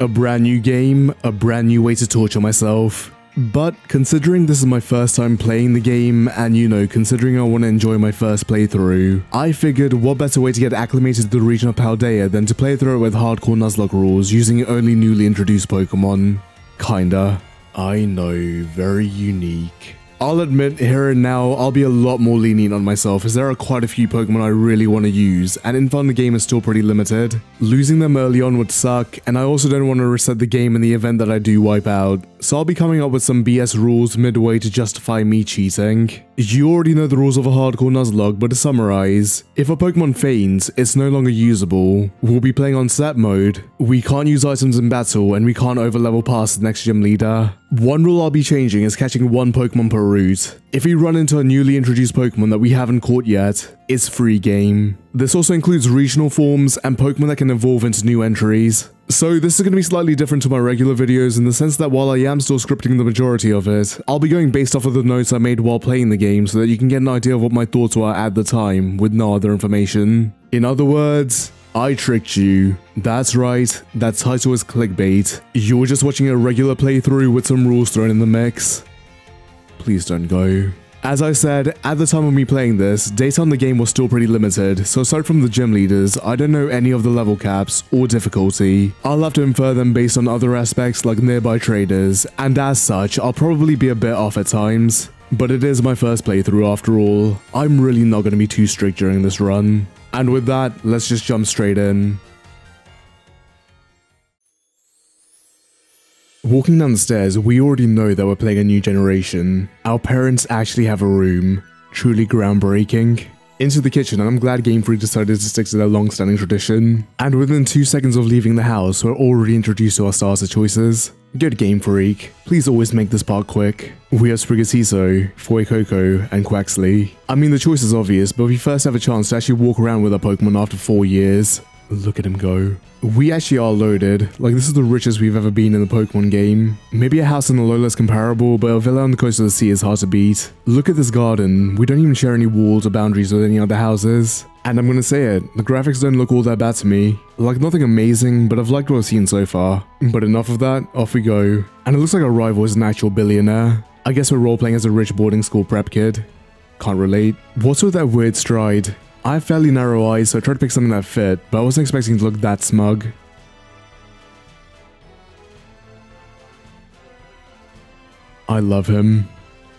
A brand new game, a brand new way to torture myself. But considering this is my first time playing the game, and you know, considering I want to enjoy my first playthrough, I figured what better way to get acclimated to the region of Paldea than to play through it with hardcore Nuzlocke rules using only newly introduced Pokemon. Kinda. I know, very unique. I'll admit, here and now, I'll be a lot more lenient on myself as there are quite a few Pokemon I really want to use, and in fun the game is still pretty limited. Losing them early on would suck, and I also don't want to reset the game in the event that I do wipe out, so I'll be coming up with some BS rules midway to justify me cheating. You already know the rules of a hardcore Nuzlocke, but to summarize, if a Pokemon faints, it's no longer usable. We'll be playing on set mode, we can't use items in battle, and we can't overlevel past the next gym leader. One rule I'll be changing is catching one Pokemon per route. If we run into a newly introduced Pokemon that we haven't caught yet, it's free game. This also includes regional forms and Pokemon that can evolve into new entries. So this is going to be slightly different to my regular videos in the sense that while I am still scripting the majority of it, I'll be going based off of the notes I made while playing the game so that you can get an idea of what my thoughts were at the time with no other information. In other words, I tricked you. That's right, that title is clickbait. You're just watching a regular playthrough with some rules thrown in the mix. Please don't go. As I said, at the time of me playing this, data on the game was still pretty limited, so aside from the gym leaders, I don't know any of the level caps or difficulty. I'll have to infer them based on other aspects like nearby traders, and as such, I'll probably be a bit off at times. But it is my first playthrough after all, I'm really not going to be too strict during this run. And with that, let's just jump straight in. Walking down the stairs, we already know that we're playing a new generation. Our parents actually have a room. Truly groundbreaking. Into the kitchen, and I'm glad Game Freak decided to stick to their long-standing tradition. And within 2 seconds of leaving the house, we're already introduced to our starter choices. Good Game Freak, please always make this part quick. We have Sprigatito, Fuecoco, and Quaxly. I mean the choice is obvious, but we first have a chance to actually walk around with our Pokemon after 4 years. Look at him go. We actually are loaded. Like, this is the richest we've ever been in the Pokemon game. Maybe a house in the Alola is comparable, but a villa on the coast of the sea is hard to beat. Look at this garden. We don't even share any walls or boundaries with any other houses. And I'm gonna say it, the graphics don't look all that bad to me. Like, nothing amazing, but I've liked what I've seen so far. But enough of that, off we go. And it looks like our rival is an actual billionaire. I guess we're roleplaying as a rich boarding school prep kid. Can't relate. What's with that weird stride? I have fairly narrow eyes, so I tried to pick something that fit, but I wasn't expecting to look that smug. I love him.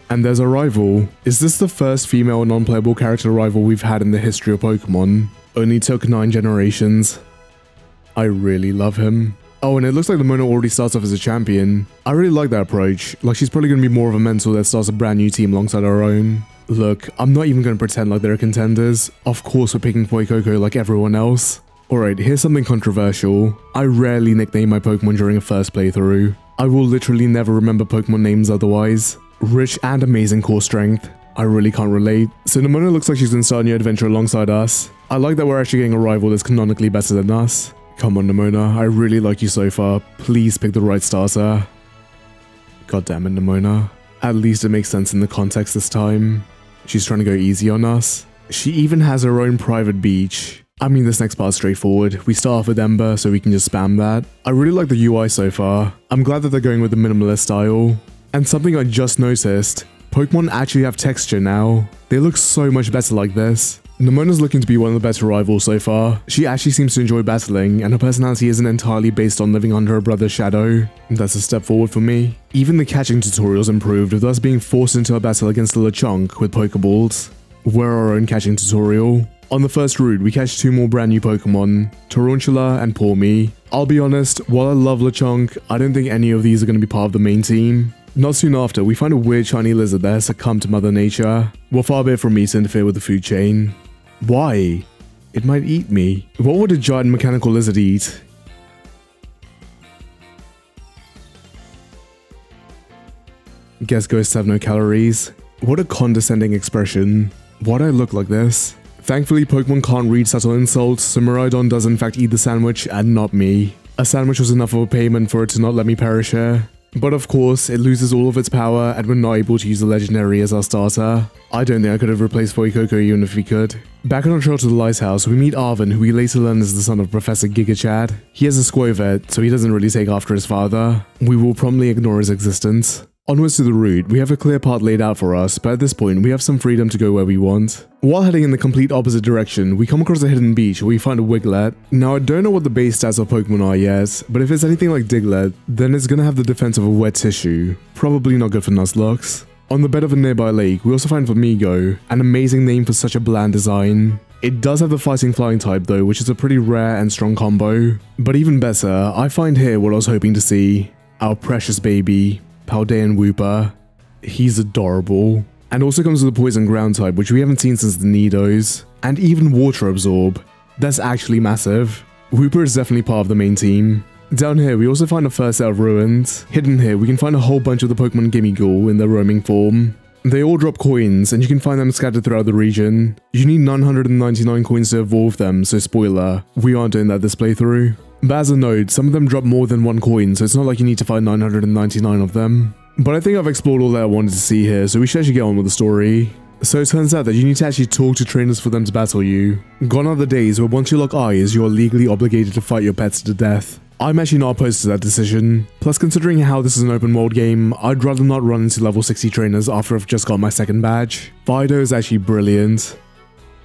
And there's a rival. Is this the first female non-playable character rival we've had in the history of Pokemon? Only took 9 generations. I really love him. Oh, and it looks like Nemona already starts off as a champion. I really like that approach. Like, she's probably going to be more of a mentor that starts a brand new team alongside our own. Look, I'm not even going to pretend like they're contenders. Of course we're picking Fuecoco like everyone else. Alright, here's something controversial. I rarely nickname my Pokemon during a first playthrough. I will literally never remember Pokemon names otherwise. Rich and amazing core strength. I really can't relate. So Nemona looks like she's gonna start a new adventure alongside us. I like that we're actually getting a rival that's canonically better than us. Come on Nemona, I really like you so far. Please pick the right starter. God damn it, Nemona. At least it makes sense in the context this time. She's trying to go easy on us. She even has her own private beach. I mean, this next part's straightforward. We start off with Ember, so we can just spam that. I really like the UI so far. I'm glad that they're going with the minimalist style. And something I just noticed, Pokemon actually have texture now. They look so much better like this. Nemona's looking to be one of the better rivals so far. She actually seems to enjoy battling, and her personality isn't entirely based on living under her brother's shadow. That's a step forward for me. Even the catching tutorials improved, with us being forced into a battle against the Lechonk with Pokeballs. We're our own catching tutorial. On the first route, we catch two more brand new Pokemon, Tarountula and Pawmi. I'll be honest, while I love Lechonk, I don't think any of these are going to be part of the main team. Not soon after, we find a weird shiny lizard that has succumbed to Mother Nature. Well, far be it from me to interfere with the food chain. Why? It might eat me. What would a giant mechanical lizard eat? Guess ghosts have no calories. What a condescending expression. Why'd I look like this? Thankfully, Pokemon can't read subtle insults, so Miraidon does in fact eat the sandwich and not me. A sandwich was enough of a payment for it to not let me perish here. But of course, it loses all of its power and we're not able to use the legendary as our starter. I don't think I could have replaced Fuecoco even if we could. Back on our trail to the lighthouse, we meet Arven, who we later learn is the son of Professor Gigachad. He has a Skwovet, so he doesn't really take after his father. We will promptly ignore his existence. Onwards to the route, we have a clear path laid out for us, but at this point, we have some freedom to go where we want. While heading in the complete opposite direction, we come across a hidden beach where we find a Wiglett. Now, I don't know what the base stats of Pokemon are yet, but if it's anything like Diglett, then it's gonna have the defense of a wet tissue. Probably not good for Nuzlocke. On the bed of a nearby lake, we also find Flamigo, an amazing name for such a bland design. It does have the fighting flying type though, which is a pretty rare and strong combo. But even better, I find here what I was hoping to see. Our precious baby, Paldean Wooper. He's adorable. And also comes with a poison ground type, which we haven't seen since the Nidos. And even water absorb. That's actually massive. Wooper is definitely part of the main team. Down here, we also find a first set of ruins. Hidden here, we can find a whole bunch of the Pokemon Gimmighoul in their roaming form. They all drop coins, and you can find them scattered throughout the region. You need 999 coins to evolve them, so spoiler, we aren't doing that this playthrough. As a note, some of them drop more than one coin, so it's not like you need to find 999 of them. But I think I've explored all that I wanted to see here, so we should actually get on with the story. So it turns out that you need to actually talk to trainers for them to battle you. Gone are the days where once you lock eyes, you are legally obligated to fight your pets to death. I'm actually not opposed to that decision. Plus, considering how this is an open world game, I'd rather not run into level 60 trainers after I've just got my second badge. Fidough is actually brilliant.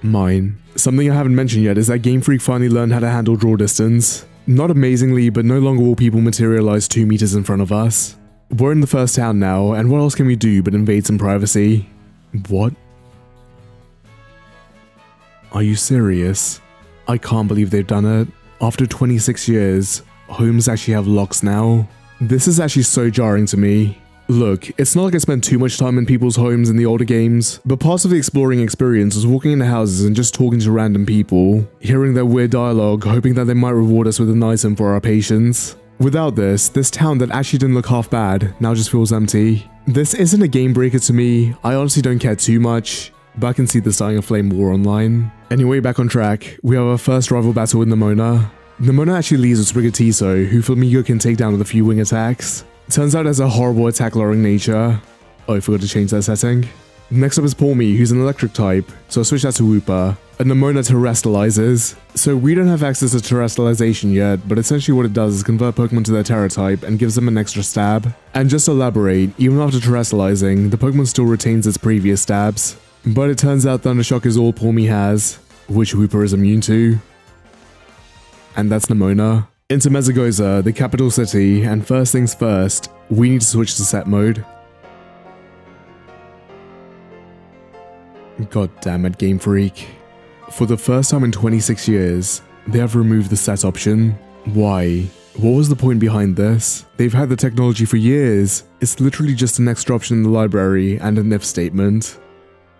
Mine. Something I haven't mentioned yet is that Game Freak finally learned how to handle draw distance. Not amazingly, but no longer will people materialize 2 meters in front of us. We're in the first town now, and what else can we do but invade some privacy? What? Are you serious? I can't believe they've done it. After 26 years, homes actually have locks now. This is actually so jarring to me. Look, it's not like I spent too much time in people's homes in the older games, but part of the exploring experience was walking into houses and just talking to random people, hearing their weird dialogue, hoping that they might reward us with an item for our patience. Without this, this town that actually didn't look half bad now just feels empty. This isn't a game breaker to me, I honestly don't care too much, but I can see the starting a flame war online. Anyway, back on track, we have our first rival battle with Nemona. Nemona actually leads with Sprigatito, who Flamigo can take down with a few wing attacks. Turns out has a horrible attack lowering nature. Oh, I forgot to change that setting. Next up is Pawmi, who's an electric type, so I switch that to Wooper. And Nemona terastallizes. So we don't have access to terastallization yet, but essentially what it does is convert Pokemon to their Tera type and gives them an extra stab. And just to elaborate, even after terastallizing, the Pokemon still retains its previous stabs. But it turns out Thundershock is all Pawmi has, which Wooper is immune to and that's Nemona. Into Mesagoza, the capital city, and first things first, we need to switch to set mode. God damn it, Game Freak. For the first time in 26 years, they have removed the set option. Why? What was the point behind this? They've had the technology for years. It's literally just an extra option in the library and an if statement.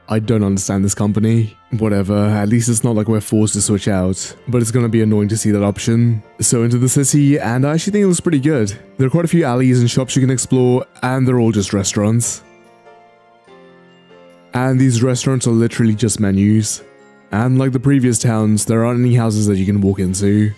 I don't understand this company. Whatever, at least it's not like we're forced to switch out, but it's gonna be annoying to see that option. So into the city, and I actually think it looks pretty good. There are quite a few alleys and shops you can explore, and they're all just restaurants. And these restaurants are literally just menus. And like the previous towns, there aren't any houses that you can walk into.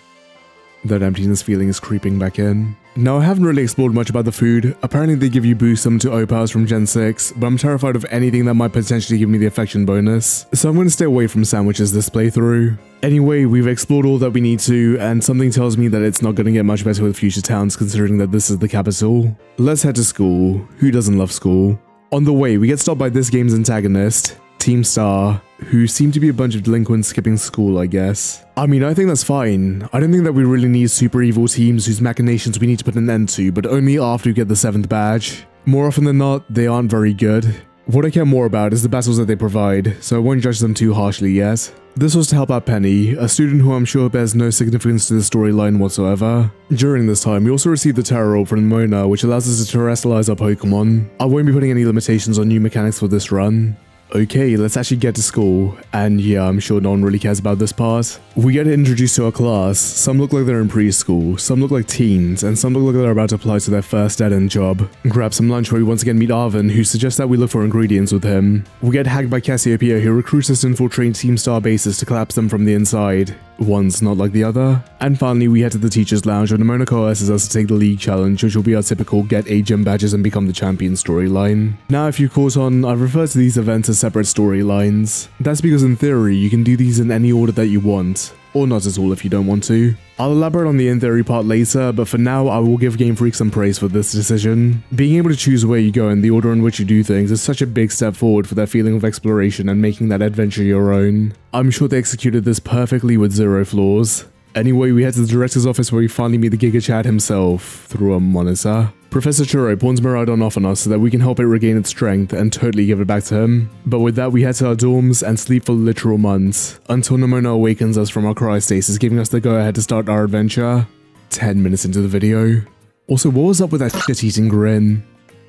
That emptiness feeling is creeping back in. Now, I haven't really explored much about the food. Apparently, they give you boost some to Opals from Gen 6, but I'm terrified of anything that might potentially give me the affection bonus, so I'm going to stay away from sandwiches this playthrough. Anyway, we've explored all that we need to, and something tells me that it's not going to get much better with future towns considering that this is the capital. Let's head to school. Who doesn't love school? On the way, we get stopped by this game's antagonist, Team Star, who seem to be a bunch of delinquents skipping school, I guess. I mean, I think that's fine. I don't think that we really need super evil teams whose machinations we need to put an end to, but only after we get the 7th badge. More often than not, they aren't very good. What I care more about is the battles that they provide, so I won't judge them too harshly yet. This was to help out Penny, a student who I'm sure bears no significance to the storyline whatsoever. During this time, we also received the Tera Orb from Mona, which allows us to terastallize our Pokemon. I won't be putting any limitations on new mechanics for this run. Okay, let's actually get to school. And yeah, I'm sure no one really cares about this part. We get introduced to our class. Some look like they're in preschool, some look like teens, and some look like they're about to apply to their first dead-end job. Grab some lunch where we once again meet Arven, who suggests that we look for ingredients with him. We get hacked by Cassiopeia, who recruits us to infiltrate Team Star bases to collapse them from the inside. one's not like the other. And finally, we head to the Teacher's Lounge where Nemona coerces us to take the League Challenge, which will be our typical get 8 gym badges and become the champion storyline. Now, if you caught on, I refer to these events as separate storylines. That's because in theory, you can do these in any order that you want, or not at all if you don't want to. I'll elaborate on the in theory part later, but for now I will give Game Freak some praise for this decision. Being able to choose where you go and the order in which you do things is such a big step forward for their feeling of exploration and making that adventure your own. I'm sure they executed this perfectly with zero flaws. Anyway, we head to the director's office where we finally meet the Giga Chad himself through a monitor. Professor Churro pawns Miraidon off on us so that we can help it regain its strength and totally give it back to him. But with that, we head to our dorms and sleep for literal months, until Nemona awakens us from our cryostasis, giving us the go-ahead to start our adventure. 10 minutes into the video. Also, what was up with that shit-eating grin?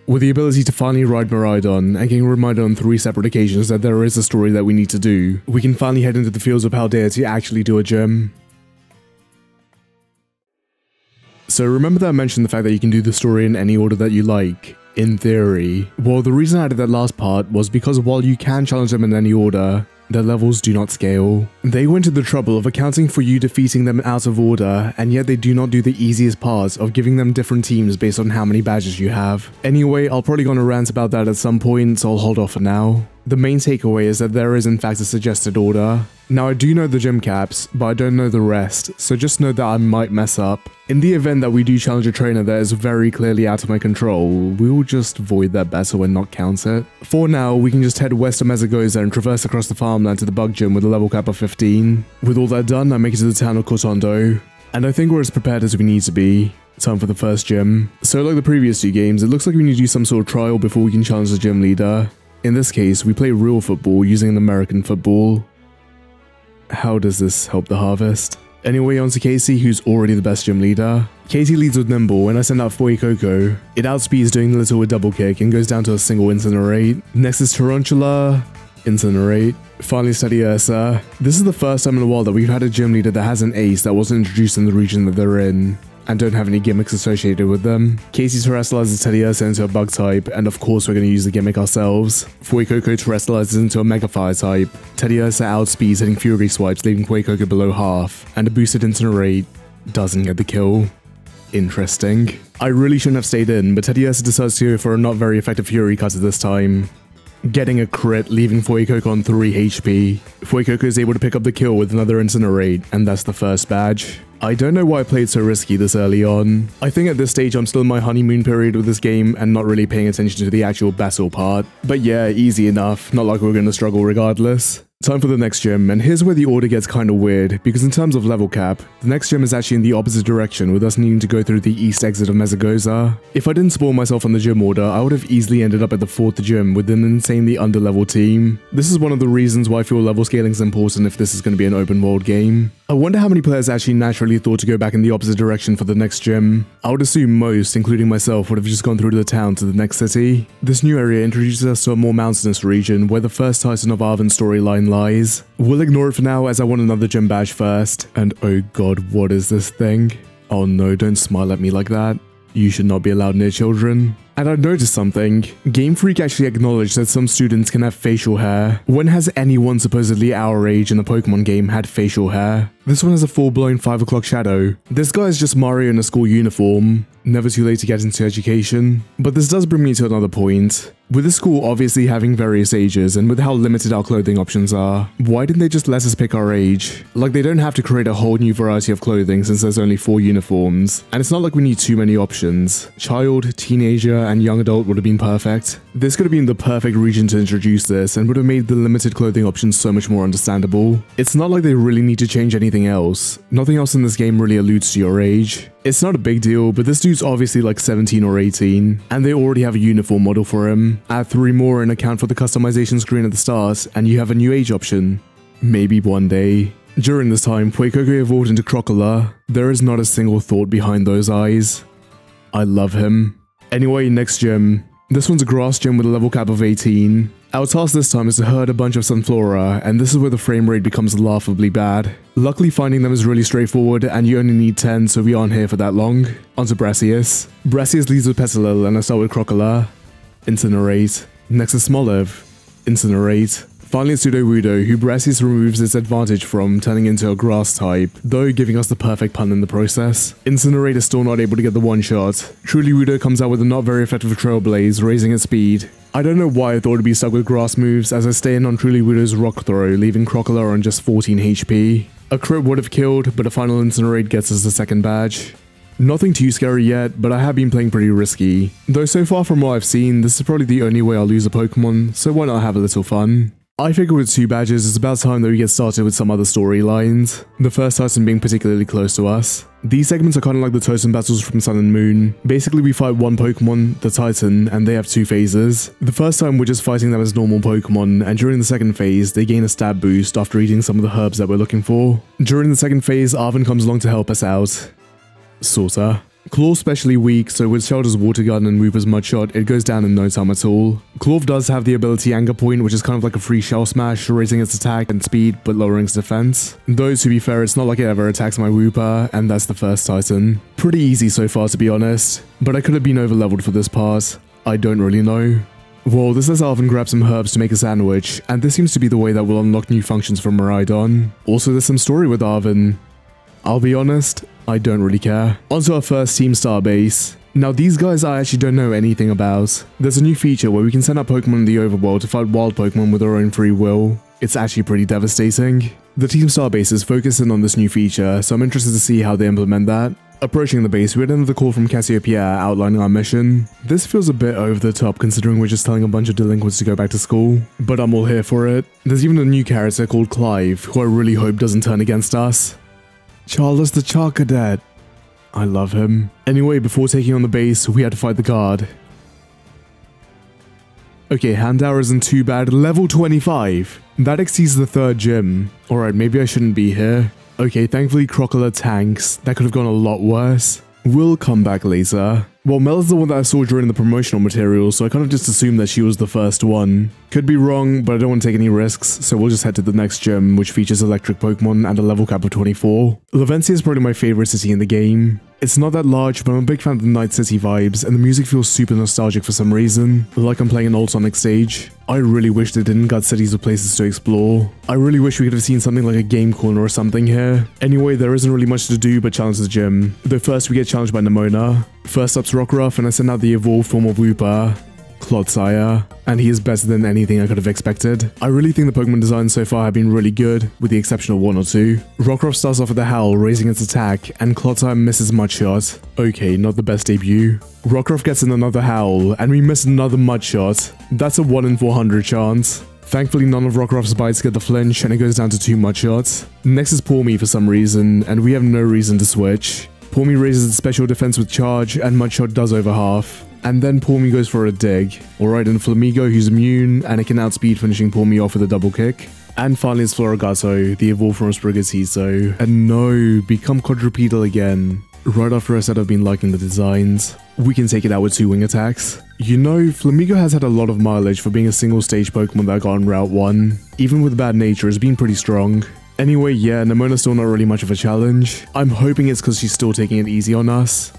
With the ability to finally ride Miraidon and getting reminded on three separate occasions that there is a story that we need to do, we can finally head into the fields of Paldea to actually do a gym. So remember that I mentioned the fact that you can do the story in any order that you like, in theory. Well, the reason I did that last part was because while you can challenge them in any order, their levels do not scale. They went to the trouble of accounting for you defeating them out of order, and yet they do not do the easiest part of giving them different teams based on how many badges you have. Anyway, I'll probably go on a rant about that at some point, so I'll hold off for now. The main takeaway is that there is in fact a suggested order. Now I do know the gym caps, but I don't know the rest, so just know that I might mess up. In the event that we do challenge a trainer that is very clearly out of my control, we will just void that battle and not count it. For now, we can just head west of Mesagoza and traverse across the farmland to the bug gym with a level cap of 15. With all that done, I make it to the town of Cortondo, and I think we're as prepared as we need to be. Time for the first gym. So like the previous two games, it looks like we need to do some sort of trial before we can challenge the gym leader. In this case, we play real football using an American football. How does this help the harvest? Anyway, on to Katy, who's already the best gym leader. Katy leads with Nymble, and I send out Fuecoco. It outspeeds doing the little with double kick and goes down to a single Incinerate. Next is Tarountula, Incinerate. Finally, Teddiursa. This is the first time in a while that we've had a gym leader that has an ace that wasn't introduced in the region that they're in and don't have any gimmicks associated with them. Katy terastallizes Teddiursa into a bug type, and of course we're going to use the gimmick ourselves. Fuecoco terastallizes into a Mega Fire type. Teddiursa outspeeds hitting Fury swipes, leaving Fuecoco below half, and a boosted Incinerate doesn't get the kill. Interesting. I really shouldn't have stayed in, but Teddiursa decides to go for a not very effective Fury cutter this time. Getting a crit, leaving Fuecoco on 3 HP. Fuecoco is able to pick up the kill with another Incinerate, and that's the first badge. I don't know why I played so risky this early on. I think at this stage I'm still in my honeymoon period with this game and not really paying attention to the actual battle part. But yeah, easy enough, not like we're gonna struggle regardless. Time for the next gym, and here's where the order gets kinda weird, because in terms of level cap, the next gym is actually in the opposite direction with us needing to go through the east exit of Mesagoza. If I didn't spoil myself on the gym order, I would have easily ended up at the fourth gym with an insanely underleveled team. This is one of the reasons why I feel level scaling is important if this is going to be an open world game. I wonder how many players actually naturally thought to go back in the opposite direction for the next gym. I would assume most, including myself, would have just gone through the town to the next city. This new area introduces us to a more mountainous region where the first Titan of Arven storyline lies. We'll ignore it for now as I want another gym badge first. And oh god, what is this thing? Oh no, don't smile at me like that. You should not be allowed near children. And I noticed something. Game Freak actually acknowledged that some students can have facial hair. When has anyone supposedly our age in a Pokemon game had facial hair? This one has a full-blown 5 o'clock shadow. This guy is just Mario in a school uniform. Never too late to get into education. But this does bring me to another point. With the school obviously having various ages and with how limited our clothing options are, why didn't they just let us pick our age? Like they don't have to create a whole new variety of clothing since there's only four uniforms. And it's not like we need too many options. Child, teenager, and young adult would have been perfect. This could have been the perfect region to introduce this and would have made the limited clothing options so much more understandable. It's not like they really need to change anything else. Nothing else in this game really alludes to your age. It's not a big deal, but this dude's obviously like 17 or 18, and they already have a uniform model for him. Add three more and account for the customization screen at the start, and you have a new age option. Maybe one day. During this time, Fuecoco evolved into Crocalor. There is not a single thought behind those eyes. I love him. Anyway, next gym. This one's a grass gym with a level cap of 18. Our task this time is to herd a bunch of Sunflora, and this is where the frame rate becomes laughably bad. Luckily finding them is really straightforward, and you only need 10, so we aren't here for that long. Onto Brassius. Brassius leads with Petilil, and I start with Crocalor. Incinerate. Next is Smoliv. Incinerate. Finally, Sudowoodo, who Brassius removes its advantage from, turning into a grass type, though giving us the perfect pun in the process. Incinerate is still not able to get the one shot. Truly Wudo comes out with a not very effective Trail Blaze, raising its speed. I don't know why I thought it'd be stuck with grass moves as I stay in on Truly Wudo's Rock Throw, leaving Crocalor on just 14 HP. A crit would have killed, but a final Incinerate gets us the second badge. Nothing too scary yet, but I have been playing pretty risky. Though so far from what I've seen, this is probably the only way I'll lose a Pokemon, so why not have a little fun? I figure with two badges, it's about time that we get started with some other storylines. The first Titan being particularly close to us. These segments are kind of like the Totem battles from Sun and Moon. Basically, we fight one Pokemon, the Titan, and they have two phases. The first time we're just fighting them as normal Pokemon, and during the second phase, they gain a stab boost after eating some of the herbs that we're looking for. During the second phase, Arven comes along to help us out. Sorta. Klawf specially weak, so with Shelter's Water Gun and Wooper's Mudshot, it goes down in no time at all. Klawf does have the ability Anger Point, which is kind of like a free Shell Smash, raising its attack and speed, but lowering its defense. Though, to be fair, it's not like it ever attacks my Wooper, and that's the first Titan. Pretty easy so far, to be honest, but I could have been over-leveled for this part. I don't really know. Well, this lets Arven grab some herbs to make a sandwich, and this seems to be the way that will unlock new functions for Miraidon. Also, there's some story with Arven. I'll be honest, I don't really care. Onto our first Team Star base. Now these guys I actually don't know anything about. There's a new feature where we can send our Pokemon in the overworld to fight wild Pokemon with our own free will. It's actually pretty devastating. The Team Star base is focusing on this new feature, so I'm interested to see how they implement that. Approaching the base, we had another call from Cassiopeia outlining our mission. This feels a bit over the top considering we're just telling a bunch of delinquents to go back to school, but I'm all here for it. There's even a new character called Clive, who I really hope doesn't turn against us. Charles the Charcadet. I love him. Anyway, before taking on the base, we had to fight the guard. Okay, Houndour isn't too bad. Level 25. That exceeds the third gym. Alright, maybe I shouldn't be here. Okay, thankfully Crocalor tanks. That could have gone a lot worse. We'll come back later. Well, Mel is the one that I saw during the promotional material, so I kind of just assumed that she was the first one. Could be wrong, but I don't want to take any risks, so we'll just head to the next gym, which features electric Pokemon and a level cap of 24. Levincia is probably my favorite city in the game. It's not that large, but I'm a big fan of the Night City vibes, and the music feels super nostalgic for some reason, like I'm playing an old Sonic stage. I really wish they didn't got cities with places to explore. I really wish we could have seen something like a game corner or something here. Anyway, there isn't really much to do but challenge the gym. Though first we get challenged by Nemona. First up's Rockruff, and I send out the evolved form of Wooper. Clodsire, and he is better than anything I could have expected. I really think the Pokemon designs so far have been really good, with the exception of one or two. Rockruff starts off with a Howl, raising its attack, and Clodsire misses Mudshot. Okay, not the best debut. Rockruff gets in another Howl, and we miss another Mudshot. That's a 1 in 400 chance. Thankfully, none of Rockruff's bites get the flinch, and it goes down to two Mudshots. Next is Pawmi for some reason, and we have no reason to switch. Pawmi raises its special defense with charge, and Mudshot does over half. And then Pawmi goes for a dig. Alright, and Flamigo, who's immune, and it can outspeed finishing Pawmi off with a double kick. And finally it's Floragato, the evolved from Sprigatito. And no, become quadrupedal again. Right after I said I've been liking the designs. We can take it out with two wing attacks. You know, Flamigo has had a lot of mileage for being a single stage Pokemon that got on Route 1. Even with bad nature, it's been pretty strong. Anyway, yeah, Nemona's still not really much of a challenge. I'm hoping it's because she's still taking it easy on us.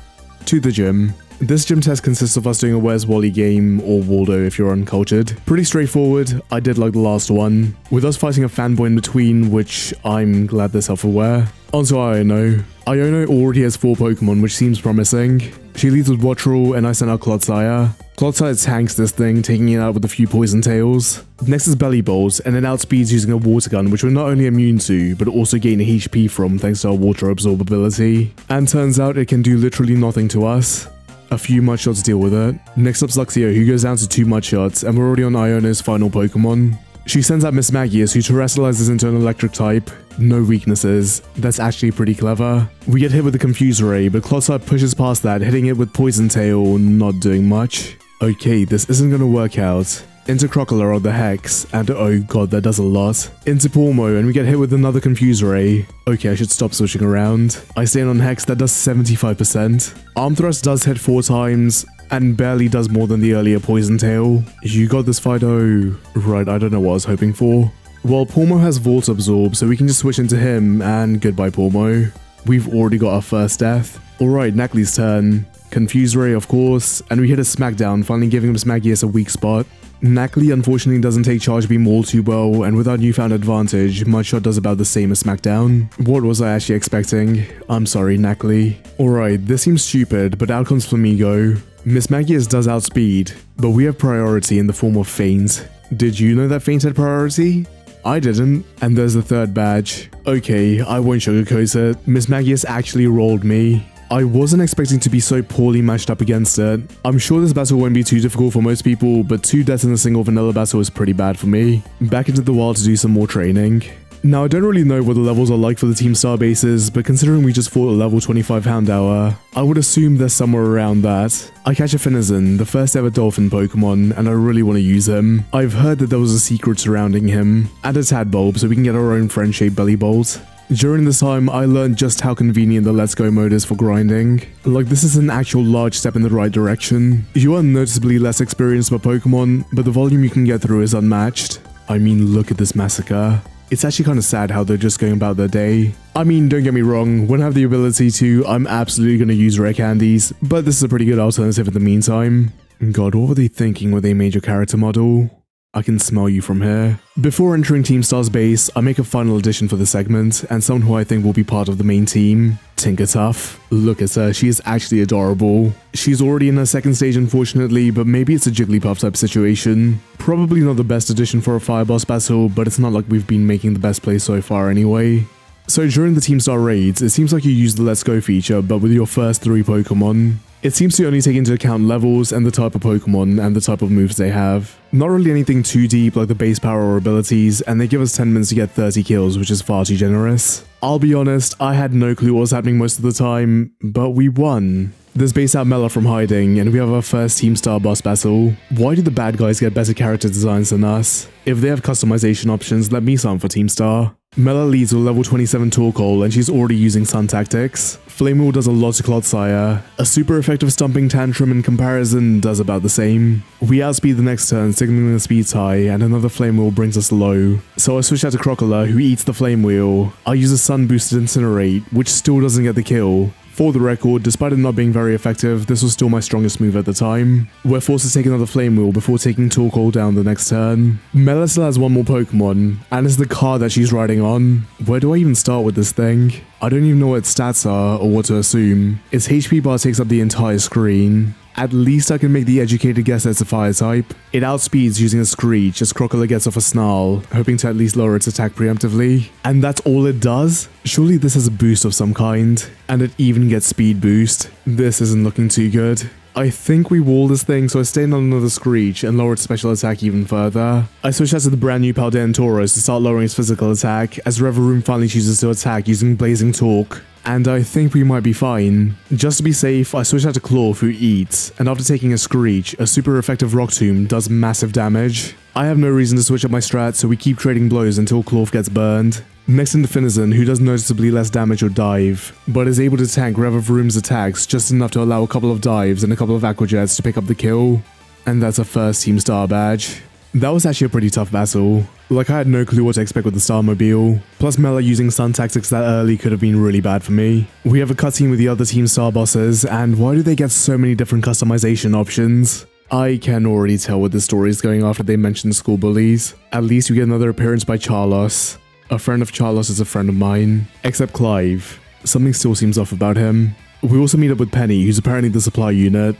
To the gym. This gym test consists of us doing a Where's Wally game, or Waldo if you're uncultured. Pretty straightforward, I did like the last one, with us fighting a fanboy in between, which I'm glad they're self-aware. Onto Iono. Iono already has 4 Pokemon, which seems promising. She leads with Wattrel, and I send out Clodsire. Clodsire tanks this thing, taking it out with a few Poison Tails. Next is Bellibolt, and it outspeeds using a Water Gun, which we're not only immune to, but also gain HP from thanks to our Water Absorb ability. And turns out it can do literally nothing to us a few Mudshots to deal with it. Next up's Luxio, who goes down to two Mudshots, and we're already on Iono's final Pokemon. She sends out Mismagius, who terastallizes into an electric type. No weaknesses. That's actually pretty clever. We get hit with the Confuse Ray, but Clodsire pushes past that, hitting it with Poison Tail, not doing much. Okay, this isn't gonna work out into Crocalor or the Hex, and oh god, that does a lot. Into Pawmo, and we get hit with another Confuse Ray. Okay, I should stop switching around. I stay on Hex, that does 75%. Arm Thrust does hit 4 times, and barely does more than the earlier Poison Tail. You got this, Fidough. Oh. Right, I don't know what I was hoping for. Well, Pawmo has Volt Absorb, so we can just switch into him, and goodbye Pawmo. We've already got our first death. Alright, Nacli's turn. Confuse Ray, of course, and we hit a smackdown, finally giving him Mismagius a weak spot. Nacli unfortunately doesn't take charge beam all too well, and without newfound advantage, Mudshot does about the same as Smackdown. What was I actually expecting? I'm sorry, Nacli. Alright, this seems stupid, but out comes Flamigo. Mismagius does outspeed, but we have priority in the form of Feint. Did you know that Feint had priority? I didn't. And there's the third badge. Okay, I won't sugarcoat it. Mismagius actually rolled me. I wasn't expecting to be so poorly matched up against it. I'm sure this battle won't be too difficult for most people, but two deaths in a single vanilla battle is pretty bad for me. Back into the wild to do some more training. Now, I don't really know what the levels are like for the Team Star bases, but considering we just fought a level 25 Houndour, I would assume they're somewhere around that. I catch a Finizen, the first ever dolphin Pokemon, and I really want to use him. I've heard that there was a secret surrounding him, and a Tadbulb so we can get our own friend-shaped Bellibolt. During this time, I learned just how convenient the Let's Go mode is for grinding. Like, this is an actual large step in the right direction. You are noticeably less experienced by Pokemon, but the volume you can get through is unmatched. I mean, look at this massacre. It's actually kind of sad how they're just going about their day. I mean, don't get me wrong, when I have the ability to, I'm absolutely going to use rare candies, but this is a pretty good alternative in the meantime. God, what were they thinking when they made your character model? I can smell you from here. Before entering Team Star's base, I make a final addition for the segment, and someone who I think will be part of the main team. Tinkatuff. Look at her, she is actually adorable. She's already in her second stage unfortunately, but maybe it's a Jigglypuff type situation. Probably not the best addition for a fire boss battle, but it's not like we've been making the best play so far anyway. So during the Team Star raids, it seems like you use the Let's Go feature, but with your first three Pokemon. It seems to only take into account levels and the type of Pokemon and the type of moves they have. Not really anything too deep like the base power or abilities, and they give us 10 minutes to get 30 kills, which is far too generous. I'll be honest, I had no clue what was happening most of the time, but we won. There's base out Mela from hiding, and we have our first Team Star boss battle. Why do the bad guys get better character designs than us? If they have customization options, let me sign for Team Star. Mela leads with level 27 Torkoal and she's already using Sun Tactics. Flame does a lot to Clodsire. A super effective Stomping Tantrum in comparison does about the same. We outspeed the next turn, signaling the speed high, and another Flame brings us low. So I switch out to Crocalor, who eats the Flame Wheel. I use a Sun Boosted Incinerate, which still doesn't get the kill. For the record, despite it not being very effective, this was still my strongest move at the time. We're forced to take another Flame Wheel before taking Torkoal down the next turn. Mela still has one more Pokemon, and it's the car that she's riding on. Where do I even start with this thing? I don't even know what its stats are or what to assume. Its HP bar takes up the entire screen. At least I can make the educated guess that it's a fire type. It outspeeds using a screech as Crocalor gets off a snarl, hoping to at least lower its attack preemptively. And that's all it does? Surely this has a boost of some kind. And it even gets speed boost. This isn't looking too good. I think we wall this thing, so I stay on another Screech and lower its special attack even further. I switch out to the brand new Paldean Tauros to start lowering its physical attack, as Revavroom finally chooses to attack using Blazing Torque and I think we might be fine. Just to be safe, I switch out to Klawf who eats, and after taking a Screech, a super effective Rock Tomb does massive damage. I have no reason to switch up my strat, so we keep trading blows until Klawf gets burned. Next in the Finizen, who does noticeably less damage or dive, but is able to tank Revavroom's attacks just enough to allow a couple of dives and a couple of Aqua Jets to pick up the kill. And that's a first team star badge. That was actually a pretty tough battle. Like I had no clue what to expect with the Starmobile. Plus Mela using Sun Tactics that early could have been really bad for me. We have a cutscene with the other team star bosses, and why do they get so many different customization options? I can already tell what the story is going after they mention school bullies. At least we get another appearance by Charlos. A friend of Charlos is a friend of mine. Except Clive. Something still seems off about him. We also meet up with Penny, who's apparently the supply unit.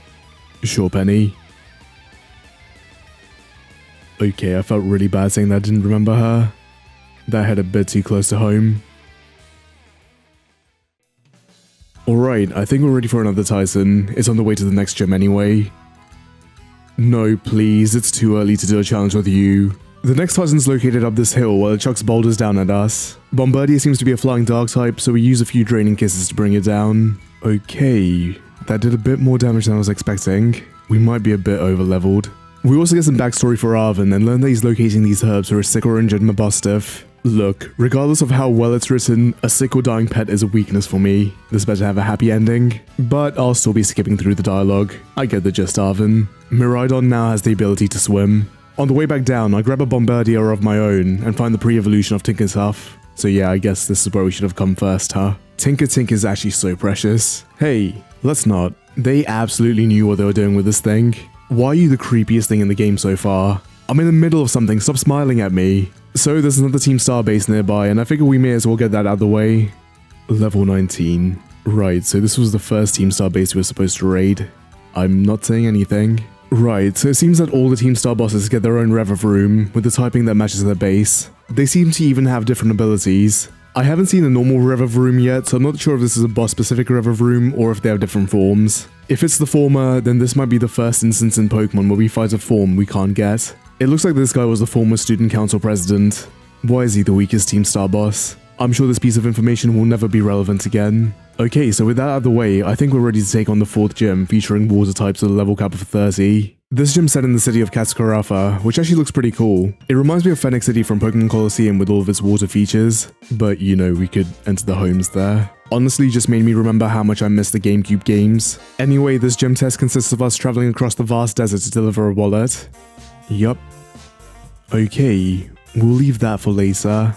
Sure, Penny. Okay, I felt really bad saying that I didn't remember her. That hit a bit too close to home. Alright, I think we're ready for another Titan. It's on the way to the next gym anyway. No, please, it's too early to do a challenge with you. The next Titan's located up this hill while it chucks boulders down at us. Bombirdier seems to be a flying dark type, so we use a few draining kisses to bring it down. Okay, that did a bit more damage than I was expecting. We might be a bit over leveled. We also get some backstory for Arven and learn that he's locating these herbs for a sick or injured Mabosstiff. Look, regardless of how well it's written, a sick or dying pet is a weakness for me. This better have a happy ending. But I'll still be skipping through the dialogue. I get the gist, Arven. Miraidon now has the ability to swim. On the way back down, I grab a Bombirdier of my own and find the pre-evolution of Tinkatuff. So yeah, I guess this is where we should have come first, huh? Tinkatink is actually so precious. Hey, let's not. They absolutely knew what they were doing with this thing. Why are you the creepiest thing in the game so far? I'm in the middle of something, stop smiling at me. So there's another Team Star base nearby, and I figure we may as well get that out of the way. Level 19. Right, so this was the first Team Star base we were supposed to raid. I'm not saying anything. Right, so it seems that all the Team Star bosses get their own Revavroom, with the typing that matches their base. They seem to even have different abilities. I haven't seen a normal Revavroom yet, so I'm not sure if this is a boss specific Revavroom or if they have different forms. If it's the former, then this might be the first instance in Pokemon where we fight a form we can't get. It looks like this guy was the former student council president. Why is he the weakest Team Star boss? I'm sure this piece of information will never be relevant again. Okay, so with that out of the way, I think we're ready to take on the fourth gym featuring water types at a level cap of 30. This gym's set in the city of Cascarafa, which actually looks pretty cool. It reminds me of Phenac City from Pokemon Colosseum with all of its water features, but you know, we could enter the homes there. Honestly just made me remember how much I miss the GameCube games. Anyway, this gym test consists of us traveling across the vast desert to deliver a wallet. Yup. Okay, we'll leave that for later.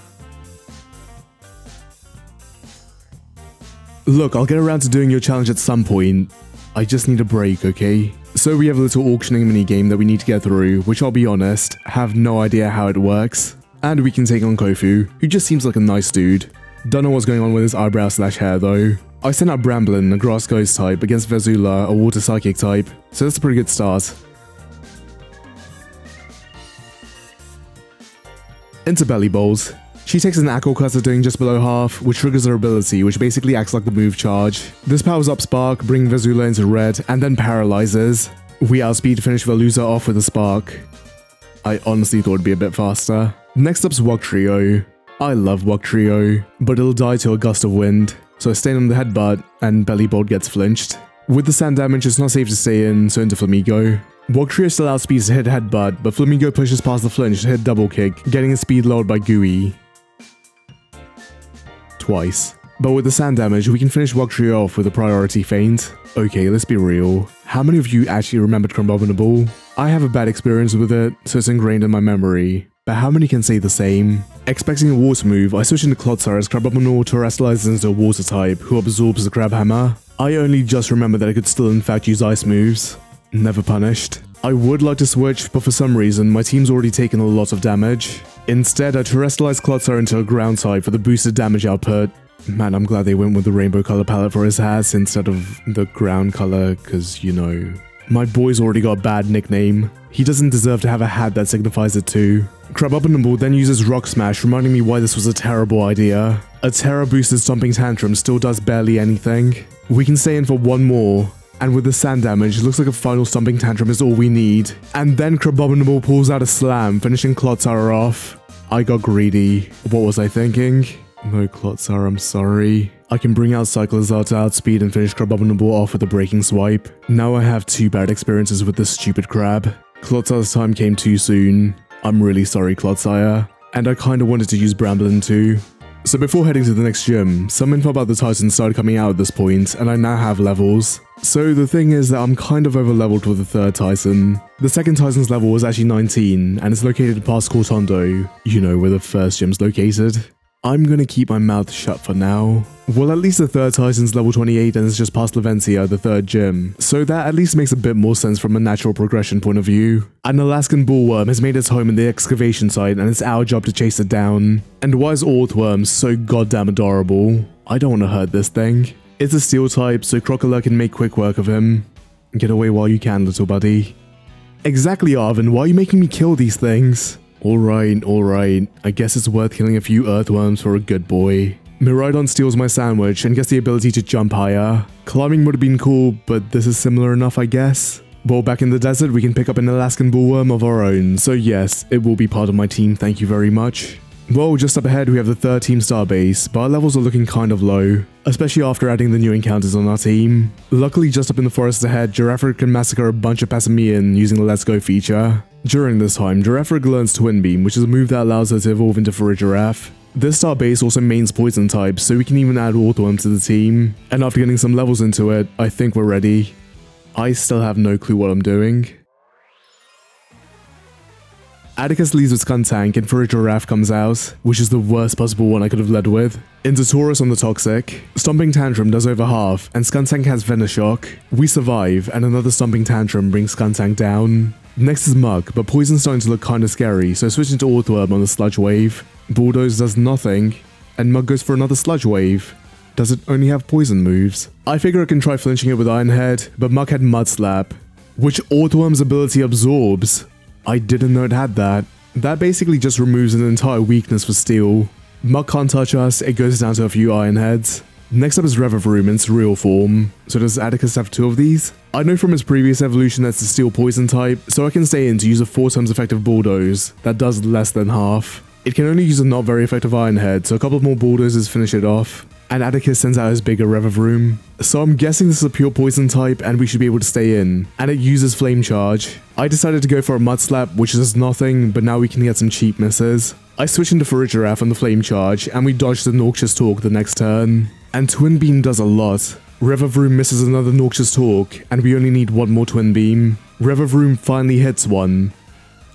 Look, I'll get around to doing your challenge at some point. I just need a break, okay? So we have a little auctioning mini game that we need to get through, which I'll be honest, have no idea how it works. And we can take on Kofu, who just seems like a nice dude. Don't know what's going on with his eyebrow slash hair though. I sent out Bramblin, a grass ghost type, against Veluza, a water psychic type, so that's a pretty good start. Into Bellibolt. She takes an Aqua Cutter doing just below half, which triggers her ability, which basically acts like the move charge. This powers up Spark, bringing Veluza into red, and then paralyzes. We outspeed finish Veluza off with a Spark. I honestly thought it'd be a bit faster. Next up's Wugtrio. I love Wugtrio, but it'll die to a gust of wind, so I stay on the headbutt, and Bellibolt gets flinched. With the sand damage, it's not safe to stay in, so into Flamigo. Wugtrio still outspeeds to hit headbutt, but Flamigo pushes past the flinch to hit double kick, getting his speed lowered by Gooey twice. But with the sand damage, we can finish Wugtrio off with a priority feint. Okay, let's be real. How many of you actually remembered Crabominable? I have a bad experience with it, so it's ingrained in my memory. But how many can say the same? Expecting a water move, I switch into Clodsire as Crabominable terastallizes into a water type, who absorbs the Crab Hammer. I only just remember that I could still in fact use ice moves. Never punished. I would like to switch, but for some reason, my team's already taken a lot of damage. Instead, I terastallized Clodsire into a ground type for the boosted damage output. Man, I'm glad they went with the rainbow color palette for his hats instead of the ground color, cause, you know... My boy's already got a bad nickname. He doesn't deserve to have a hat that signifies it too. Crabominable then uses Rock Smash, reminding me why this was a terrible idea. A Tera boosted Stomping Tantrum still does barely anything. We can stay in for one more, and with the sand damage, looks like a final Stomping Tantrum is all we need. And then Crabominable pulls out a Slam, finishing Clodsire off. I got greedy. What was I thinking? No Clodsire, I'm sorry. I can bring out Cyclizar to outspeed and finish Crabominable off with a Breaking Swipe. Now I have two bad experiences with this stupid crab. Clodsire's time came too soon. I'm really sorry, Clodsire. And I kinda wanted to use Bramblin too. So before heading to the next gym, some info about the Titans started coming out at this point, and I now have levels. So the thing is that I'm kind of over leveled with the third Titan. The second Titan's level was actually 19, and it's located past Cortondo, you know where the first gym's located. I'm gonna keep my mouth shut for now. Well, at least the third Titan's level 28 and it's just past Levincia, the third gym, so that at least makes a bit more sense from a natural progression point of view. An Alaskan bullworm has made its home in the excavation site and it's our job to chase it down. And why is Orthworm so goddamn adorable? I don't want to hurt this thing. It's a steel type, so Crocalor can make quick work of him. Get away while you can, little buddy. Exactly, Arven, why are you making me kill these things? Alright, alright. I guess it's worth killing a few earthworms for a good boy. Miraidon steals my sandwich and gets the ability to jump higher. Climbing would have been cool, but this is similar enough I guess. Well, back in the desert, we can pick up an Alaskan bullworm of our own, so yes, it will be part of my team, thank you very much. Well, just up ahead we have the third team starbase, but our levels are looking kind of low, especially after adding the new encounters on our team. Luckily, just up in the forest ahead, Girafarig can massacre a bunch of Passimian using the Let's Go feature. During this time, Girafarig learns Twin Beam, which is a move that allows her to evolve into Farigiraf. This star base also mains poison types, so we can even add Orthworm to the team. And after getting some levels into it, I think we're ready. I still have no clue what I'm doing. Atticus leaves with Skuntank and Farigiraf comes out, which is the worst possible one I could have led with. Into Tauros on the Toxic. Stomping Tantrum does over half, and Skuntank has Venoshock. We survive, and another Stomping Tantrum brings Skuntank down. Next is Muk, but Poison's starting to look kinda scary, so switching to Orthworm on the Sludge Wave. Bulldoze does nothing, and Muk goes for another Sludge Wave. Does it only have poison moves? I figure I can try flinching it with Iron Head, but Muk had Mud Slap, which Orthworm's ability absorbs. I didn't know it had that. That basically just removes an entire weakness for Steel. Muk can't touch us, it goes down to a few Iron Heads. Next up is Revavroom in its real form. So does Atticus have two of these? I know from his previous evolution that's a Steel Poison type, so I can stay in to use a 4 times effective Bulldoze. That does less than half. It can only use a not very effective Iron Head, so a couple more Bulldozes finish it off and Atticus sends out his bigger Revavroom. So I'm guessing this is a pure poison type and we should be able to stay in. And it uses Flame Charge. I decided to go for a Mud Slap which does nothing but now we can get some cheap misses. I switch into Farigiraf on the Flame Charge and we dodge the Noxious Talk the next turn. And Twin Beam does a lot. Revavroom misses another Noxious Talk and we only need one more Twin Beam. Revavroom finally hits one.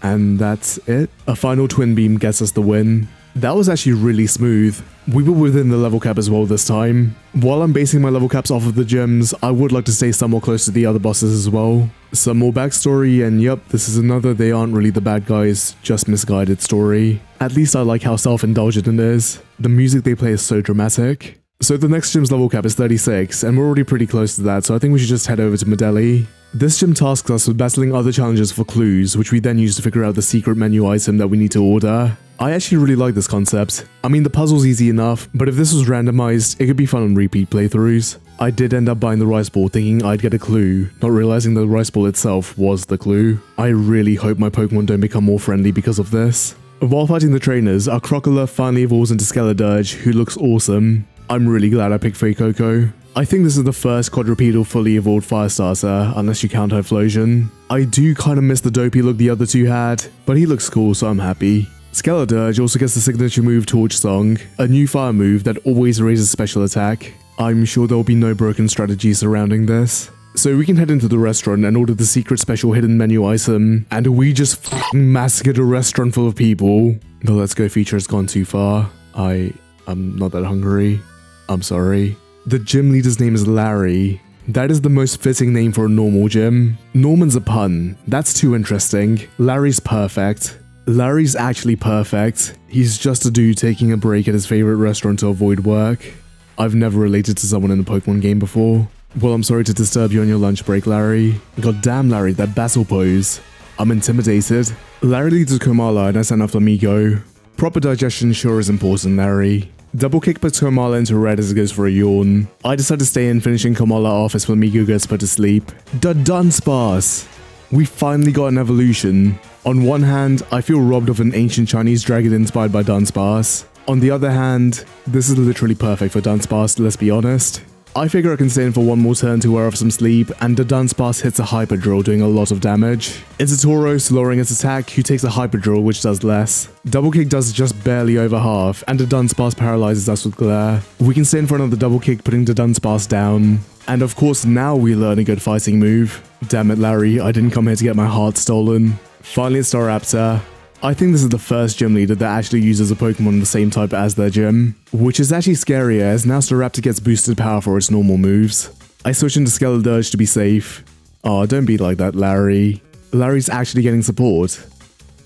And that's it. A final Twin Beam gets us the win. That was actually really smooth. We were within the level cap as well this time. While I'm basing my level caps off of the gems, I would like to stay somewhat close to the other bosses as well. Some more backstory and yep, this is another they aren't really the bad guys, just misguided story. At least I like how self-indulgent it is. The music they play is so dramatic. So the next gym's level cap is 36, and we're already pretty close to that, so I think we should just head over to Medali. This gym tasks us with battling other challenges for clues, which we then use to figure out the secret menu item that we need to order. I actually really like this concept. I mean, the puzzle's easy enough, but if this was randomized, it could be fun on repeat playthroughs. I did end up buying the rice ball thinking I'd get a clue, not realizing the rice ball itself was the clue. I really hope my Pokemon don't become more friendly because of this. While fighting the trainers, our Crocalor finally evolves into Skeledirge, who looks awesome. I'm really glad I picked Fuecoco. I think this is the first quadrupedal fully evolved fire starter, unless you count Typhlosion. I do kinda miss the dopey look the other two had, but he looks cool so I'm happy. Skeledirge also gets the signature move Torch Song, a new fire move that always raises special attack. I'm sure there will be no broken strategy surrounding this. So we can head into the restaurant and order the secret special hidden menu item, and we just f***ing massacred a restaurant full of people. The Let's Go feature has gone too far. I... I'm not that hungry. I'm sorry. The gym leader's name is Larry. That is the most fitting name for a normal gym. Norman's a pun. That's too interesting. Larry's perfect. Larry's actually perfect. He's just a dude taking a break at his favorite restaurant to avoid work. I've never related to someone in a Pokemon game before. Well, I'm sorry to disturb you on your lunch break, Larry. God damn, Larry, that battle pose. I'm intimidated. Larry leads Komala and I send off Flamigo. Proper digestion sure is important, Larry. Double kick puts Komala into red as it goes for a yawn. I decide to stay in, finishing Komala off as Flamigo gets put to sleep. Dudunsparce! We finally got an evolution. On one hand, I feel robbed of an ancient Chinese dragon inspired by Dunsparce. On the other hand, this is literally perfect for Dunsparce, let's be honest. I figure I can stay in for one more turn to wear off some sleep, and Dudunsparce hits a Hyper Drill doing a lot of damage. It's a Tauros, lowering its attack, who takes a Hyper Drill which does less. Double Kick does just barely over half, and Dudunsparce paralyzes us with Glare. We can stay in for another Double Kick putting Dudunsparce down. And of course now we learn a good fighting move. Damn it Larry, I didn't come here to get my heart stolen. Finally it's Staraptor. I think this is the first gym leader that actually uses a Pokemon the same type as their gym, which is actually scarier as now Staraptor gets boosted power for its normal moves. I switch into Skeledirge to be safe. Oh, don't be like that, Larry. Larry's actually getting support.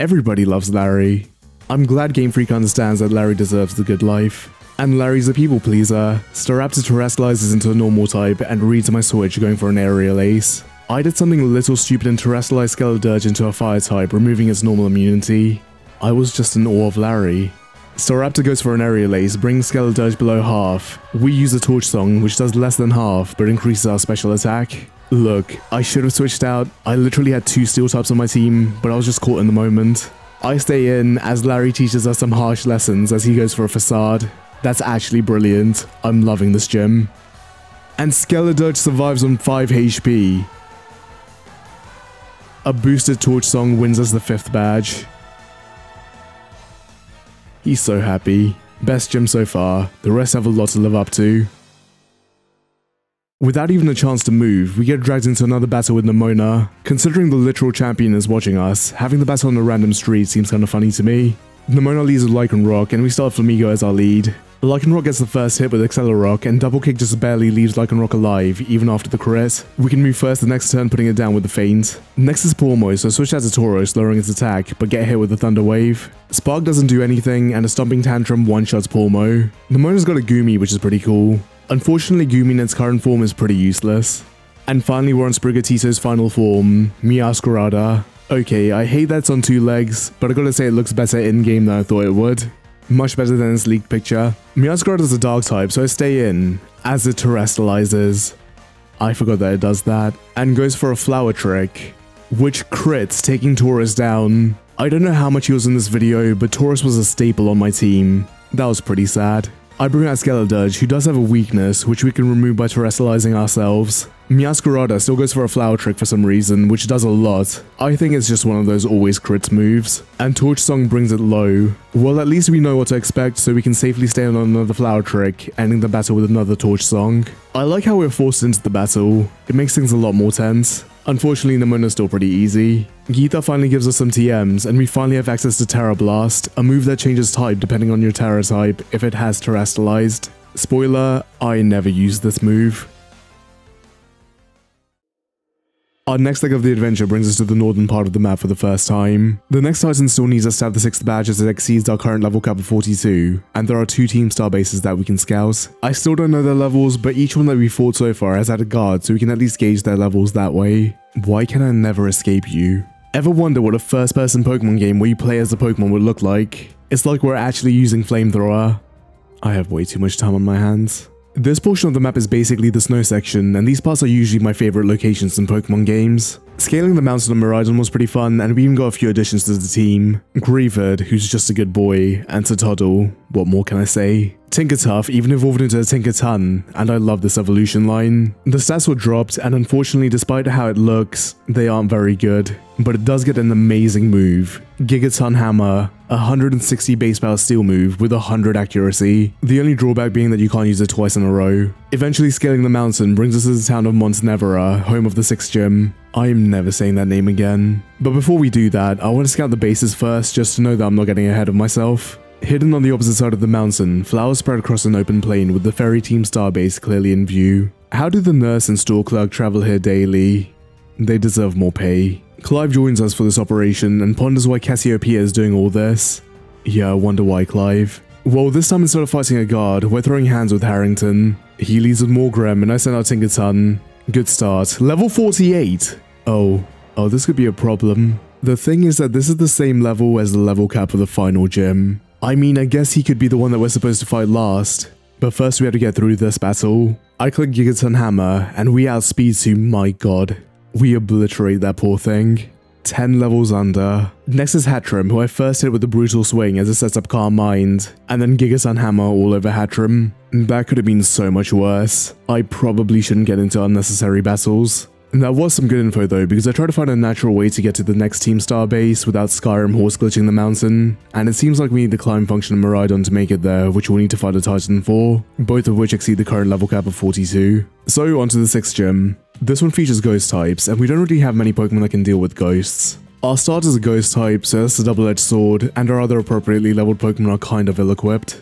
Everybody loves Larry. I'm glad Game Freak understands that Larry deserves the good life. And Larry's a people pleaser. Staraptor terastallizes into a normal type and reads my switch going for an aerial ace. I did something a little stupid and terastallized Skeledirge into a fire type, removing its normal immunity. I was just in awe of Larry. Staraptor goes for an aerial ace, brings Skeledirge below half. We use a torch song, which does less than half, but increases our special attack. Look, I should have switched out. I literally had two steel types on my team, but I was just caught in the moment. I stay in as Larry teaches us some harsh lessons as he goes for a facade. That's actually brilliant. I'm loving this gym. And Skeledirge survives on 5 HP. A boosted torch song wins us the fifth badge. He's so happy. Best gym so far. The rest have a lot to live up to. Without even a chance to move, we get dragged into another battle with Nemona. Considering the literal champion is watching us, having the battle on a random street seems kinda funny to me. Nemona leads with Lycanroc, and we start Flamigo as our lead. Lycanroc gets the first hit with Accelerock, and Double Kick just barely leaves Lycanroc alive, even after the crit. We can move first the next turn, putting it down with the feint. Next is Pawmo, so switch out to Tauros, lowering its attack, but get hit with the Thunder Wave. Spark doesn't do anything, and a Stomping Tantrum one-shots Pawmo. Nemona's got a Goomy, which is pretty cool. Unfortunately, Goomy in its current form is pretty useless. And finally, we're on Sprigatito's final form, Meowscarada. Okay, I hate that it's on two legs, but I gotta say it looks better in-game than I thought it would. Much better than its leaked picture. Meowscarada is a dark type, so I stay in, as it terastallizes. I forgot that it does that. And goes for a flower trick, which crits, taking Tauros down. I don't know how much he was in this video, but Tauros was a staple on my team. That was pretty sad. I bring out Skeledirge, who does have a weakness, which we can remove by terastallizing ourselves. Meowscarada still goes for a flower trick for some reason, which does a lot. I think it's just one of those always crits moves. And Torch Song brings it low. Well, at least we know what to expect, so we can safely stay on another flower trick, ending the battle with another Torch Song. I like how we're forced into the battle. It makes things a lot more tense. Unfortunately, Nemona's still pretty easy. Geeta finally gives us some TMs, and we finally have access to Tera Blast, a move that changes type depending on your Terra type if it has terastallized. Spoiler, I never use this move. Our next leg of the adventure brings us to the northern part of the map for the first time. The next Titan still needs us to have the 6th badge as it exceeds our current level cap of 42, and there are two team star bases that we can scout. I still don't know their levels, but each one that we fought so far has had a guard so we can at least gauge their levels that way. Why can I never escape you? Ever wonder what a first person Pokemon game where you play as a Pokemon would look like? It's like we're actually using Flamethrower. I have way too much time on my hands. This portion of the map is basically the snow section, and these parts are usually my favorite locations in Pokemon games. Scaling the mountain on Miraidon was pretty fun, and we even got a few additions to the team. Greavard, who's just a good boy, and Toddle, what more can I say? Tinkatuff even evolved into a Tinkaton, and I love this evolution line. The stats were dropped, and unfortunately despite how it looks, they aren't very good. But it does get an amazing move. Gigaton Hammer, 160 base power steel move with 100 accuracy. The only drawback being that you can't use it twice in a row. Eventually scaling the mountain brings us to the town of Montnevera, home of the 6th gym. I am never saying that name again. But before we do that, I want to scout the bases first just to know that I'm not getting ahead of myself. Hidden on the opposite side of the mountain, flowers spread across an open plain with the Fairy Team starbase clearly in view. How do the nurse and store clerk travel here daily? They deserve more pay. Clive joins us for this operation and ponders why Cassiopeia is doing all this. Yeah, I wonder why, Clive. Well, this time instead of fighting a guard, we're throwing hands with Harrington. He leads with Morgrem and I send out Tinkaton. Good start. Level 48! Oh, oh, this could be a problem. The thing is that this is the same level as the level cap of the final gym. I mean, I guess he could be the one that we're supposed to fight last. But first we have to get through this battle. I click Gigaton Hammer, and we outspeed to my god. We obliterate that poor thing. 10 levels under. Next is Hattrem, who I first hit with the Brutal Swing as it sets up Calm Mind, and then Gigaton Hammer all over Hattrem. That could have been so much worse. I probably shouldn't get into unnecessary battles. That was some good info though, because I tried to find a natural way to get to the next Team Star base without Skyrim horse glitching the mountain, and it seems like we need the climb function in Miraidon to make it there, which we'll need to fight a Titan for, both of which exceed the current level cap of 42. So onto the 6th gym. This one features ghost types, and we don't really have many Pokemon that can deal with ghosts. Our start is a ghost type, so that's a double-edged sword, and our other appropriately leveled Pokemon are kind of ill-equipped.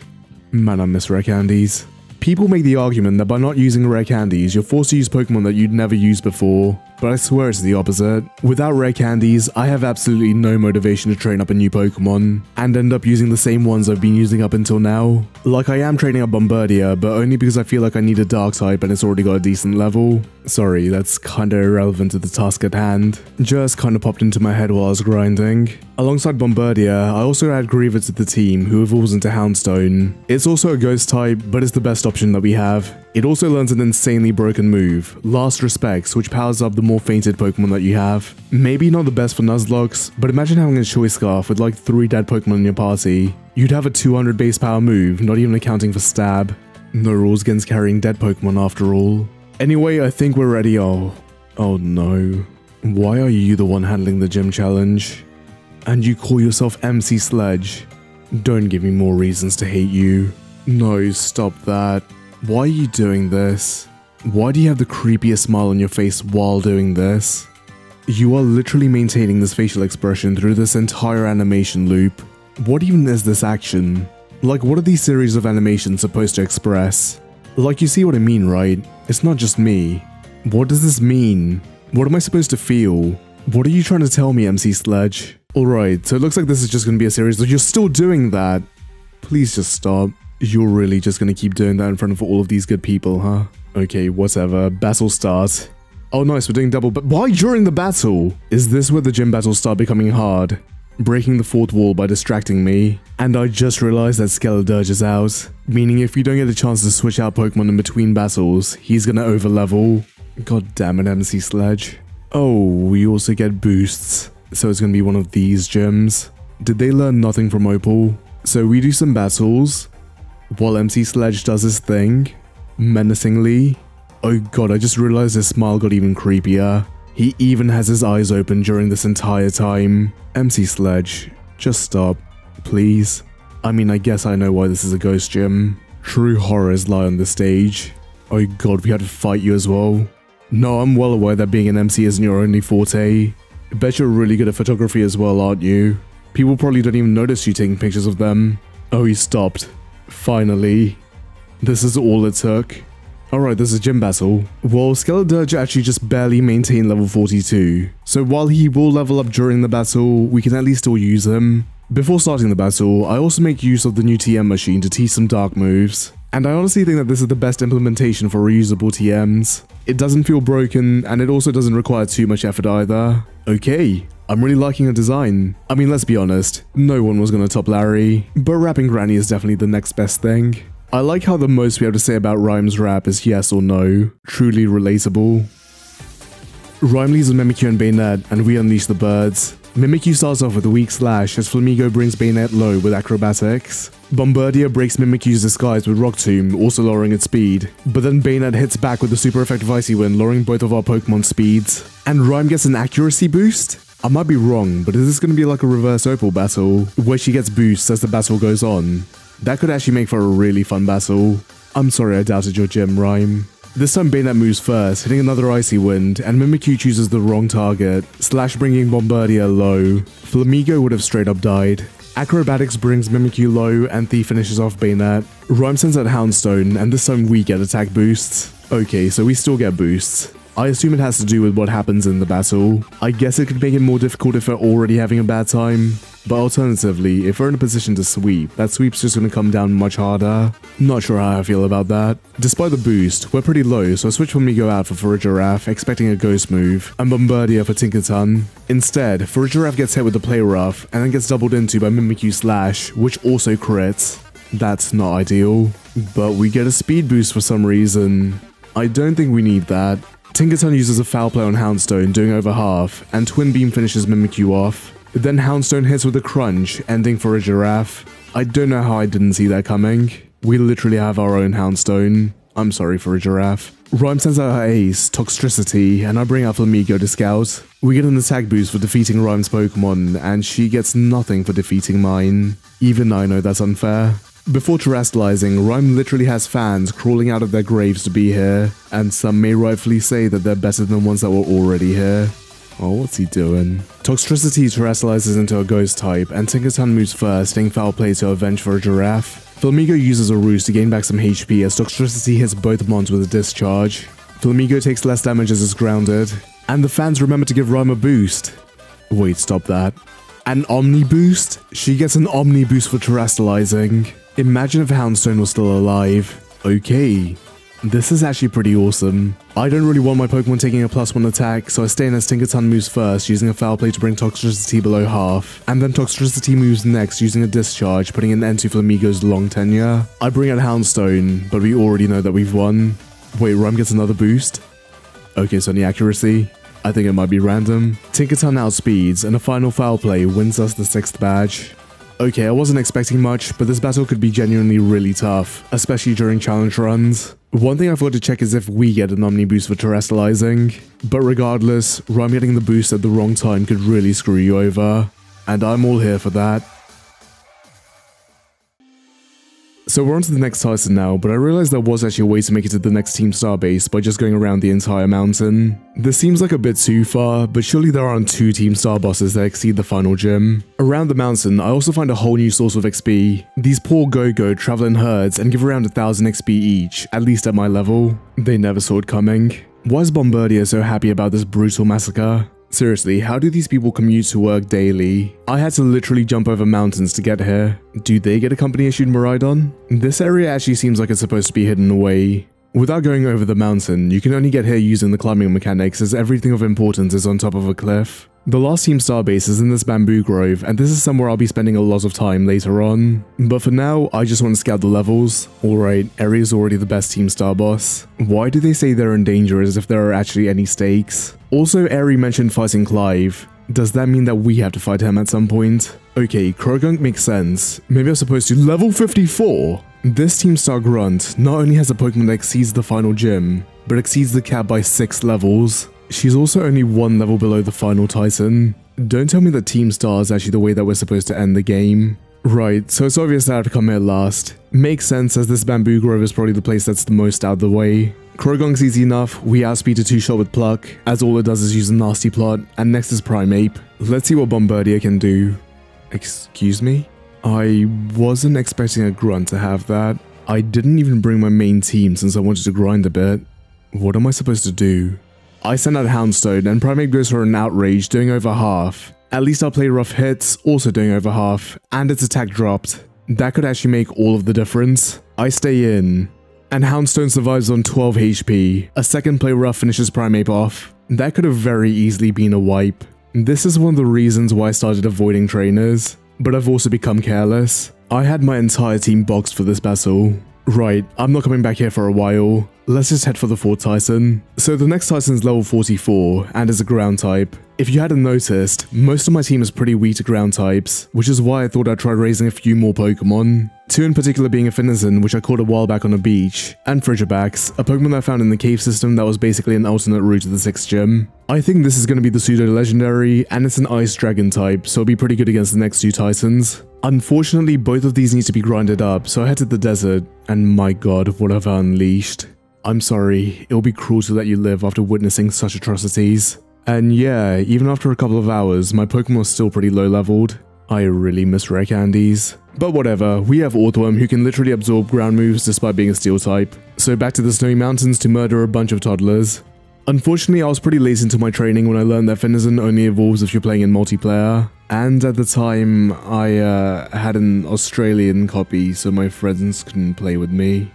Man, I miss rare candies. People make the argument that by not using rare candies, you're forced to use Pokemon that you'd never used before, but I swear it's the opposite. Without rare candies, I have absolutely no motivation to train up a new Pokemon, and end up using the same ones I've been using up until now. Like I am training up Bombirdier, but only because I feel like I need a Dark type and it's already got a decent level. Sorry, that's kinda irrelevant to the task at hand. Just kinda popped into my head while I was grinding. Alongside Bombirdier, I also add Greavard to the team, who evolves into Houndstone. It's also a ghost type, but it's the best option that we have. It also learns an insanely broken move, Last Respects, which powers up the more fainted Pokemon that you have. Maybe not the best for Nuzlocke, but imagine having a Choice Scarf with like 3 dead Pokemon in your party. You'd have a 200 base power move, not even accounting for Stab. No rules against carrying dead Pokemon after all. Anyway, I think we're ready. Oh, oh no. Why are you the one handling the gym challenge? And you call yourself MC Sledge? Don't give me more reasons to hate you. No, stop that. Why are you doing this? Why do you have the creepiest smile on your face while doing this? You are literally maintaining this facial expression through this entire animation loop. What even is this action? Like, what are these series of animations supposed to express? Like, you see what I mean, right? It's not just me. What does this mean? What am I supposed to feel? What are you trying to tell me, MC Sledge? Alright, so it looks like this is just gonna be a series. You're still doing that. Please just stop. You're really just gonna keep doing that in front of all of these good people, huh? Okay, whatever. Battle start. Oh nice, we're doing double but why during the battle? Is this where the gym battles start becoming hard? Breaking the fourth wall by distracting me. And I just realized that Skeledirge is out. Meaning if you don't get a chance to switch out Pokemon in between battles, he's gonna overlevel. God damn it, MC Sledge. Oh, we also get boosts. So it's gonna be one of these gyms. Did they learn nothing from Opal? So we do some battles, while MC Sledge does his thing, menacingly. Oh god, I just realized his smile got even creepier. He even has his eyes open during this entire time. MC Sledge, just stop, please. I mean, I guess I know why this is a ghost gym. True horrors lie on the stage. Oh god, we had to fight you as well. No, I'm well aware that being an MC isn't your only forte. Bet you're really good at photography as well, aren't you? People probably don't even notice you taking pictures of them. Oh, he stopped. Finally. This is all it took. Alright, this is gym battle. Well, Skeledirge actually just barely maintained level 42, so while he will level up during the battle, we can at least still use him. Before starting the battle, I also make use of the new TM machine to teach some dark moves. And I honestly think that this is the best implementation for reusable TMs. It doesn't feel broken, and it also doesn't require too much effort either. Okay, I'm really liking the design. I mean, let's be honest, no one was gonna top Larry, but rapping Granny is definitely the next best thing. I like how the most we have to say about Ryme's rap is yes or no, truly relatable. Ryme leads with Mimikyu and Banette, and we unleash the birds. Mimikyu starts off with a weak slash as Flamigo brings Banette low with acrobatics. Bombirdier breaks Mimikyu's disguise with Rock Tomb, also lowering its speed. But then Banette hits back with the super effective Icy Wind, lowering both of our Pokemon speeds. And Ryme gets an accuracy boost? I might be wrong, but is this going to be like a reverse Opal battle, where she gets boosts as the battle goes on? That could actually make for a really fun battle. I'm sorry I doubted your gym, Ryme. This time Banette moves first, hitting another Icy Wind, and Mimikyu chooses the wrong target, Slash bringing Bombirdier low. Flamigo would have straight up died. Acrobatics brings Mimikyu low, and Thief finishes off Banette. Ryme sends out Houndstone, and this time we get attack boosts. Okay, so we still get boosts. I assume it has to do with what happens in the battle. I guess it could make it more difficult if we're already having a bad time. But alternatively, if we're in a position to sweep, that sweep's just gonna come down much harder. Not sure how I feel about that. Despite the boost, we're pretty low, so I switch when we go out for Farigiraf, expecting a ghost move, and Bombirdier for Tinkaton. Instead, Farigiraf gets hit with the Play Rough, and then gets doubled into by Mimikyu Slash, which also crits. That's not ideal. But we get a speed boost for some reason. I don't think we need that. Tinkaton uses a foul play on Houndstone, doing over half, and Twin Beam finishes Mimikyu off. Then Houndstone hits with a crunch, ending Farigiraf. I don't know how I didn't see that coming. We literally have our own Houndstone. I'm sorry for a giraffe. Ryme sends out her ace, Toxtricity, and I bring out Flamigo to scout. We get an attack boost for defeating Ryme's Pokemon, and she gets nothing for defeating mine. Even I know that's unfair. Before terastallizing, Ryme literally has fans crawling out of their graves to be here, and some may rightfully say that they're better than ones that were already here. Oh, what's he doing? Toxtricity terastallizes into a ghost type, and Tinkaton moves first, hitting foul play to avenge Farigiraf. Flamigo uses a Roost to gain back some HP as Toxtricity hits both mons with a discharge. Flamigo takes less damage as it's grounded, and the fans remember to give Ryme a boost. Wait, stop that. An Omni boost? She gets an Omni boost for terastallizing. Imagine if Houndstone was still alive. Okay. This is actually pretty awesome. I don't really want my Pokemon taking a plus one attack, so I stay in as Tinkaton moves first, using a foul play to bring Toxtricity below half. And then Toxtricity moves next, using a discharge, putting an end to Flamigo's long tenure. I bring out Houndstone, but we already know that we've won. Wait, Ryme gets another boost? Okay, so any accuracy? I think it might be random. Tinkaton outspeeds, and a final foul play wins us the sixth badge. Okay, I wasn't expecting much, but this battle could be genuinely really tough, especially during challenge runs. One thing I forgot to check is if we get an Omni boost for terastallizing, but regardless, Ryme getting the boost at the wrong time could really screw you over, and I'm all here for that. So we're on to the next Titan now, but I realized there was actually a way to make it to the next Team Star base by just going around the entire mountain. This seems like a bit too far, but surely there aren't two Team Star bosses that exceed the final gym. Around the mountain, I also find a whole new source of XP. These poor Go-Go travel in herds and give around a thousand XP each, at least at my level. They never saw it coming. Why is Bombirdier so happy about this brutal massacre? Seriously, how do these people commute to work daily? I had to literally jump over mountains to get here. Do they get a company issued Miraidon? This area actually seems like it's supposed to be hidden away. Without going over the mountain, you can only get here using the climbing mechanics as everything of importance is on top of a cliff. The last Team Star base is in this bamboo grove and this is somewhere I'll be spending a lot of time later on. But for now, I just want to scout the levels. Alright, Eri is already the best Team Star boss. Why do they say they're in danger as if there are actually any stakes? Also, Eri mentioned fighting Clive. Does that mean that we have to fight him at some point? Okay, Croagunk makes sense. Maybe I'm supposed to level 54? This Team Star Grunt not only has a Pokemon that exceeds the final gym, but exceeds the cap by 6 levels. She's also only one level below the final Titan. Don't tell me that Team Star is actually the way that we're supposed to end the game. Right, so it's obvious that I have to come here last. Makes sense as this Bamboo Grove is probably the place that's the most out of the way. Croagunk's easy enough, we outspeed a 2-shot with Pluck, as all it does is use a nasty plot, and next is Primeape. Let's see what Bombirdier can do. Excuse me? I wasn't expecting a grunt to have that. I didn't even bring my main team since I wanted to grind a bit. What am I supposed to do? I send out Houndstone and Primeape goes for an Outrage doing over half. At least I'll play rough hits, also doing over half, and its attack dropped. That could actually make all of the difference. I stay in, and Houndstone survives on 12 HP. A second play rough finishes Primeape off. That could have very easily been a wipe. This is one of the reasons why I started avoiding trainers, but I've also become careless. I had my entire team boxed for this battle. Right, I'm not coming back here for a while. Let's just head for the 4th Titan. So the next Titan is level 44 and is a ground type. If you hadn't noticed, most of my team is pretty weak to ground types, which is why I thought I'd try raising a few more Pokemon. Two in particular being a Finizen, which I caught a while back on a beach, and Frigibax, a Pokemon that I found in the cave system that was basically an alternate route to the 6th gym. I think this is going to be the pseudo-legendary, and it's an Ice Dragon type, so it'll be pretty good against the next two Titans. Unfortunately, both of these need to be grinded up, so I head to the desert, and my god, what have I unleashed. I'm sorry, it'll be cruel to let you live after witnessing such atrocities. And yeah, even after a couple of hours, my Pokemon was still pretty low leveled. I really miss rare candies. But whatever, we have Orthworm who can literally absorb ground moves despite being a steel type. So back to the snowy mountains to murder a bunch of toddlers. Unfortunately, I was pretty late into my training when I learned that Finizen only evolves if you're playing in multiplayer. And at the time, I uh, had an Australian copy so my friends couldn't play with me.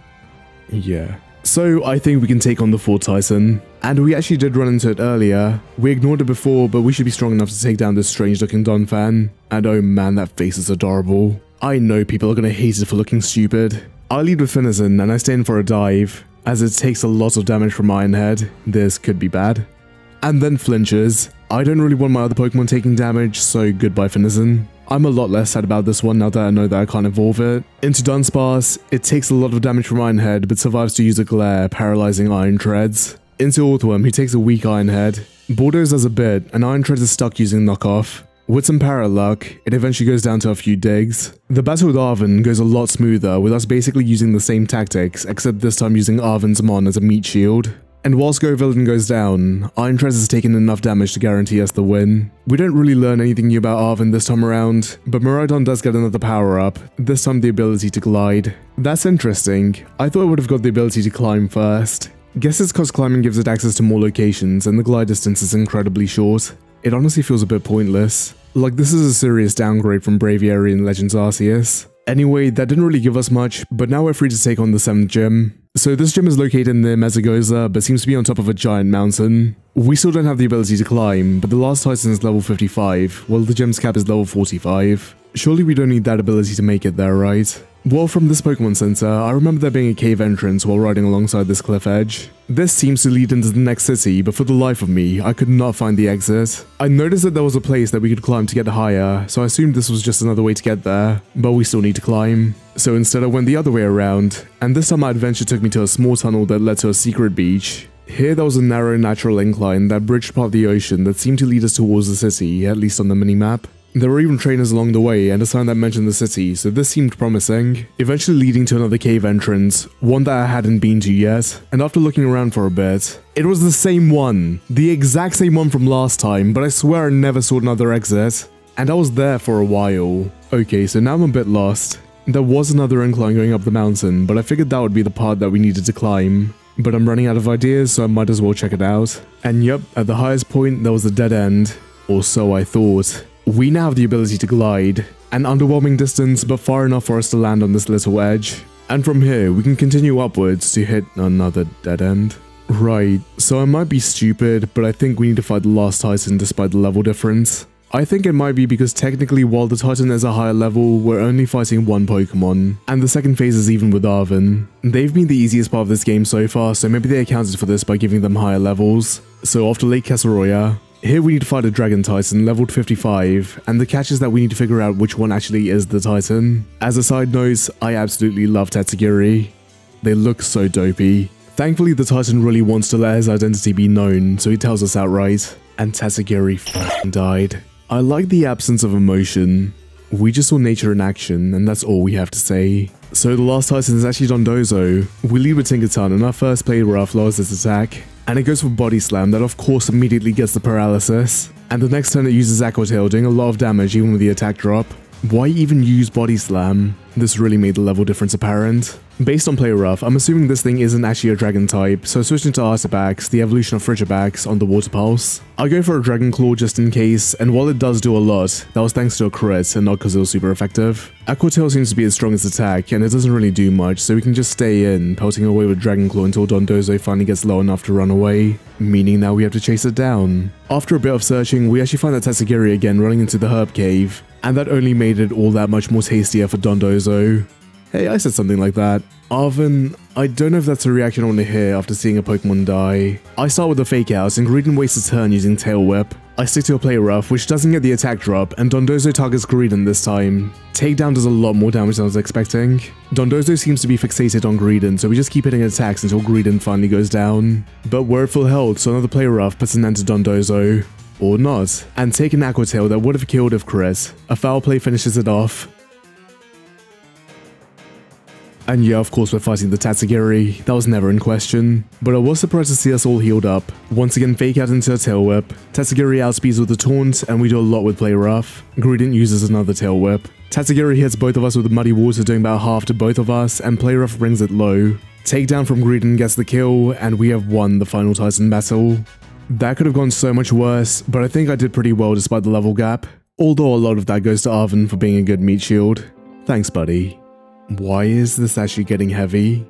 Yeah. So I think we can take on the 4 Titan. And we actually did run into it earlier. We ignored it before, but we should be strong enough to take down this strange looking Donphan. And oh man, that face is adorable. I know people are gonna hate it for looking stupid. I lead with Finizen and I stay in for a dive. As it takes a lot of damage from Ironhead, this could be bad. And then flinches. I don't really want my other Pokemon taking damage, so goodbye Finizen. I'm a lot less sad about this one now that I know that I can't evolve it. Into Dunsparce, it takes a lot of damage from Iron Head, but survives to use a Glare, paralyzing Iron Treads. Into Orthworm, he takes a weak Iron Head. Bordeaux does a bit, and Iron Treads is stuck using Knockoff. With some para luck, it eventually goes down to a few digs. The battle with Arven goes a lot smoother, with us basically using the same tactics, except this time using Arven's Mon as a meat shield. And whilst Govillain goes down, Iron Treads has taken enough damage to guarantee us the win. We don't really learn anything new about Arven this time around, but Miraidon does get another power up, this time the ability to glide. That's interesting. I thought it would have got the ability to climb first. Guess it's cause climbing gives it access to more locations and the glide distance is incredibly short. It honestly feels a bit pointless. Like this is a serious downgrade from Braviary and Legends Arceus. Anyway, that didn't really give us much, but now we're free to take on the 7th gym. So this gym is located near Mesagoza, but seems to be on top of a giant mountain. We still don't have the ability to climb, but the last Titan is level 55, while the gym's cap is level 45. Surely we don't need that ability to make it there, right? Well, from this Pokemon Center, I remember there being a cave entrance while riding alongside this cliff edge. This seems to lead into the next city, but for the life of me, I could not find the exit. I noticed that there was a place that we could climb to get higher, so I assumed this was just another way to get there, but we still need to climb. So instead I went the other way around, and this time my adventure took me to a small tunnel that led to a secret beach. Here there was a narrow natural incline that bridged part of the ocean that seemed to lead us towards the city, at least on the minimap. There were even trainers along the way and a sign that mentioned the city, so this seemed promising, eventually leading to another cave entrance, one that I hadn't been to yet, and after looking around for a bit, it was the same one, the exact same one from last time, but I swear I never saw another exit, and I was there for a while. Okay, so now I'm a bit lost. There was another incline going up the mountain, but I figured that would be the part that we needed to climb. But I'm running out of ideas, so I might as well check it out. And yep, at the highest point, there was a dead end. Or so I thought. We now have the ability to glide, an underwhelming distance but far enough for us to land on this little edge. And from here, we can continue upwards to hit another dead end. Right, so I might be stupid, but I think we need to fight the last Titan despite the level difference. I think it might be because technically while the Titan is a higher level, we're only fighting one Pokemon, and the second phase is even with Arven. They've been the easiest part of this game so far, so maybe they accounted for this by giving them higher levels. So after Lake Casseroya, here we need to fight a Dragon Titan leveled 55, and the catch is that we need to figure out which one actually is the Titan. As a side note, I absolutely love Tatsugiri. They look so dopey. Thankfully the Titan really wants to let his identity be known, so he tells us outright, and Tatsugiri died. I like the absence of emotion. We just saw nature in action, and that's all we have to say. So the last Titan is actually Dondozo. We lead with Tinkaton, and our first play rough lowers his attack and it goes for Body Slam that of course immediately gets the paralysis. And the next turn it uses Aqua Tail doing a lot of damage even with the attack drop. Why even use Body Slam? This really made the level difference apparent. Based on play rough, I'm assuming this thing isn't actually a dragon type, so switching to Arctibax, the evolution of Frigibax on the Water Pulse. I'll go for a Dragon Claw just in case, and while it does do a lot, that was thanks to a crit and not because it was super effective. Aqua Tail seems to be its strongest attack, and it doesn't really do much, so we can just stay in, pelting away with Dragon Claw until Dondozo finally gets low enough to run away, meaning now we have to chase it down. After a bit of searching, we actually find that Tatsugiri again running into the herb cave, and that only made it all that much more tastier for Dondozo. Hey, I said something like that. Arven, I don't know if that's a reaction I want to hear after seeing a Pokemon die. I start with a Fake Out, and Greedent wastes a turn using Tail Whip. I stick to a Play Rough, which doesn't get the attack drop, and Dondozo targets Greedent this time. Takedown does a lot more damage than I was expecting. Dondozo seems to be fixated on Greedent, so we just keep hitting attacks until Greedent finally goes down. But full health, so another Play Rough puts an end to Dondozo. Or not. And take an Aqua that would have killed if Chris. A foul play finishes it off, and yeah, of course we're fighting the Tatsugiri, that was never in question. But I was surprised to see us all healed up. Once again fake out into a tail whip. Tatsugiri outspeeds with the taunt, and we do a lot with play rough. Greedent uses another tail whip. Tatsugiri hits both of us with muddy water doing about half to both of us, and play rough brings it low. Takedown from Greedent gets the kill, and we have won the final Titan battle. That could have gone so much worse, but I think I did pretty well despite the level gap. Although a lot of that goes to Arven for being a good meat shield. Thanks buddy. Why is this actually getting heavy?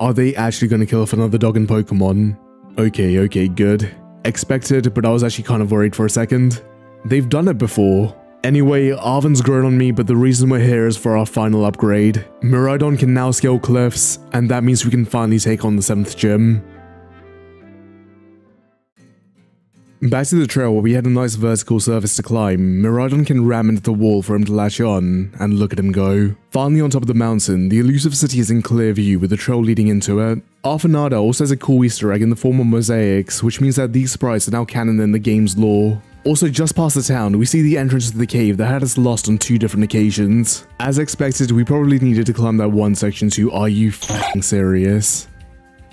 Are they actually going to kill off another dog in Pokemon? Okay, okay, good. Expected, but I was actually kind of worried for a second. They've done it before. Anyway, Arven's grown on me, but the reason we're here is for our final upgrade. Miraidon can now scale cliffs, and that means we can finally take on the 7th gym. Back to the trail where we had a nice vertical surface to climb, Miraidon can ram into the wall for him to latch on, and look at him go. Finally on top of the mountain, the elusive city is in clear view with the trail leading into it. Alfornada also has a cool easter egg in the form of mosaics, which means that these sprites are now canon in the game's lore. Also, just past the town, we see the entrance to the cave that had us lost on two different occasions. As expected, we probably needed to climb that one section to Are You f***ing serious?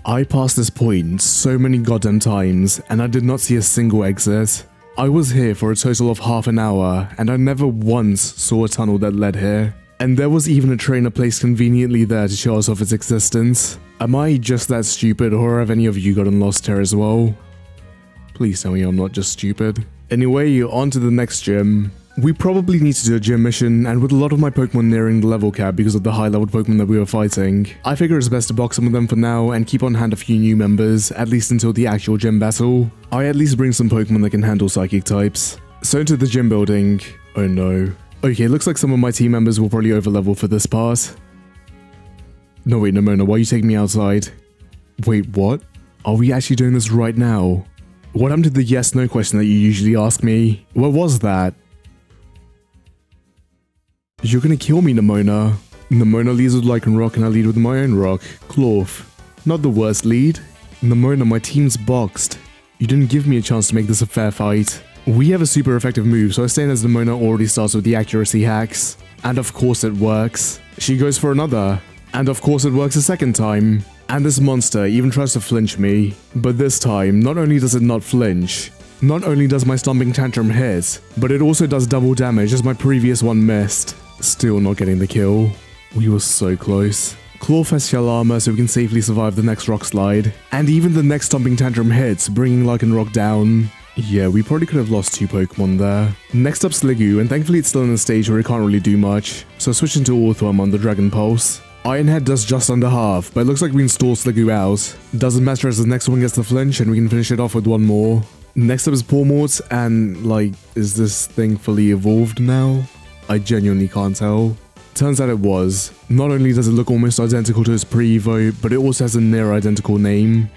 I passed this point so many goddamn times and I did not see a single exit. I was here for a total of half an hour and I never once saw a tunnel that led here. And there was even a trainer placed conveniently there to show us off its existence. Am I just that stupid or have any of you gotten lost here as well? Please tell me I'm not just stupid. Anyway, on to the next gym. We probably need to do a gym mission, and with a lot of my Pokemon nearing the level cap because of the high leveled Pokemon that we were fighting, I figure it's best to box some of them for now and keep on hand a few new members, at least until the actual gym battle. I at least bring some Pokemon that can handle psychic types. So into the gym building. Oh no. Okay, looks like some of my team members will probably overlevel for this part. No wait, Nemona, why are you taking me outside? Wait, what? Are we actually doing this right now? What happened to the yes no question that you usually ask me? What was that? You're gonna kill me, Nemona. Nemona leads with Lycanroc and I lead with my own rock, Klawf. Not the worst lead. Nemona, my team's boxed. You didn't give me a chance to make this a fair fight. We have a super effective move, so I stay as Nemona already starts with the accuracy hacks. And of course it works. She goes for another. And of course it works a second time. And this monster even tries to flinch me. But this time, not only does it not flinch, not only does my stomping tantrum hit, but it also does double damage as my previous one missed. Still not getting the kill. We were so close. Shell armor so we can safely survive the next rock slide. And even the next stomping tantrum hits, bringing Lycanroc down. Yeah, we probably could have lost two Pokemon there. Next up Sliggoo, and thankfully it's still in a stage where it can't really do much, so switching to Orthworm on the Dragon Pulse. Ironhead does just under half, but it looks like we can stall Sliggoo out. Doesn't matter as the next one gets the flinch and we can finish it off with one more. Next up is Pawmot, and like, is this thing fully evolved now? I genuinely can't tell. Turns out it was. Not only does it look almost identical to its pre-evo, but it also has a near identical name.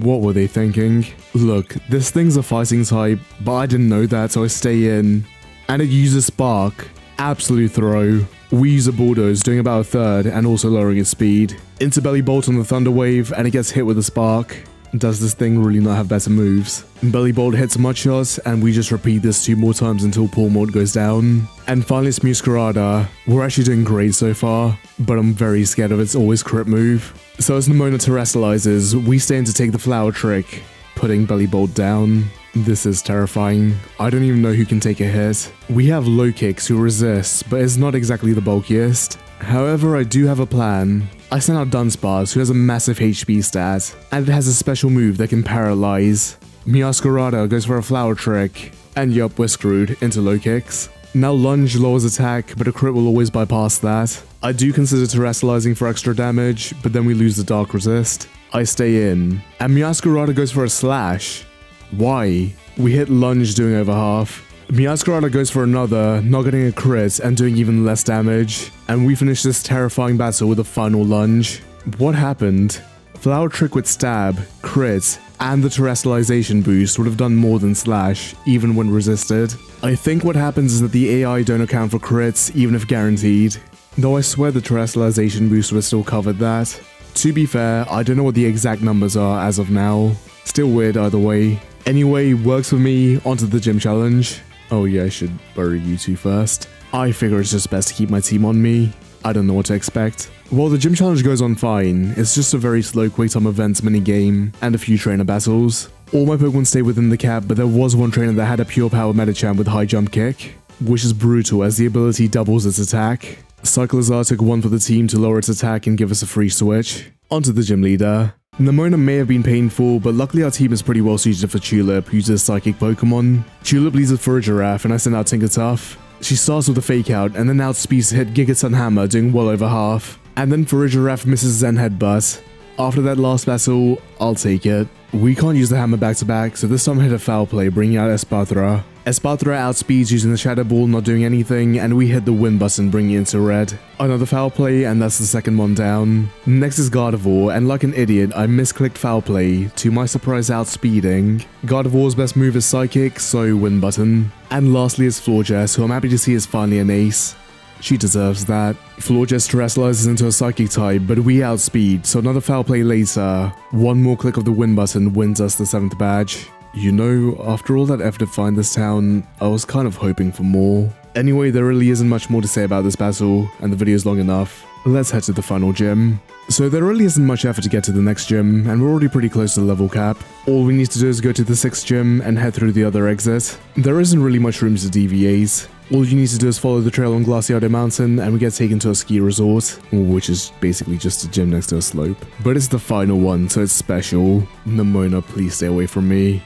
What were they thinking? Look, this thing's a fighting type, but I didn't know that, so I stay in. And it uses Spark. Absolute throw. We use a Bulldoze, doing about a third, and also lowering its speed. Into Bellibolt on the Thunder Wave, and it gets hit with a Spark. Does this thing really not have better moves? Bellibolt hits Mudshot, and we just repeat this two more times until Pawmot goes down. And finally it's Meowscarada. We're actually doing great so far, but I'm very scared of its always crit move. So as Nemona terastallizes, we stay in to take the flower trick, putting Bellibolt down. This is terrifying. I don't even know who can take a hit. We have Lokix who resists, but is not exactly the bulkiest. However, I do have a plan. I sent out Dunsparce, who has a massive HP stat, and it has a special move that can paralyze. Meowscarada goes for a flower trick, and yup, we're screwed into Lokix. Now Lunge lowers attack, but a crit will always bypass that. I do consider terastallizing for extra damage, but then we lose the Dark Resist. I stay in, and Meowscarada goes for a Slash. Why? We hit Lunge doing over half. Meowscarada goes for another, not getting a crit and doing even less damage. And we finish this terrifying battle with a final lunge. What happened? Flower Trick with Stab, Crit, and the Terastallization boost would have done more than Slash, even when resisted. I think what happens is that the AI don't account for crits, even if guaranteed. Though I swear the Terastallization boost would have still covered that. To be fair, I don't know what the exact numbers are as of now. Still weird either way. Anyway, works for me, onto the gym challenge. Oh yeah, I should bury you two first. I figure it's just best to keep my team on me. I don't know what to expect. While the gym challenge goes on fine, it's just a very slow quick time events minigame and a few trainer battles. All my Pokemon stay within the cap, but there was one trainer that had a pure power Medicham with high jump kick, which is brutal as the ability doubles its attack. Cyclizar took one for the team to lower its attack and give us a free switch. Onto the gym leader. Nemona may have been painful, but luckily our team is pretty well suited for Tulip, who uses Psychic Pokemon. Tulip leads a giraffe, and I send out Tinkatuff. She starts with a fake out, and then outspeeds hit Gigaton Hammer, doing well over half and then Farigiraf misses Zen Headbutt. After that last battle, I'll take it. We can't use the hammer back to back, so this time I hit a foul play, bringing out Espathra. Espathra outspeeds using the Shadow Ball, not doing anything, and we hit the win button, bringing it into red. Another foul play, and that's the second one down. Next is Gardevoir, and like an idiot, I misclicked foul play, to my surprise outspeeding. Gardevoir's best move is Psychic, so win button. And lastly is Florges, who I'm happy to see is finally an ace. She deserves that. Florges terastallizes into a psychic type, but we outspeed, so another foul play later. One more click of the win button wins us the 7th badge. You know, after all that effort to find this town, I was kind of hoping for more. Anyway, there really isn't much more to say about this battle, and the video is long enough. Let's head to the final gym. So there really isn't much effort to get to the next gym, and we're already pretty close to the level cap. All we need to do is go to the 6th gym and head through the other exit. There isn't really much room to deviate. All you need to do is follow the trail on Glaseado Mountain and we get taken to a ski resort, which is basically just a gym next to a slope. But it's the final one, so it's special. Nemona, please stay away from me.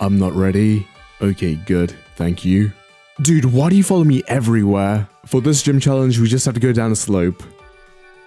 I'm not ready. Okay, good. Thank you. Dude, why do you follow me everywhere? For this gym challenge, we just have to go down a slope.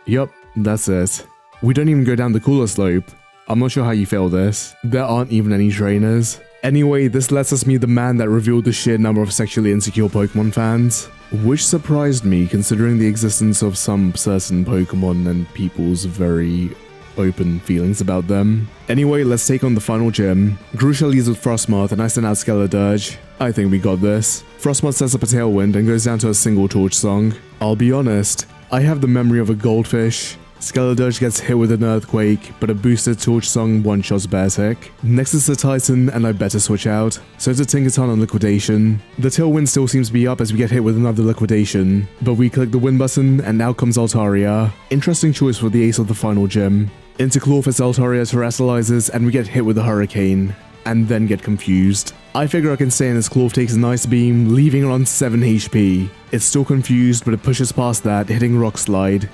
Yup, that's it. We don't even go down the cooler slope. I'm not sure how you fail this. There aren't even any trainers. Anyway, this lets us meet the man that revealed the sheer number of sexually insecure Pokemon fans, which surprised me considering the existence of some certain Pokemon and people's very open feelings about them. Anyway, let's take on the final gym. Grusha leads with Frosmoth and I send out Skeledirge. I think we got this. Frosmoth sets up a Tailwind and goes down to a single Torch song. I'll be honest, I have the memory of a goldfish, Skeledirge gets hit with an earthquake, but a boosted Torch Song one-shots Beartic. Next is Cetitan, and I better switch out. So it's a Tinkaton on Liquidation. The Tailwind still seems to be up as we get hit with another Liquidation, but we click the win button, and now comes Altaria. Interesting choice for the ace of the final gym. Into Clawfist Altaria terastallizes, and we get hit with a Hurricane and then get confused. I figure I can stay in as Klawf takes a nice beam, leaving on 7 HP. It's still confused, but it pushes past that, hitting Rock Slide.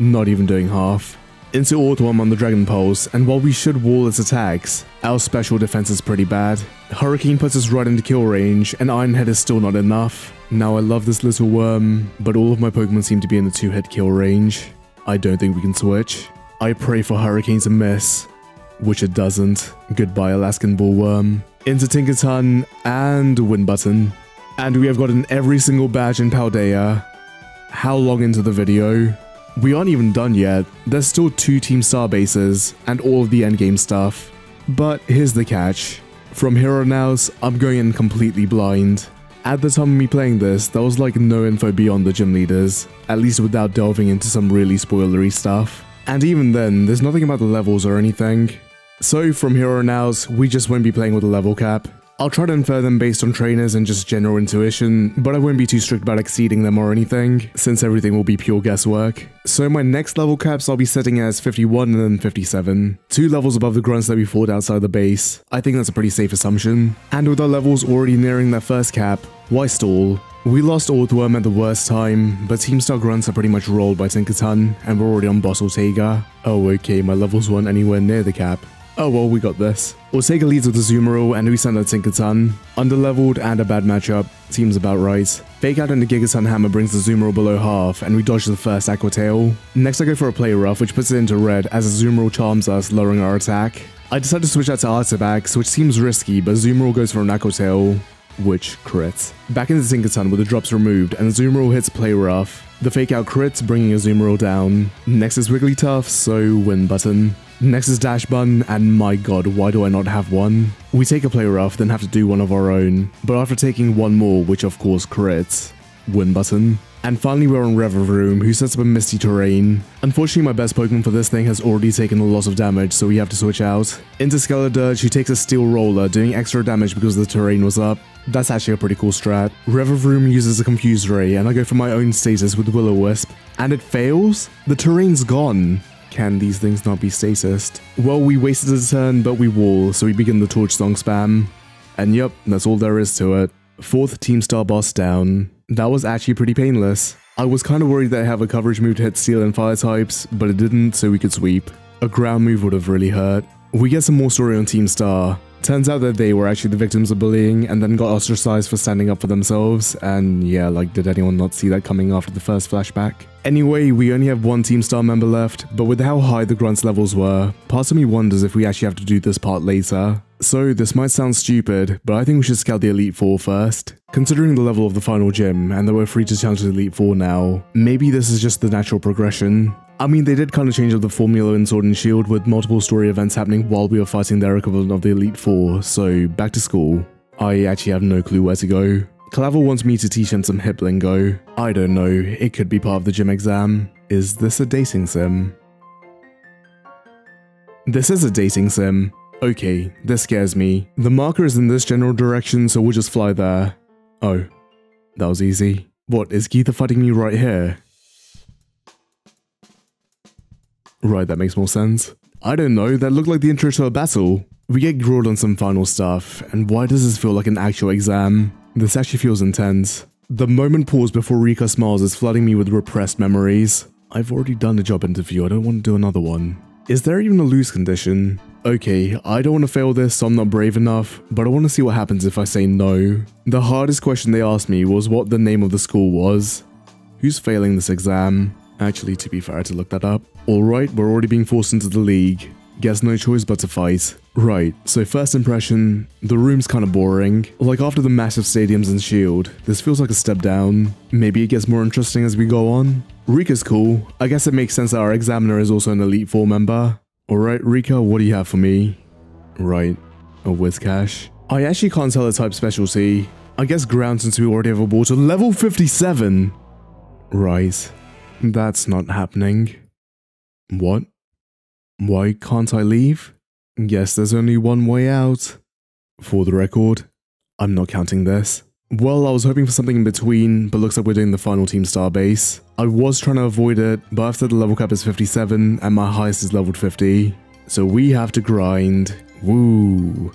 Not even doing half. Into Orthworm on the Dragon Pulse, and while we should wall its attacks, our special defense is pretty bad. Hurricane puts us right into kill range, and Iron Head is still not enough. Now I love this little worm, but all of my Pokemon seem to be in the 2 hit kill range. I don't think we can switch. I pray for hurricanes to miss, which it doesn't. Goodbye Alaskan Bullworm. Into Tinkaton and Win Button. And we have gotten every single badge in Paldea. How long into the video? We aren't even done yet. There's still two Team Star bases and all of the endgame stuff. But here's the catch. From here on out, I'm going in completely blind. At the time of me playing this, there was like no info beyond the gym leaders, at least without delving into some really spoilery stuff. And even then, there's nothing about the levels or anything. So from here on out, we just won't be playing with a level cap. I'll try to infer them based on trainers and just general intuition, but I won't be too strict about exceeding them or anything, since everything will be pure guesswork. So my next level caps I'll be setting as 51 and then 57, two levels above the grunts that we fought outside the base. I think that's a pretty safe assumption. And with our levels already nearing their first cap, why stall? We lost Orthworm at the worst time, but Team Star Grunts are pretty much rolled by Tinkaton, and we're already on Boss Ortega. Oh okay, my levels weren't anywhere near the cap. Oh well, we got this. Ortega leads with the Azumarill and we send out Tinkaton. Underleveled and a bad matchup. Seems about right. Fake out and the Gigaton Hammer brings the Azumarill below half and we dodge the first Aqua Tail. Next I go for a Play Rough which puts it into red as Azumarill charms us, lowering our attack. I decide to switch out to Arctibax, which seems risky, but Azumarill goes for an Aqua Tail, which crits. Back into Tinkaton with the drops removed and Azumarill hits Play Rough. The fake out crits, bringing Azumarill down. Next is Wigglytuff, so win button. Next is Dachsbun, and my god, why do I not have one? We take a play rough, then have to do one of our own, but after taking one more, which of course crits, win button. And finally we're on Revavroom, who sets up a Misty Terrain. Unfortunately my best Pokemon for this thing has already taken a lot of damage, so we have to switch out. Into Skeledirge, who takes a Steel Roller, doing extra damage because the terrain was up. That's actually a pretty cool strat. Revavroom uses a Confused Ray, and I go for my own status with Will-O-Wisp. And it fails? The terrain's gone. Can these things not be statist? Well, we wasted a turn, but we wall, so we begin the Torch Song spam. And yep, that's all there is to it. Fourth Team Star boss down. That was actually pretty painless. I was kind of worried that I have a coverage move to hit steel and fire types, but it didn't, so we could sweep. A ground move would have really hurt. We get some more story on Team Star. Turns out that they were actually the victims of bullying and then got ostracized for standing up for themselves, and yeah, like did anyone not see that coming after the first flashback? Anyway, we only have one Team Star member left, but with how high the grunts levels were, part of me wonders if we actually have to do this part later. So this might sound stupid, but I think we should scout the Elite Four first. Considering the level of the final gym, and that we're free to challenge the Elite Four now, maybe this is just the natural progression. I mean, they did kind of change up the formula in Sword and Shield with multiple story events happening while we were fighting their equivalent of the Elite Four, so back to school. I actually have no clue where to go. Clavel wants me to teach him some hip lingo. I don't know, it could be part of the gym exam. Is this a dating sim? This is a dating sim. Okay, this scares me. The marker is in this general direction, so we'll just fly there. Oh, that was easy. What, is Geeta fighting me right here? Right, that makes more sense. I don't know, that looked like the intro to a battle. We get grilled on some final stuff, and why does this feel like an actual exam? This actually feels intense. The moment pause before Rika smiles is flooding me with repressed memories. I've already done a job interview, I don't want to do another one. Is there even a lose condition? Okay, I don't want to fail this, so I'm not brave enough, but I want to see what happens if I say no. The hardest question they asked me was what the name of the school was. Who's failing this exam? Actually, to be fair, I had to look that up. Alright, we're already being forced into the league. Guess no choice but to fight. Right, so first impression, the room's kinda boring. Like after the massive stadiums and shield, this feels like a step down. Maybe it gets more interesting as we go on. Rika's cool. I guess it makes sense that our examiner is also an Elite Four member. Alright, Rika, what do you have for me? Right, a Whiscash. I actually can't tell the type specialty. I guess ground since we already have a water. Level 57! Right. That's not happening. What? Why can't I leave? Guess there's only one way out. For the record, I'm not counting this. Well, I was hoping for something in between, but looks like we're doing the final team star base. I was trying to avoid it, but after the level cap is 57 and my highest is leveled 50, so we have to grind. Woo.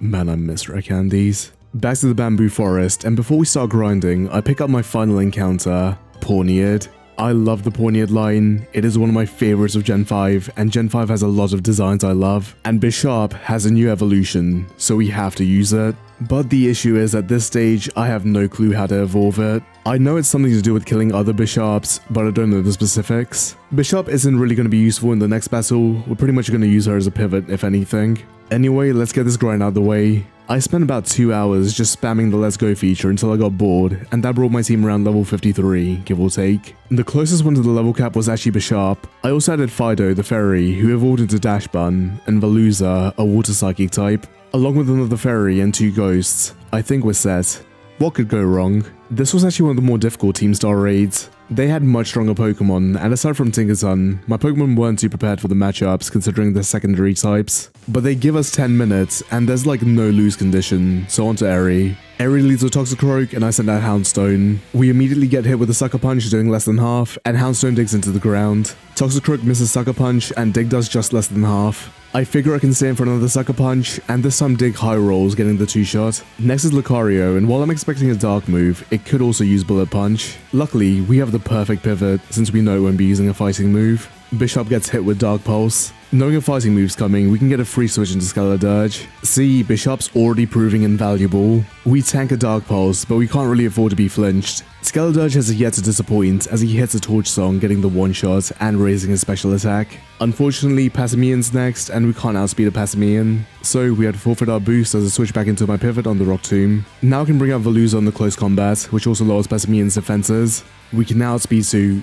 Man, I miss rare candies. Back to the bamboo forest, and before we start grinding, I pick up my final encounter, Pawniard. I love the Pawniard line, it is one of my favorites of Gen 5, and Gen 5 has a lot of designs I love, and Bisharp has a new evolution, so we have to use it. But the issue is at this stage, I have no clue how to evolve it. I know it's something to do with killing other Bisharps, but I don't know the specifics. Bisharp isn't really going to be useful in the next battle, we're pretty much going to use her as a pivot if anything. Anyway, let's get this grind out of the way. I spent about 2 hours just spamming the let's go feature until I got bored, and that brought my team around level 53, give or take. The closest one to the level cap was actually Bisharp. I also added Fidough, the fairy, who evolved into Dachsbun, and Veluza, a water psychic type. Along with another fairy and two ghosts, I think we're set. What could go wrong? This was actually one of the more difficult Team Star raids. They had much stronger Pokemon, and aside from Tinkaton, my Pokemon weren't too prepared for the matchups considering their secondary types. But they give us 10 minutes, and there's like no lose condition, so on to Eri. Eri leads with Toxicroak, and I send out Houndstone. We immediately get hit with a Sucker Punch doing less than half, and Houndstone digs into the ground. Toxicroak misses Sucker Punch, and Dig does just less than half. I figure I can stay in for another Sucker Punch, and this time Dig high rolls, getting the two-shot. Next is Lucario, and while I'm expecting a Dark move, it could also use Bullet Punch. Luckily, we have the perfect pivot, since we know it won't be using a fighting move. Bisharp gets hit with Dark Pulse. Knowing a fighting move's coming, we can get a free switch into Skeledirge. See, Bisharp's already proving invaluable. We tank a Dark Pulse, but we can't really afford to be flinched. Skeledirge has yet to disappoint as he hits a Torch Song getting the one-shot and raising his special attack. Unfortunately, Passimian's next and we can't outspeed a Passimian, so we had to forfeit our boost as I switch back into my pivot on the Rock Tomb. Now I can bring out Veluza on the close combat, which also lowers Passimian's defenses. We can now outspeed Sue.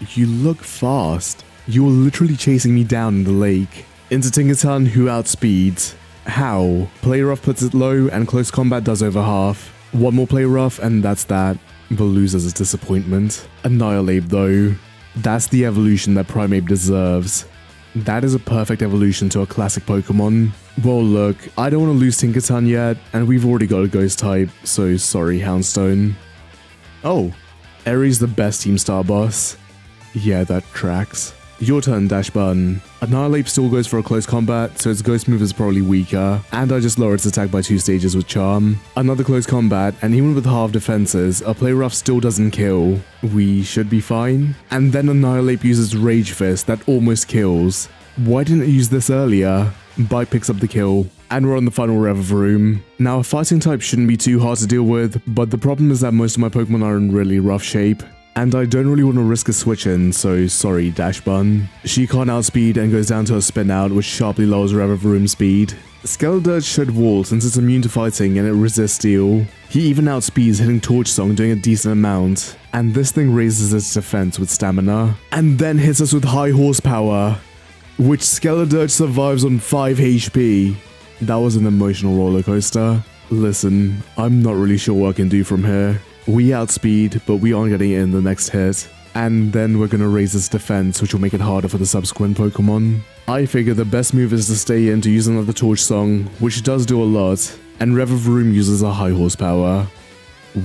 You look fast. You're literally chasing me down in the lake. Into Tinkaton, who outspeeds. How? Play rough puts it low, and close combat does over half. One more play rough, and that's that. Veluza's a disappointment. Annihilape, though. That's the evolution that Primeape deserves. That is a perfect evolution to a classic Pokemon. Well look, I don't want to lose Tinkaton yet, and we've already got a Ghost type, so sorry Houndstone. Oh, Eri's the best Team Star boss. Yeah, that tracks. Your turn, Dachsbun. Annihilape still goes for a close combat, so its ghost move is probably weaker, and I just lower its attack by 2 stages with Charm. Another close combat, and even with half defenses, a play rough still doesn't kill. We should be fine. And then Annihilape uses Rage Fist that almost kills. Why didn't it use this earlier? Bite picks up the kill, and we're on the final Revavroom. Now, a fighting type shouldn't be too hard to deal with, but the problem is that most of my Pokemon are in really rough shape. And I don't really want to risk a switch in, so sorry Dachsbun. She can't outspeed and goes down to a spin out, which sharply lowers her room speed. Skeledirge should wall since it's immune to fighting and it resists steel. He even outspeeds hitting Torch Song doing a decent amount, and this thing raises its defense with stamina, and then hits us with high horsepower, which Skeledirge survives on 5 HP. That was an emotional roller coaster. Listen, I'm not really sure what I can do from here. We outspeed, but we aren't getting it in the next hit. And then we're gonna raise its defense, which will make it harder for the subsequent Pokemon. I figure the best move is to stay in to use another Torch Song, which does do a lot, and Revavroom uses a high horsepower,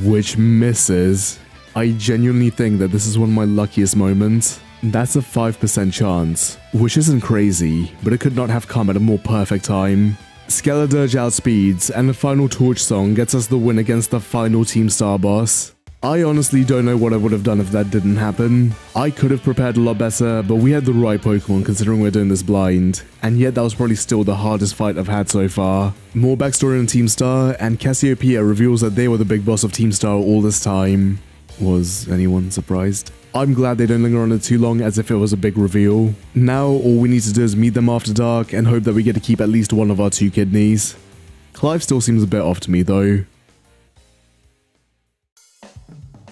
which misses. I genuinely think that this is one of my luckiest moments. That's a 5% chance, which isn't crazy, but it could not have come at a more perfect time. Skeledirge outspeeds, and the final Torch Song gets us the win against the final Team Star boss. I honestly don't know what I would have done if that didn't happen. I could have prepared a lot better, but we had the right Pokemon considering we're doing this blind, and yet that was probably still the hardest fight I've had so far. More backstory on Team Star, and Cassiopeia reveals that they were the big boss of Team Star all this time. Was anyone surprised? I'm glad they don't linger on it too long as if it was a big reveal. Now all we need to do is meet them after dark and hope that we get to keep at least one of our two kidneys. Clive still seems a bit off to me though.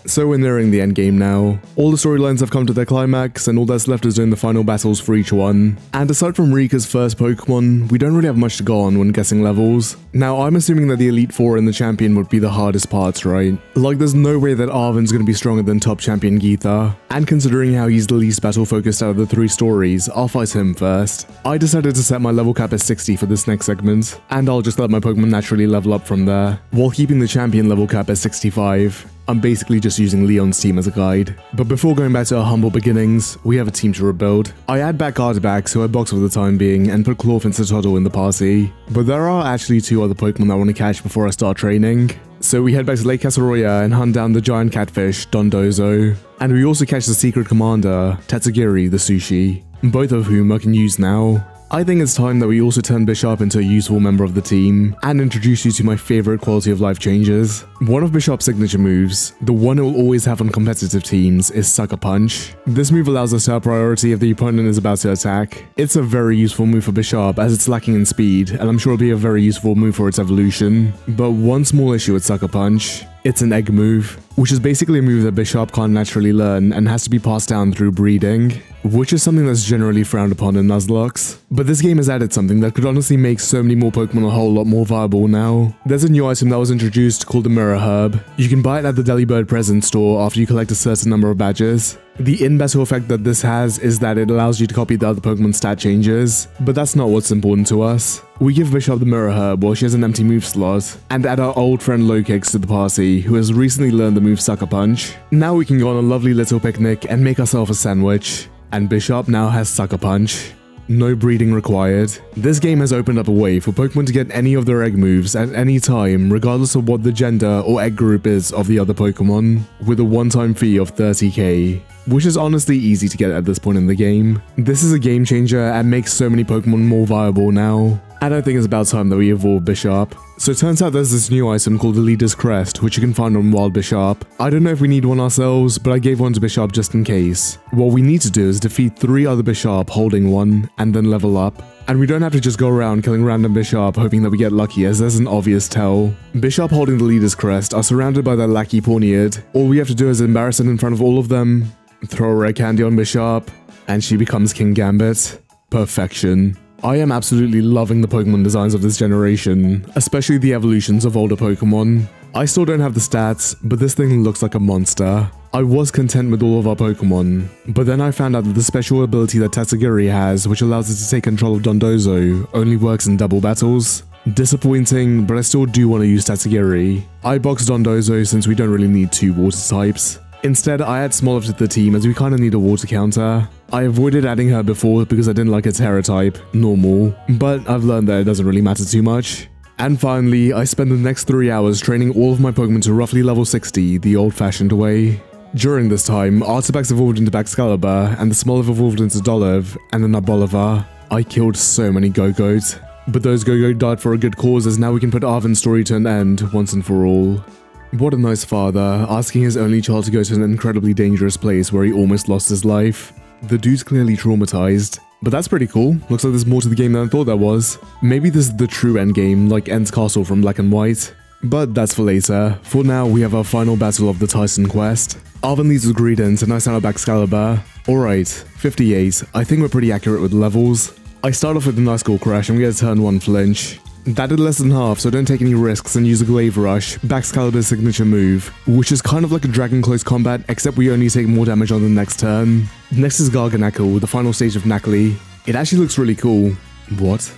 So we're nearing the end game now. All the storylines have come to their climax, and all that's left is doing the final battles for each one. And aside from Rika's first Pokemon, we don't really have much to go on when guessing levels. Now, I'm assuming that the Elite Four and the Champion would be the hardest parts, right? Like, there's no way that Arven's gonna be stronger than top champion Geeta. And considering how he's the least battle focused out of the three stories, I'll fight him first. I decided to set my level cap at 60 for this next segment, and I'll just let my Pokemon naturally level up from there, while keeping the champion level cap at 65. I'm basically just using Leon's team as a guide. But before going back to our humble beginnings, we have a team to rebuild. I add back Arctibax, who I box for the time being, and put Klawf and Citoddle in the party. But there are actually two other Pokemon I want to catch before I start training. So we head back to Lake Casseroya and hunt down the giant catfish, Dondozo. And we also catch the secret commander, Tatsugiri the sushi, both of whom I can use now. I think it's time that we also turn Bisharp into a useful member of the team and introduce you to my favorite quality of life changes. One of Bisharp's signature moves, the one it will always have on competitive teams, is Sucker Punch. This move allows us to have priority if the opponent is about to attack. It's a very useful move for Bisharp as it's lacking in speed, and I'm sure it'll be a very useful move for its evolution. But one small issue with Sucker Punch, it's an egg move, which is basically a move that Bisharp can't naturally learn and has to be passed down through breeding which is something that's generally frowned upon in Nuzlocke. But this game has added something that could honestly make so many more Pokemon a whole lot more viable now. There's a new item that was introduced called the Mirror Herb. You can buy it at the Delibird present store after you collect a certain number of badges. The in-battle effect that this has is that it allows you to copy the other Pokemon's stat changes, but that's not what's important to us. We give Bisharp the Mirror Herb while she has an empty move slot, and add our old friend Lokix to the party, who has recently learned the move Sucker Punch. Now we can go on a lovely little picnic and make ourselves a sandwich. And Bisharp now has Sucker Punch. No breeding required. This game has opened up a way for Pokemon to get any of their egg moves at any time, regardless of what the gender or egg group is of the other Pokemon, with a one-time fee of 30k which is honestly easy to get at this point in the game. This is a game changer and makes so many Pokemon more viable now. And I think it's about time that we evolve Bisharp. So it turns out there's this new item called the Leader's Crest, which you can find on Wild Bisharp. I don't know if we need one ourselves, but I gave one to Bisharp just in case. What we need to do is defeat three other Bisharp holding one, and then level up. And we don't have to just go around killing random Bisharp hoping that we get lucky as there's an obvious tell. Bisharp holding the Leader's Crest are surrounded by their lackey Pawniard. All we have to do is embarrass it in front of all of them, throw a red candy on Bisharp, and she becomes Kingambit. Perfection. I am absolutely loving the Pokemon designs of this generation, especially the evolutions of older Pokemon. I still don't have the stats, but this thing looks like a monster. I was content with all of our Pokemon, but then I found out that the special ability that Tatsugiri has, which allows it to take control of Dondozo, only works in double battles. Disappointing, but I still do want to use Tatsugiri. I boxed Dondozo since we don't really need two water types. Instead, I add Smoliv to the team as we kinda need a water counter. I avoided adding her before because I didn't like her Tera type, normal, but I've learned that it doesn't really matter too much. And finally, I spend the next 3 hours training all of my Pokemon to roughly level 60 the old-fashioned way. During this time, Arctibax evolved into Baxcalibur, and the Smoliv evolved into Dolliv, and then Bolivar. I killed so many Gogoats. But those Go-Go died for a good cause as now we can put Arven's story to an end once and for all. What a nice father, asking his only child to go to an incredibly dangerous place where he almost lost his life. The dude's clearly traumatized. But that's pretty cool. Looks like there's more to the game than I thought there was. Maybe this is the true endgame, like End's Castle from Black and White. But that's for later. For now, we have our final battle of the Titan quest. Arven leads with Greedent and I sound out Excalibur. Alright, 58. I think we're pretty accurate with levels. I start off with a nice Skull crash and we get a turn 1 flinch. That did less than half, so don't take any risks and use a Glaive Rush, Baxcalibur's signature move, which is kind of like a Dragon Close Combat, except we only take more damage on the next turn. Next is Garganacl, the final stage of Nacli. It actually looks really cool. What?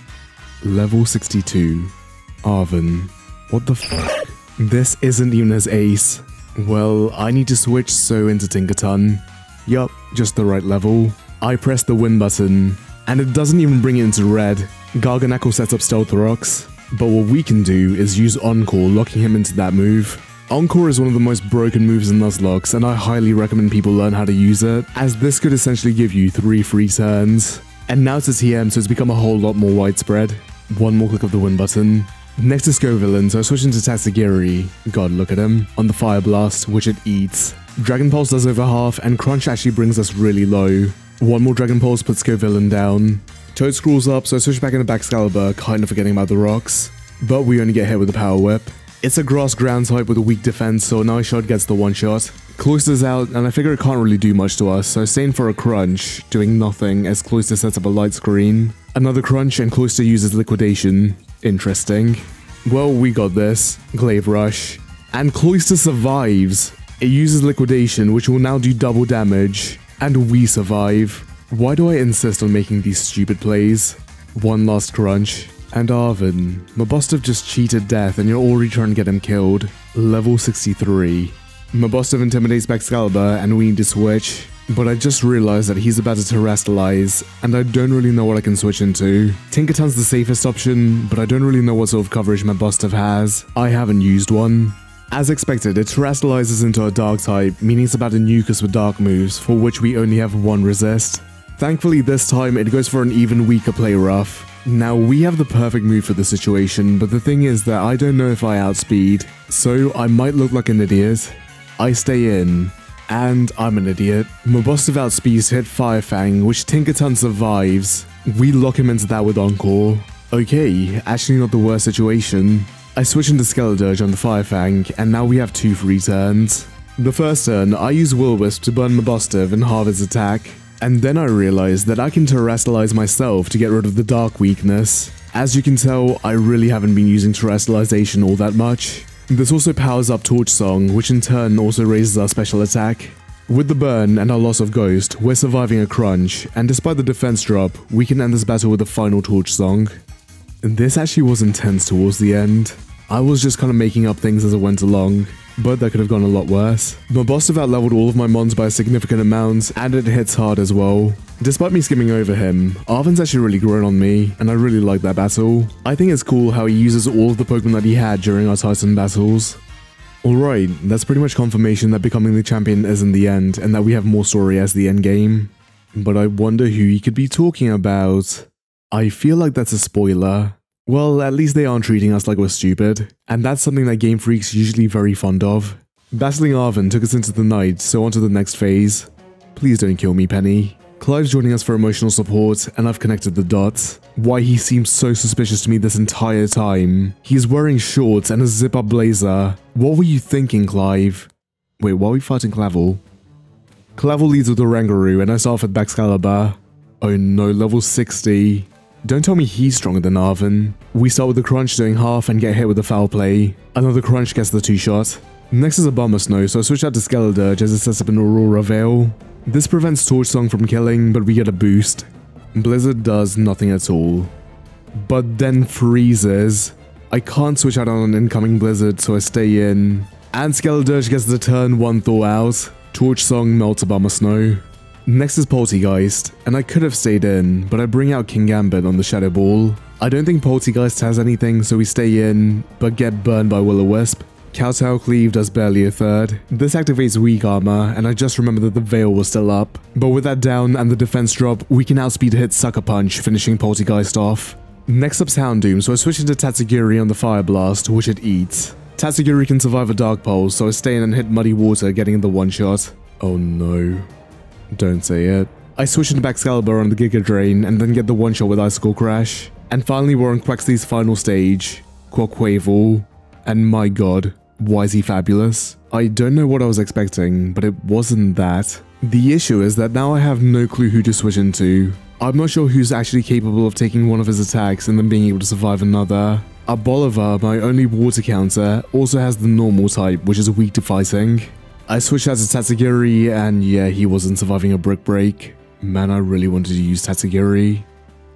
Level 62. Arven. What the fuck? This isn't even his ace. Well, I need to switch so into Tinkaton. Yup, just the right level. I press the win button, and it doesn't even bring it into red. Garganacl sets up Stealth Rocks, but what we can do is use Encore, locking him into that move. Encore is one of the most broken moves in Nuzlocke, and I highly recommend people learn how to use it, as this could essentially give you 3 free turns. And now it's a TM, so it's become a whole lot more widespread. One more click of the win button. Next is Scovillain, so I switch into Tatsugiri. God, look at him. On the Fire Blast, which it eats. Dragon Pulse does over half, and Crunch actually brings us really low. One more Dragon Pulse puts Scovillain down. Toedscruel's up, so I switch back into Baxcalibur, kind of forgetting about the rocks. But we only get hit with the Power Whip. It's a grass ground type with a weak defense, so nice shot gets the one shot. Cloyster's out, and I figure it can't really do much to us, so staying for a crunch, doing nothing as Cloyster sets up a light screen. Another crunch and Cloyster uses liquidation. Interesting. Well, we got this. Glaive Rush. And Cloyster survives. It uses liquidation, which will now do double damage. And we survive. Why do I insist on making these stupid plays? One last crunch. And Arven, Mabosstiff just cheated death and you're already trying to get him killed. Level 63. Mabosstiff intimidates Baxcalibur and we need to switch. But I just realized that he's about to terastallize, and I don't really know what I can switch into. Tinkaton's the safest option, but I don't really know what sort of coverage my Mabosstiff has. I haven't used one. As expected, it terastallizes into a dark type, meaning it's about to nuke us with dark moves, for which we only have one resist. Thankfully this time it goes for an even weaker play rough. Now we have the perfect move for the situation, but the thing is that I don't know if I outspeed, so I might look like an idiot. I stay in, and I'm an idiot. Mabosstiff outspeeds hit Firefang, which Tinkaton survives. We lock him into that with Encore. Okay, actually not the worst situation. I switch into Skeledirge on the Firefang, and now we have two free turns. The first turn, I use Will-O-Wisp to burn Mabosstiff and halve his attack. And then I realize that I can terastallize myself to get rid of the dark weakness. As you can tell, I really haven't been using terastallization all that much. This also powers up Torch Song, which in turn also raises our special attack. With the burn and our loss of Ghost, we're surviving a crunch, and despite the defense drop, we can end this battle with a final Torch Song. This actually was intense towards the end. I was just kind of making up things as I went along, but that could have gone a lot worse. My boss all leveled all of my mons by a significant amount, and it hits hard as well. Despite me skimming over him, Arven's actually really grown on me, and I really like that battle. I think it's cool how he uses all of the Pokemon that he had during our Titan battles. Alright, that's pretty much confirmation that becoming the champion isn't the end, and that we have more story as the end game. But I wonder who he could be talking about. I feel like that's a spoiler. Well, at least they aren't treating us like we're stupid, and that's something that Game Freak's usually very fond of. Battling Arven took us into the night, so on to the next phase. Please don't kill me, Penny. Clive's joining us for emotional support, and I've connected the dots. Why he seems so suspicious to me this entire time. He's wearing shorts and a zip-up blazer. What were you thinking, Clive? Wait, why are we fighting Clavel? Clavel leads with Oranguru, and I start with Baxcalibur. Oh no, level 60. Don't tell me he's stronger than Arven. We start with the crunch doing half and get hit with the foul play. Another crunch gets the two shot. Next is a Abomasnow, so I switch out to Skeledirge as it sets up an Aurora Veil. This prevents Torch Song from killing, but we get a boost. Blizzard does nothing at all. But then freezes. I can't switch out on an incoming Blizzard, so I stay in. And Skeledirge gets the turn 1 thaw out. Torch Song melts Abomasnow. Next is Polteageist, and I could have stayed in, but I bring out Kingambit on the Shadow Ball. I don't think Polteageist has anything, so we stay in, but get burned by Will-O-Wisp. Kowtow Cleave does barely a third. This activates weak armor, and I just remember that the Veil was still up. But with that down and the defense drop, we can outspeed hit Sucker Punch, finishing Polteageist off. Next up's Houndoom, so I switch into Tatsugiri on the Fire Blast, which it eats. Tatsugiri can survive a Dark Pulse, so I stay in and hit Muddy Water, getting the one shot. Oh no. Don't say it. I switch into Baxcalibur on the Giga Drain and then get the one shot with Icicle Crash. And finally we're on Quaxly's final stage, Quaquaval. And my god, why is he fabulous? I don't know what I was expecting, but it wasn't that. The issue is that now I have no clue who to switch into. I'm not sure who's actually capable of taking one of his attacks and then being able to survive another. A Bolivar, my only water counter, also has the normal type, which is weak to fighting. I switched out to Tatsugiri, and yeah, he wasn't surviving a brick break. Man, I really wanted to use Tatsugiri.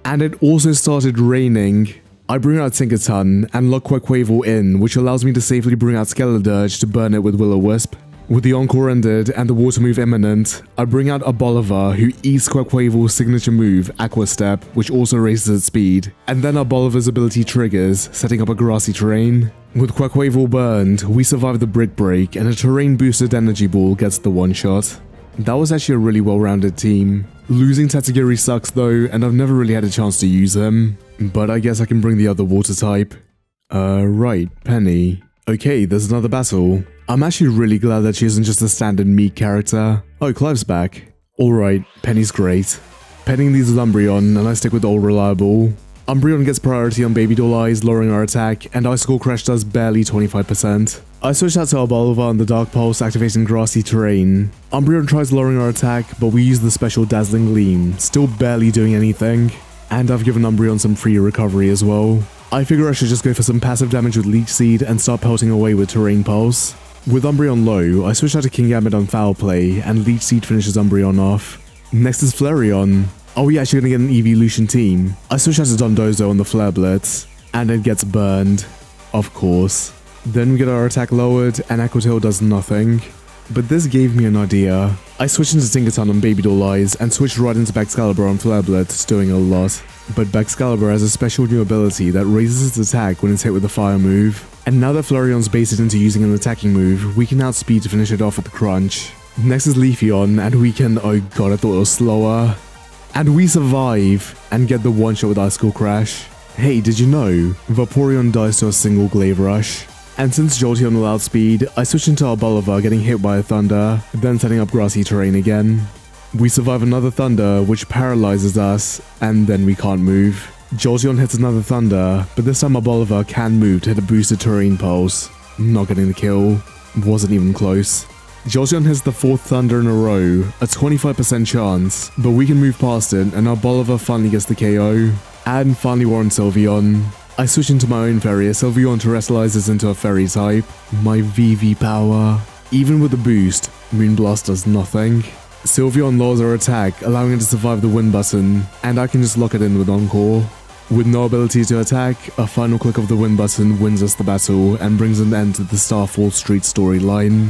And it also started raining. I bring out Tinkaton and lock Quaquaval in, which allows me to safely bring out Skeledirge to burn it with Will-O-Wisp. With the Encore ended and the water move imminent, I bring out a Bolivar who eats Quaquaval's signature move, Aqua Step, which also raises its speed. And then our Bolivar's ability triggers, setting up a grassy terrain. With Quaquaval burned, we survive the Brick Break and a terrain boosted energy ball gets the one shot. That was actually a really well-rounded team. Losing Tatsugiri sucks though, and I've never really had a chance to use him. But I guess I can bring the other water type. Uh, right, Penny. Okay, there's another battle. I'm actually really glad that she isn't just a standard meat character. Oh, Clive's back. Alright, Penny's great. Penny needs Lumbreon, and I stick with old Reliable. Umbreon gets priority on Baby Doll Eyes, lowering our attack, and Icicle Crash does barely 25%. I switch out to our Bolivar on the Dark Pulse, activating grassy terrain. Umbreon tries lowering our attack, but we use the special Dazzling Gleam, still barely doing anything. And I've given Umbreon some free recovery as well. I figure I should just go for some passive damage with Leech Seed and start pelting away with Terrain Pulse. With Umbreon low, I switch out to Kingambit on Foul Play, and Leech Seed finishes Umbreon off. Next is Flareon. Are we actually to get an evolution team? I switch out to Dondozo on the Flare Blitz, and it gets burned. Of course. Then we get our attack lowered, and Aqua Tail does nothing. But this gave me an idea. I switch into Tinkaton on Baby Doll Eyes, and switch right into Baxcalibur on Flare Blitz, doing a lot. But Baxcalibur has a special new ability that raises its attack when it's hit with a fire move. And now that Flareon's baited into using an attacking move, we can outspeed to finish it off with the crunch. Next is Leafeon, and we can- oh god, I thought it was slower. And we survive, and get the one-shot with Icicle Crash. Hey, did you know? Vaporeon dies to a single Glaive Rush. And since Jolteon will outspeed, I switch into our Bolivar getting hit by a Thunder, then setting up grassy terrain again. We survive another Thunder, which paralyzes us, and then we can't move. Jolteon hits another Thunder, but this time our Bolivar can move to hit a boosted terrain pulse. Not getting the kill. Wasn't even close. Jolteon hits the fourth Thunder in a row, a 25% chance, but we can move past it and our Bolivar finally gets the KO. And finally we're on Sylveon. I switch into my own fairy as Sylveon terastallizes into a fairy type. My VV power. Even with the boost, Moonblast does nothing. Sylveon lowers her attack, allowing it to survive the win button, and I can just lock it in with Encore. With no ability to attack, a final click of the win button wins us the battle and brings an end to the Starfall Street storyline.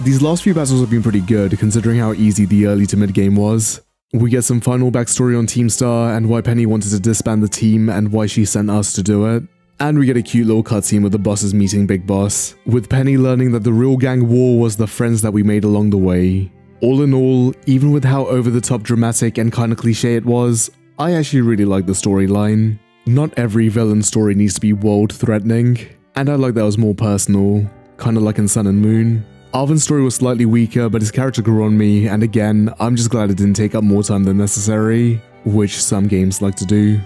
These last few battles have been pretty good considering how easy the early to mid game was. We get some final backstory on Team Star and why Penny wanted to disband the team and why she sent us to do it. And we get a cute little cutscene with the bosses meeting Big Boss, with Penny learning that the real gang war was the friends that we made along the way. All in all, even with how over the top dramatic and kinda cliche it was, I actually really like the storyline. Not every villain story needs to be world threatening, and I like that it was more personal, kinda like in Sun and Moon. Arven's story was slightly weaker, but his character grew on me, and again, I'm just glad it didn't take up more time than necessary, which some games like to do,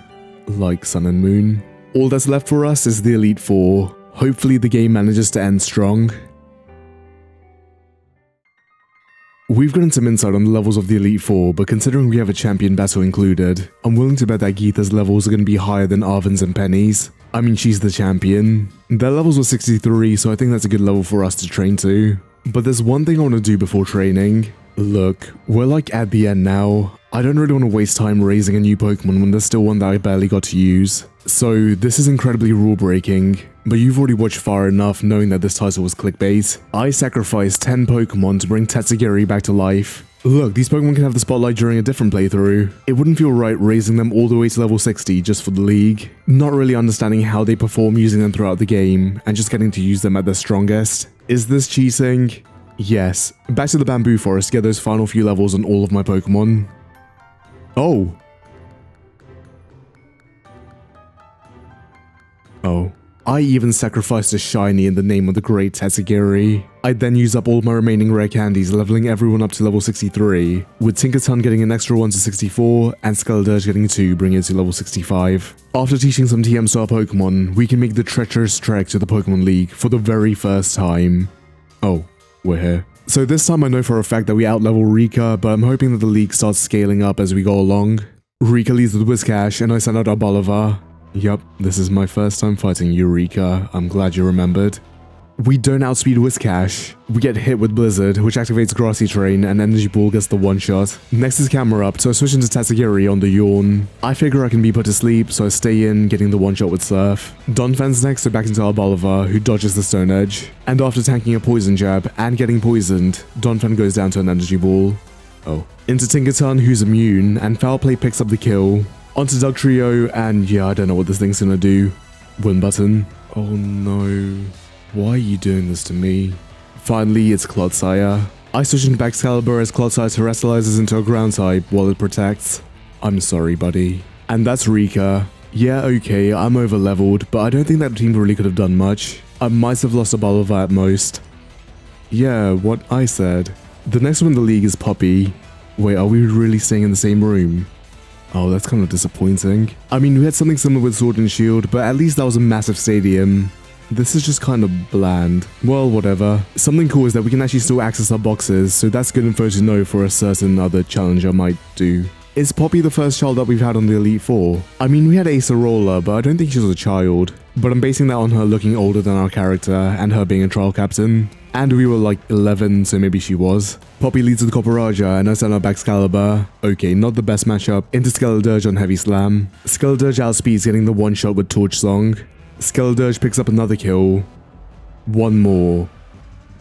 like Sun and Moon. All that's left for us is the Elite Four. Hopefully the game manages to end strong. We've gotten some insight on the levels of the Elite Four, but considering we have a champion battle included, I'm willing to bet that Geeta's levels are going to be higher than Arven's and Penny's. I mean, she's the champion. Their levels were 63, so I think that's a good level for us to train to. But there's one thing I want to do before training. Look, we're like at the end now. I don't really want to waste time raising a new Pokemon when there's still one that I barely got to use. So this is incredibly rule breaking, but you've already watched far enough knowing that this title was clickbait. I sacrificed 10 Pokemon to bring Tatsugiri back to life. Look, these Pokemon can have the spotlight during a different playthrough. It wouldn't feel right raising them all the way to level 60 just for the league. Not really understanding how they perform using them throughout the game, and just getting to use them at their strongest. Is this cheating? Yes. Back to the Bamboo Forest to get those final few levels on all of my Pokemon. Oh. Oh. I even sacrificed a shiny in the name of the great Tatsugiri. I then use up all my remaining rare candies, leveling everyone up to level 63, with Tinkaton getting an extra 1 to 64, and Skeledirge getting 2, bringing it to level 65. After teaching some TM Star Pokemon, we can make the treacherous trek to the Pokemon League for the very first time. Oh, we're here. So this time I know for a fact that we outlevel Rika, but I'm hoping that the league starts scaling up as we go along. Rika leads with Whiscash, and I send out our Bolivar. Yup, this is my first time fighting Eureka. I'm glad you remembered. We don't outspeed Whiscash. We get hit with Blizzard, which activates Grassy Terrain, and Energy Ball gets the one-shot. Next is Camerupt, so I switch into Tatsugiri on the Yawn. I figure I can be put to sleep, so I stay in, getting the one-shot with Surf. Donphan's next, so back into our Bolivar, who dodges the Stone Edge. And after tanking a Poison Jab and getting poisoned, Donphan goes down to an Energy Ball. Oh. Into Tinkaton, who's immune, and Foul Play picks up the kill. Onto Dugtrio, and yeah, I don't know what this thing's gonna do. Win button. Oh no. Why are you doing this to me? Finally, it's Clodsire. I switch into Baxcalibur as Clodsire terastallizes into a ground type while it protects. I'm sorry, buddy. And that's Rika. Yeah, okay, I'm over leveled, but I don't think that team really could have done much. I might have lost a Bolivar at most. Yeah, what I said. The next one in the league is Poppy. Wait, are we really staying in the same room? Oh, that's kind of disappointing. I mean, we had something similar with Sword and Shield, but at least that was a massive stadium. This is just kind of bland. Well, whatever. Something cool is that we can actually still access our boxes, so that's good info to know for a certain other challenge I might do. Is Poppy the first child that we've had on the Elite Four? I mean, we had Acerola, but I don't think she was a child. But I'm basing that on her looking older than our character and her being a trial captain. And we were like 11, so maybe she was. Poppy leads with Copperajah and I send up Baxcalibur. Okay, not the best matchup. Into Skeledirge on Heavy Slam. Skeledirge outspeeds getting the one shot with Torch Song. Skeledirge picks up another kill. One more.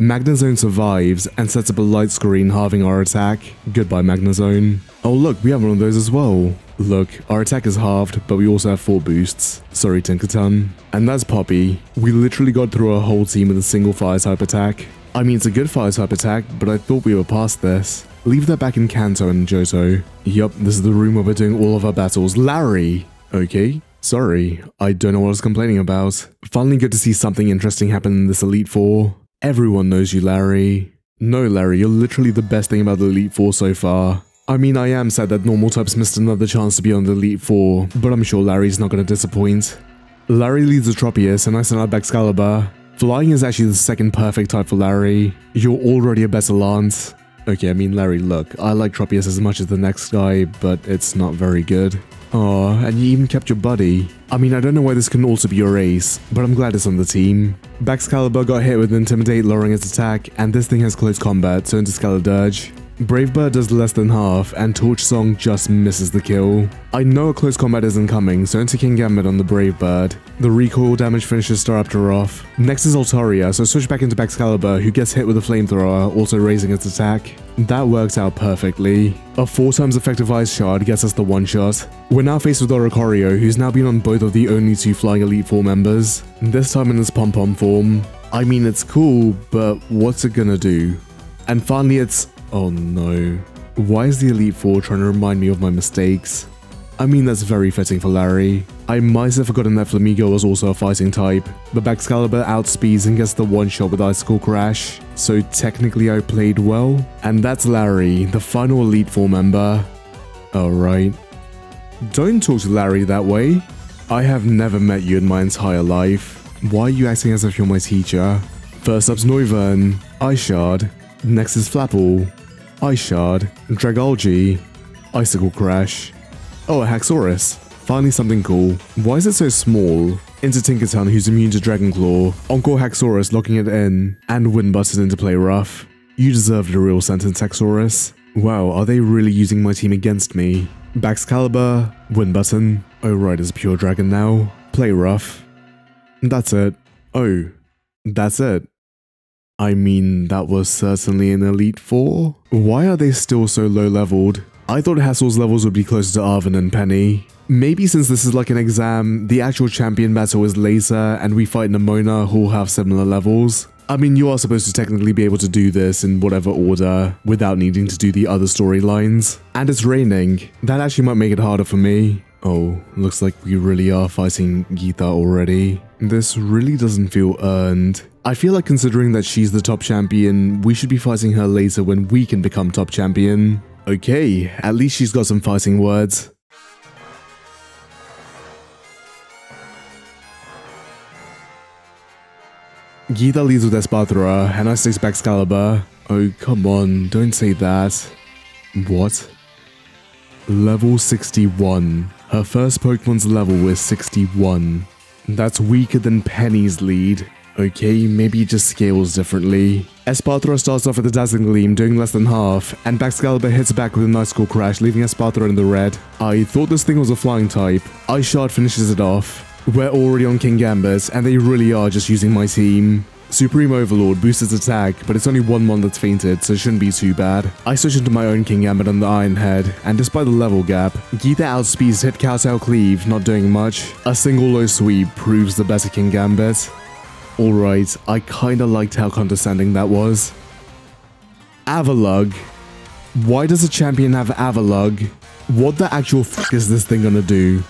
Magnezone survives and sets up a light screen halving our attack. Goodbye Magnezone. Oh look, we have one of those as well. Look, our attack is halved, but we also have 4 boosts. Sorry Tinkaton. And that's Poppy. We literally got through our whole team with a single fire type attack. I mean, it's a good fire type attack, but I thought we were past this. Leave that back in Kanto and Johto. Yup, this is the room where we're doing all of our battles. Larry! Okay, sorry. I don't know what I was complaining about. Finally good to see something interesting happen in this Elite Four. Everyone knows you, Larry. No, Larry, you're literally the best thing about the Elite Four so far. I mean, I am sad that normal types missed another chance to be on the Elite Four, but I'm sure Larry's not going to disappoint. Larry leads the Tropius and I send out Baxcalibur. Flying is actually the second perfect type for Larry. You're already a better Lance. Okay, I mean, Larry, look, I like Tropius as much as the next guy, but it's not very good. Aw, and you even kept your buddy. I mean, I don't know why this can also be your ace, but I'm glad it's on the team. Baxcalibur got hit with Intimidate lowering its attack, and this thing has close combat, so into Skeledirge. Bravebird does less than half, and Torch Song just misses the kill. I know a close combat isn't coming, so into Kingambit on the Brave Bird. The recoil damage finishes Staraptor off. Next is Altaria, so switch back into Baxcalibur, who gets hit with a flamethrower, also raising its attack. That works out perfectly. A 4 times effective Ice Shard gets us the one shot. We're now faced with Oricorio, who's now been on both of the only two Flying Elite 4 members, this time in his pom-pom form. I mean, it's cool, but what's it gonna do? And finally, it's Oh no. Why is the Elite Four trying to remind me of my mistakes? I mean, that's very fitting for Larry. I might have forgotten that Flamigo was also a fighting type, but Baxcalibur outspeeds and gets the one shot with Icicle Crash, so technically I played well. And that's Larry, the final Elite Four member. Alright. Don't talk to Larry that way. I have never met you in my entire life. Why are you acting as if you're my teacher? First up's Noivern, Ice Shard, next is Flapple, Ice Shard, Dragalge, Icicle Crash. Oh, a Haxorus. Finally something cool. Why is it so small? Into Tinkaton who's immune to Dragon Claw, Encore Haxorus locking it in, and Wind Button into play rough. You deserved a real sentence, Haxorus. Wow, are they really using my team against me? Baxcalibur, Wind Button. Oh right, it's Pure Dragon now. Play rough. That's it. Oh, that's it. I mean, that was certainly an Elite Four. Why are they still so low leveled? I thought Hassel's levels would be closer to Arven and Penny. Maybe since this is like an exam, the actual champion battle is later and we fight Nemona who will have similar levels. I mean, you are supposed to technically be able to do this in whatever order without needing to do the other storylines. And it's raining. That actually might make it harder for me. Oh, looks like we really are fighting Geeta already. This really doesn't feel earned. I feel like considering that she's the top champion, we should be fighting her later when we can become top champion. Okay, at least she's got some fighting words. Geeta leads with Espathra, and I takes back Excalibur. Oh, come on, don't say that. What? Level 61. Her first Pokemon's level is 61. That's weaker than Penny's lead. Okay, maybe it just scales differently. Espathra starts off with a Dazzling Gleam, doing less than half, and Baxcalibur hits back with a Icicle Crash, leaving Espathra in the red. I thought this thing was a flying type. Ice Shard finishes it off. We're already on Kingambit, and they really are just using my team. Supreme Overlord boosts its attack, but it's only one mon that's fainted, so it shouldn't be too bad. I switch into my own Kingambit on the Iron Head, and despite the level gap, Geeta outspeeds hit Kowtow Cleave, not doing much. A single low sweep proves the better Kingambit. Alright, I kinda liked how condescending that was. Avalugg. Why does a champion have Avalugg? What the actual f is this thing gonna do?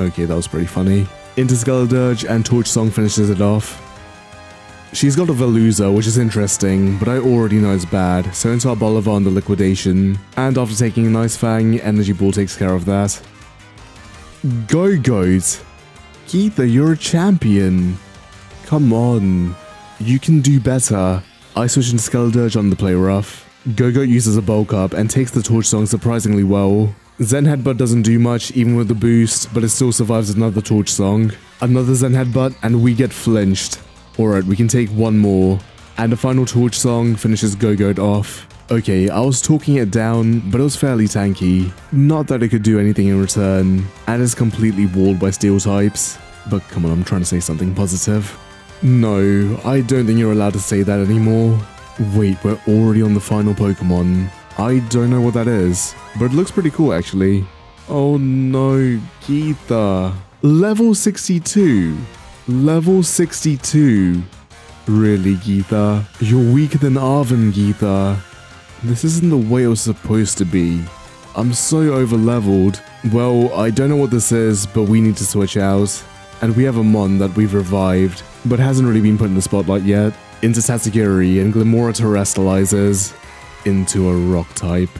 Okay, that was pretty funny. Into Skeledirge and Torch Song finishes it off. She's got a Veluza, which is interesting, but I already know it's bad, so into our Bolivar under liquidation. And after taking a nice Fang, Energy Ball takes care of that. Go Goat! Geeta, you're a champion! Come on, you can do better. I switch into Skeledirge on the play rough. Gogoat uses a bulk up and takes the torch song surprisingly well. Zen Headbutt doesn't do much even with the boost, but it still survives another torch song. Another Zen Headbutt and we get flinched. Alright, we can take one more. And a final torch song finishes Gogoat off. Okay, I was talking it down, but it was fairly tanky. Not that it could do anything in return, and is completely walled by steel types. But come on, I'm trying to say something positive. No, I don't think you're allowed to say that anymore. Wait, we're already on the final Pokemon. I don't know what that is, but it looks pretty cool actually. Oh no, Geeta. Level 62. Level 62. Really, Geeta? You're weaker than Arven, Geeta. This isn't the way it was supposed to be. I'm so over-leveled. Well, I don't know what this is, but we need to switch out. And we have a Mon that we've revived, but hasn't really been put in the spotlight yet. Into Tatsugiri and Glimmora terastallizes into a rock type.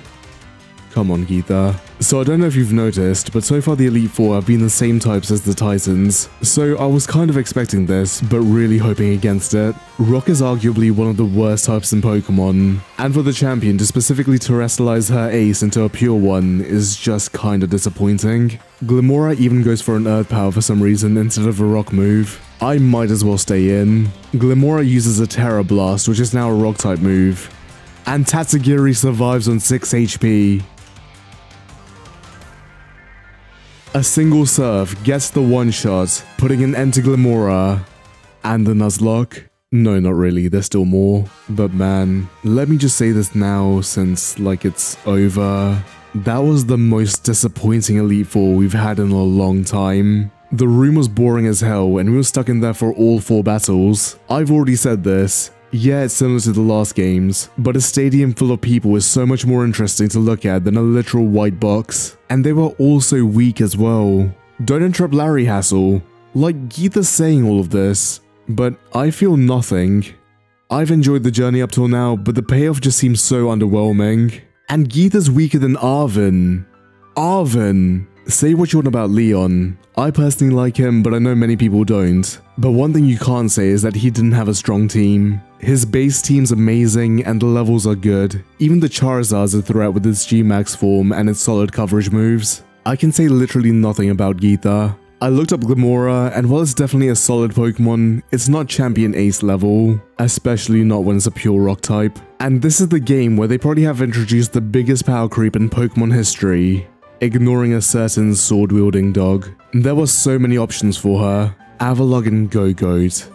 Come on, Geeta. So I don't know if you've noticed, but so far the Elite Four have been the same types as the Titans, so I was kind of expecting this, but really hoping against it. Rock is arguably one of the worst types in Pokemon, and for the champion to specifically terastallize her ace into a pure one is just kinda disappointing. Glimmora even goes for an Earth Power for some reason instead of a Rock move. I might as well stay in. Glimmora uses a Tera Blast, which is now a Rock type move, and Tatsugiri survives on 6 HP. A single surf gets the one shot, putting an end to Glimmora. And the Nuzlocke? No, not really, there's still more. But man, let me just say this now since, like, it's over. That was the most disappointing Elite Four we've had in a long time. The room was boring as hell and we were stuck in there for all four battles. I've already said this, yeah, it's similar to the last games, but a stadium full of people is so much more interesting to look at than a literal white box. And they were also weak as well. Don't interrupt Larry Hassel. Like, Geeta's saying all of this, but I feel nothing. I've enjoyed the journey up till now, but the payoff just seems so underwhelming. And Geeta's weaker than Arven. Arven! Say what you want about Leon. I personally like him, but I know many people don't. But one thing you can't say is that he didn't have a strong team. His base team's amazing and the levels are good. Even the Charizard's a threat with its G-Max form and its solid coverage moves. I can say literally nothing about Geeta. I looked up Glimmora, and while it's definitely a solid Pokemon, it's not Champion Ace level, especially not when it's a pure Rock type. And this is the game where they probably have introduced the biggest power creep in Pokemon history ignoring a certain sword-wielding dog. There were so many options for her. Avalugg and Gogoat.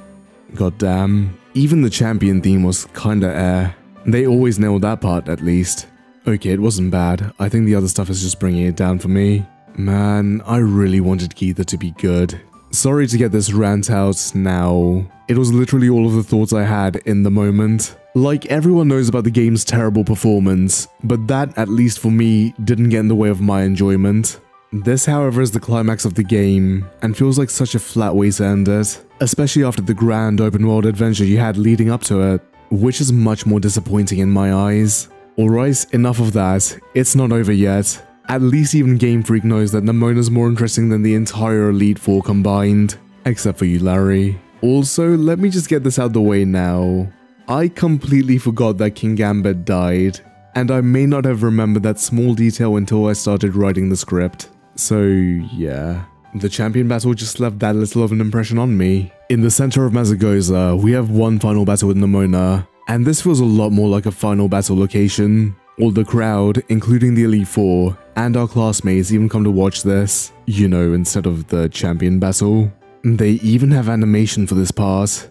God damn. Even the champion theme was kinda air. They always nailed that part, at least. Okay, it wasn't bad. I think the other stuff is just bringing it down for me. Man, I really wanted Geeta to be good. Sorry to get this rant out now. It was literally all of the thoughts I had in the moment. Like, everyone knows about the game's terrible performance, but that, at least for me, didn't get in the way of my enjoyment. This, however, is the climax of the game, and feels like such a flat way to end it, especially after the grand open world adventure you had leading up to it, which is much more disappointing in my eyes. Alright, enough of that, it's not over yet. At least even Game Freak knows that Nemona's more interesting than the entire Elite Four combined. Except for you, Larry. Also, let me just get this out of the way now. I completely forgot that Kingambit died, and I may not have remembered that small detail until I started writing the script. So yeah, the champion battle just left that little of an impression on me. In the center of Mesagoza, we have one final battle with Nemona, and this feels a lot more like a final battle location. All the crowd, including the Elite Four, and our classmates even come to watch this, you know, instead of the champion battle. They even have animation for this part.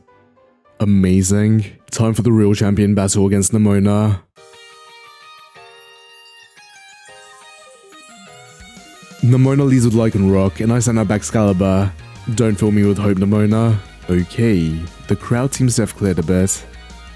Amazing. Time for the real champion battle against Nemona. Nemona leads with Lycanroc, and I send out Baxcalibur. Don't fill me with hope, Nemona. Okay, the crowd seems to have cleared a bit,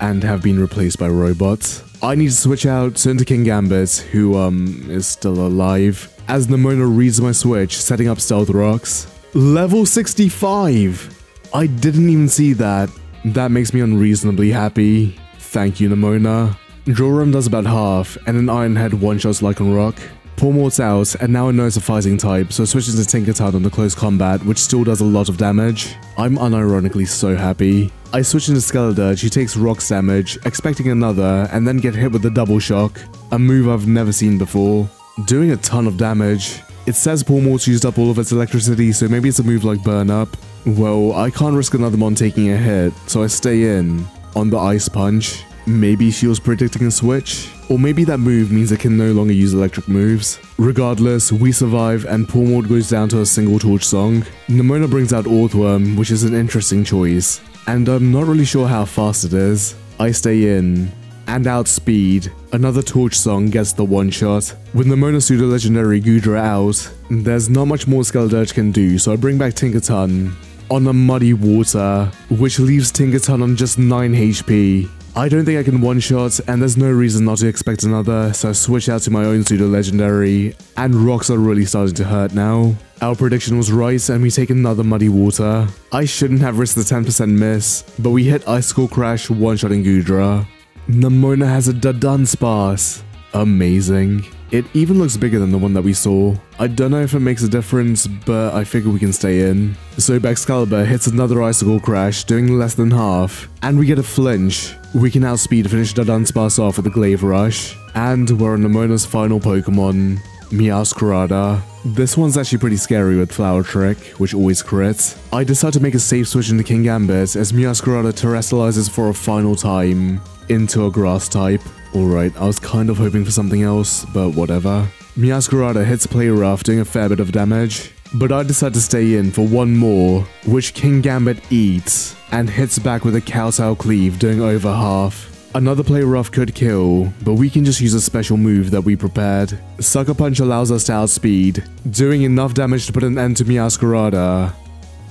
and have been replaced by robots. I need to switch out to Kingambit, who, um, is still alive, as Nemona reads my switch, setting up Stealth Rocks. Level 65! I didn't even see that. That makes me unreasonably happy. Thank you, Nemona. Joram does about half, and an Iron Head one-shots Lycanroc. Pawmot's out, and now I know it's a fighting type, so switches to Tinkaton on the close combat, which still does a lot of damage. I'm unironically so happy. I switch into Skeledirge, he takes rocks damage, expecting another, and then get hit with the double shock, a move I've never seen before. Doing a ton of damage. It says Pawmot's used up all of its electricity, so maybe it's a move like Burn Up. Well, I can't risk another mon taking a hit, so I stay in, on the Ice Punch. Maybe she was predicting a switch? Or maybe that move means I can no longer use electric moves. Regardless, we survive and Pawmot goes down to a single torch song. Nemona brings out Orthworm, which is an interesting choice. And I'm not really sure how fast it is. I stay in. And outspeed, another torch song gets the one shot. With Nemona Pseudo Legendary Goodra out, there's not much more Skeledirge can do, so I bring back Tinkaton on a muddy water, which leaves Tinkaton on just 9 HP. I don't think I can one-shot, and there's no reason not to expect another, so I switch out to my own pseudo-legendary, and rocks are really starting to hurt now. Our prediction was right, and we take another Muddy Water. I shouldn't have risked the 10% miss, but we hit Icicle Crash one-shotting Goodra. Nemona has a Dudunsparce. Amazing. It even looks bigger than the one that we saw. I don't know if it makes a difference, but I figure we can stay in. So Baxcalibur hits another Icicle Crash, doing less than half, and we get a flinch. We can outspeed finish Dudunsparce off with a Glaive Rush, and we're on Nemona's final Pokemon, Meowscarada. This one's actually pretty scary with Flower Trick, which always crits. I decide to make a safe switch into Kingambit as Meowscarada terastallizes for a final time into a grass type. Alright, I was kind of hoping for something else, but whatever. Meowscarada hits Play Rough doing a fair bit of damage, but I decide to stay in for one more, which Kingambit eats, and hits back with a Kowtow Cleave doing over half. Another Play Rough could kill, but we can just use a special move that we prepared. Sucker Punch allows us to outspeed, doing enough damage to put an end to Meowscarada.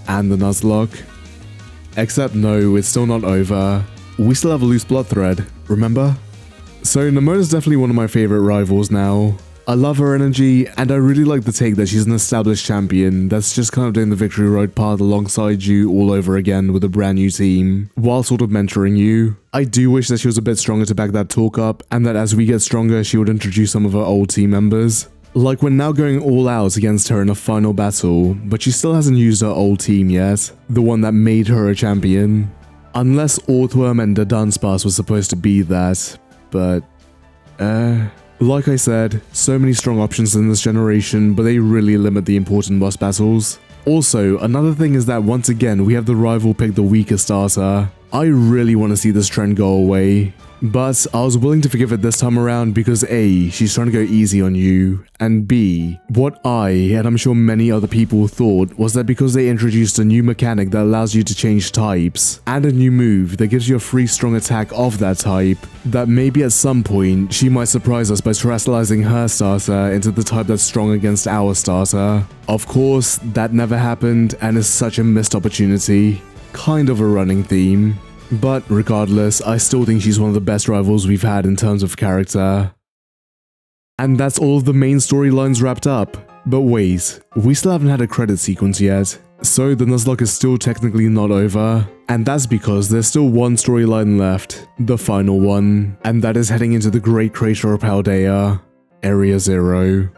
And the Nuzlocke. Except no, it's still not over. We still have a loose blood thread, remember? So Nemona's definitely one of my favorite rivals now. I love her energy, and I really like the take that she's an established champion that's just kind of doing the victory road path alongside you all over again with a brand new team, while sort of mentoring you. I do wish that she was a bit stronger to back that talk up, and that as we get stronger she would introduce some of her old team members. Like we're now going all out against her in a final battle, but she still hasn't used her old team yet, the one that made her a champion. Unless Orthworm and the Dunsparce was supposed to be that, but... Uh... Like I said, so many strong options in this generation, but they really limit the important boss battles. Also, another thing is that once again we have the rival pick the weaker starter. I really want to see this trend go away. But I was willing to forgive it this time around because A, she's trying to go easy on you, and B, what I, and I'm sure many other people thought, was that because they introduced a new mechanic that allows you to change types, and a new move that gives you a free strong attack of that type, that maybe at some point she might surprise us by terastallizing her starter into the type that's strong against our starter. Of course, that never happened and is such a missed opportunity. Kind of a running theme. But regardless, I still think she's one of the best rivals we've had in terms of character. And that's all of the main storylines wrapped up. But wait, we still haven't had a credit sequence yet. So the Nuzlocke is still technically not over. And that's because there's still one storyline left, the final one, and that is heading into the Great Crater of Paldea, Area Zero.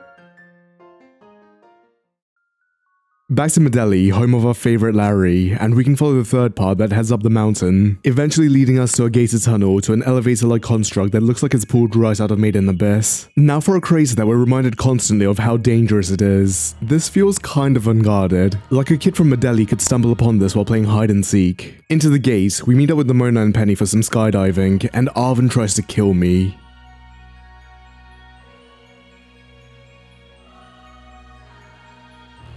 Back to Medali, home of our favorite Larry, and we can follow the third part that heads up the mountain, eventually leading us to a gated tunnel to an elevator-like construct that looks like it's pulled right out of the Abyss. Now for a crater that we're reminded constantly of how dangerous it is. This feels kind of unguarded, like a kid from Medali could stumble upon this while playing hide and seek. Into the gate, we meet up with Nemona and Penny for some skydiving, and Arven tries to kill me.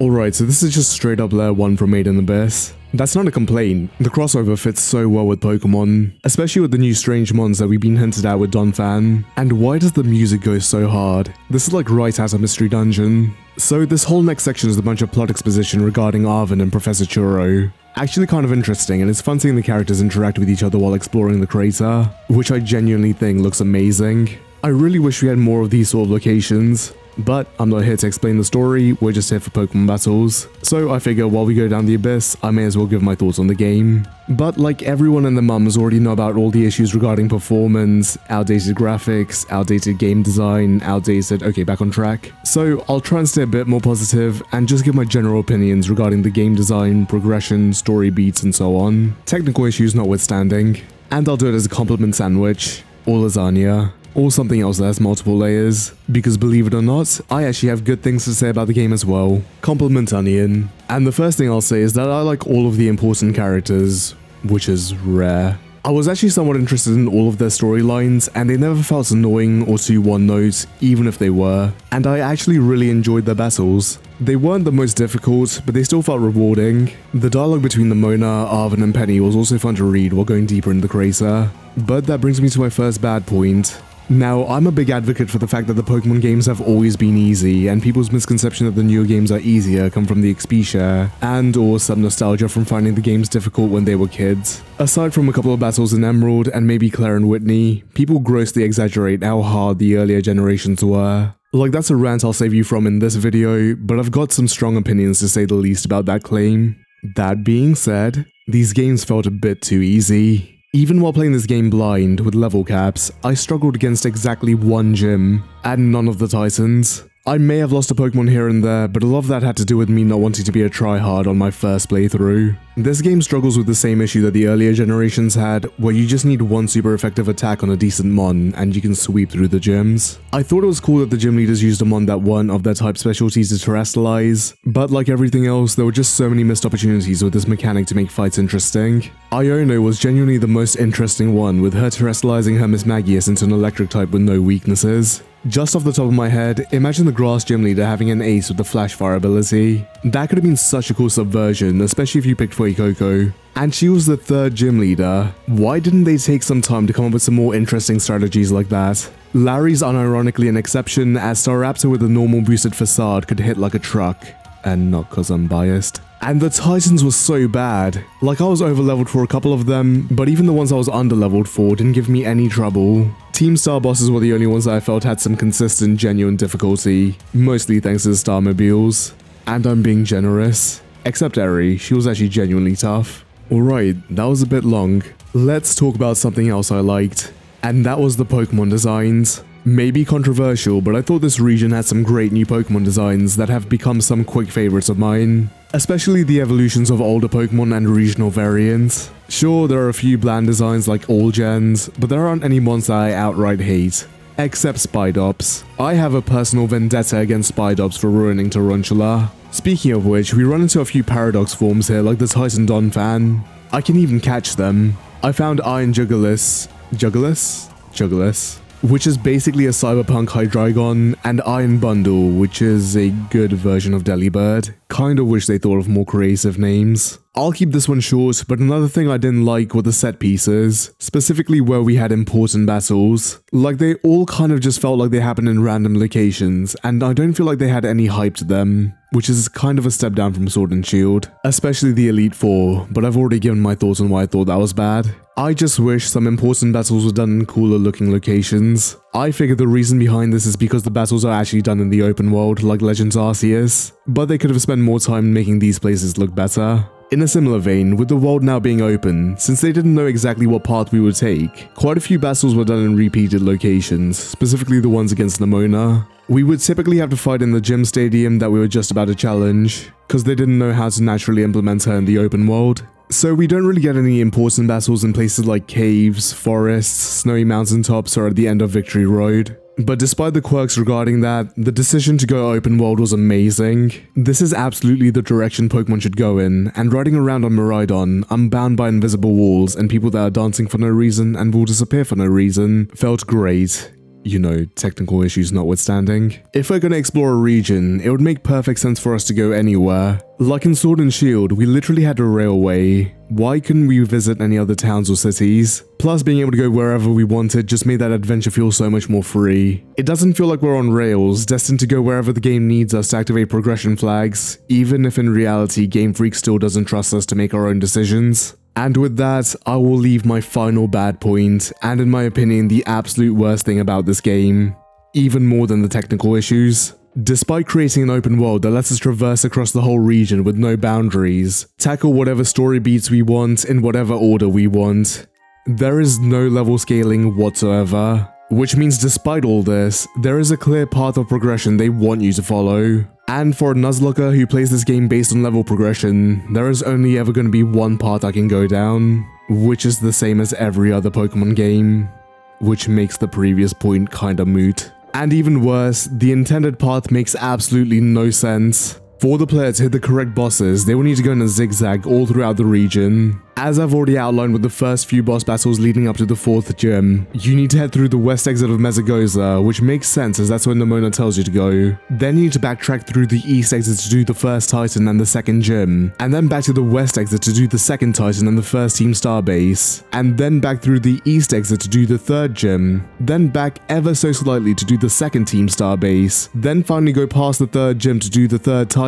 Alright, so this is just straight up layer 1 from Made in Abyss. That's not a complaint, the crossover fits so well with Pokemon, especially with the new strange mons that we've been hinted at with Donphan. And why does the music go so hard? This is like right out of Mystery Dungeon. So this whole next section is a bunch of plot exposition regarding Arven and Professor Turo. Actually kind of interesting and it's fun seeing the characters interact with each other while exploring the crater, which I genuinely think looks amazing. I really wish we had more of these sort of locations. But I'm not here to explain the story, we're just here for Pokemon battles. So I figure while we go down the abyss, I may as well give my thoughts on the game. But like everyone and their mums already know about all the issues regarding performance, outdated graphics, outdated game design, outdated, okay back on track. So I'll try and stay a bit more positive and just give my general opinions regarding the game design, progression, story beats and so on. Technical issues notwithstanding. And I'll do it as a compliment sandwich, or lasagna, or something else that has multiple layers. Because believe it or not, I actually have good things to say about the game as well. Compliment onion. And the first thing I'll say is that I like all of the important characters, which is rare. I was actually somewhat interested in all of their storylines, and they never felt annoying or too one note, even if they were. And I actually really enjoyed their battles. They weren't the most difficult, but they still felt rewarding. The dialogue between the Mona, Arven, and Penny was also fun to read while going deeper in the crater. But that brings me to my first bad point. Now, I'm a big advocate for the fact that the Pokemon games have always been easy, and people's misconception that the newer games are easier come from the XP share, and or some nostalgia from finding the games difficult when they were kids. Aside from a couple of battles in Emerald and maybe Clair and Whitney, people grossly exaggerate how hard the earlier generations were. Like that's a rant I'll save you from in this video, but I've got some strong opinions to say the least about that claim. That being said, these games felt a bit too easy. Even while playing this game blind with level caps, I struggled against exactly one gym, and none of the titans. I may have lost a Pokemon here and there, but a lot of that had to do with me not wanting to be a tryhard on my first playthrough. This game struggles with the same issue that the earlier generations had, where you just need one super effective attack on a decent mon, and you can sweep through the gyms. I thought it was cool that the gym leaders used a mon that weren't of their type specialties to terastallize, but like everything else, there were just so many missed opportunities with this mechanic to make fights interesting. Iono was genuinely the most interesting one, with her terastallizing her Mismagius into an electric type with no weaknesses. Just off the top of my head, imagine the grass gym leader having an ace with the flash fire ability. That could have been such a cool subversion, especially if you picked Fuecoco. And she was the third gym leader. Why didn't they take some time to come up with some more interesting strategies like that? Larry's unironically an exception, as Staraptor with a normal boosted facade could hit like a truck. And not cause I'm biased. And the Titans were so bad. Like I was overleveled for a couple of them, but even the ones I was underleveled for didn't give me any trouble. Team Star bosses were the only ones that I felt had some consistent, genuine difficulty, mostly thanks to the Starmobiles. And I'm being generous. Except Eri, she was actually genuinely tough. Alright, that was a bit long. Let's talk about something else I liked. And that was the Pokemon designs. Maybe controversial, but I thought this region had some great new Pokemon designs that have become some quick favorites of mine. Especially the evolutions of older Pokemon and regional variants. Sure, there are a few bland designs like all gens, but there aren't any ones that I outright hate. Except Spidops. I have a personal vendetta against Spidops for ruining Tarountula. Speaking of which, we run into a few Paradox forms here like the Titan Donphan. I can even catch them. I found Iron Jugulis. Jugulis? Jugulis which is basically a cyberpunk Hydreigon, and Iron Bundle, which is a good version of Delibird. Kinda wish they thought of more creative names. I'll keep this one short, but another thing I didn't like were the set pieces, specifically where we had important battles. Like they all kind of just felt like they happened in random locations, and I don't feel like they had any hype to them which is kind of a step down from Sword and Shield, especially the Elite Four, but I've already given my thoughts on why I thought that was bad. I just wish some important battles were done in cooler looking locations. I figure the reason behind this is because the battles are actually done in the open world like Legends Arceus, but they could have spent more time making these places look better. In a similar vein, with the world now being open, since they didn't know exactly what path we would take, quite a few battles were done in repeated locations, specifically the ones against Nemona. We would typically have to fight in the gym stadium that we were just about to challenge, because they didn't know how to naturally implement her in the open world. So we don't really get any important battles in places like caves, forests, snowy mountaintops, or at the end of Victory Road. But despite the quirks regarding that, the decision to go open world was amazing. This is absolutely the direction Pokemon should go in, and riding around on Miraidon, I'm bound by invisible walls and people that are dancing for no reason and will disappear for no reason, felt great you know, technical issues notwithstanding. If we're gonna explore a region, it would make perfect sense for us to go anywhere. Like in Sword and Shield, we literally had a railway. Why couldn't we visit any other towns or cities? Plus, being able to go wherever we wanted just made that adventure feel so much more free. It doesn't feel like we're on rails, destined to go wherever the game needs us to activate progression flags, even if in reality Game Freak still doesn't trust us to make our own decisions. And with that, I will leave my final bad point, and in my opinion, the absolute worst thing about this game, even more than the technical issues. Despite creating an open world that lets us traverse across the whole region with no boundaries, tackle whatever story beats we want in whatever order we want, there is no level scaling whatsoever. Which means despite all this, there is a clear path of progression they want you to follow. And for a Nuzlocke who plays this game based on level progression, there is only ever going to be one path I can go down, which is the same as every other Pokemon game, which makes the previous point kinda moot. And even worse, the intended path makes absolutely no sense. For the player to hit the correct bosses, they will need to go in a zigzag all throughout the region. As I've already outlined with the first few boss battles leading up to the 4th gym, you need to head through the west exit of Mesagoza, which makes sense as that's where Nemona tells you to go. Then you need to backtrack through the east exit to do the first Titan and the second gym, and then back to the west exit to do the second Titan and the first Team Star base, and then back through the east exit to do the third gym, then back ever so slightly to do the second Team Star base, then finally go past the third gym to do the third Titan,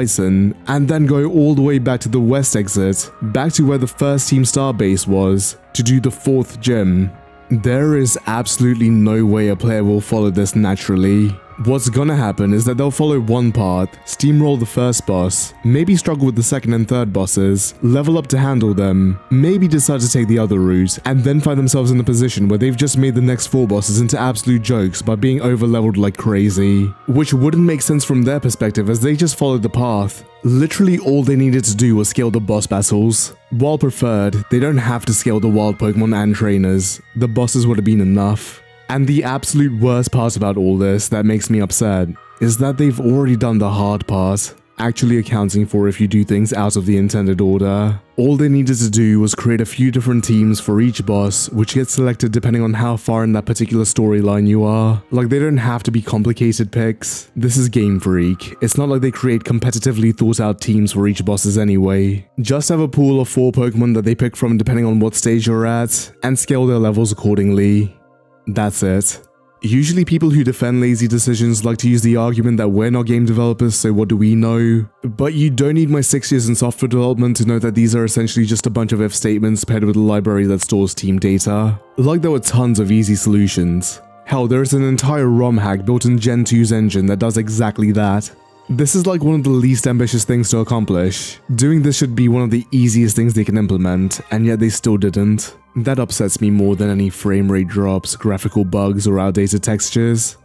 and then go all the way back to the west exit, back to where the first Team Star base was to do the fourth gym. There is absolutely no way a player will follow this naturally. What's gonna happen is that they'll follow one path, steamroll the first boss, maybe struggle with the second and third bosses, level up to handle them, maybe decide to take the other route, and then find themselves in a position where they've just made the next four bosses into absolute jokes by being overleveled like crazy. Which wouldn't make sense from their perspective as they just followed the path. Literally all they needed to do was scale the boss battles. While preferred, they don't have to scale the wild Pokemon and trainers, the bosses would have been enough. And the absolute worst part about all this that makes me upset is that they've already done the hard part, actually accounting for if you do things out of the intended order. All they needed to do was create a few different teams for each boss, which gets selected depending on how far in that particular storyline you are. Like they don't have to be complicated picks. This is Game Freak. It's not like they create competitively thought out teams for each bosses anyway. Just have a pool of 4 Pokemon that they pick from depending on what stage you're at, and scale their levels accordingly. That's it. Usually people who defend lazy decisions like to use the argument that we're not game developers so what do we know? But you don't need my 6 years in software development to know that these are essentially just a bunch of if statements paired with a library that stores team data. Like there were tons of easy solutions. Hell, there is an entire ROM hack built in Gen 2's engine that does exactly that. This is like one of the least ambitious things to accomplish. Doing this should be one of the easiest things they can implement, and yet they still didn't. That upsets me more than any frame rate drops, graphical bugs, or outdated textures.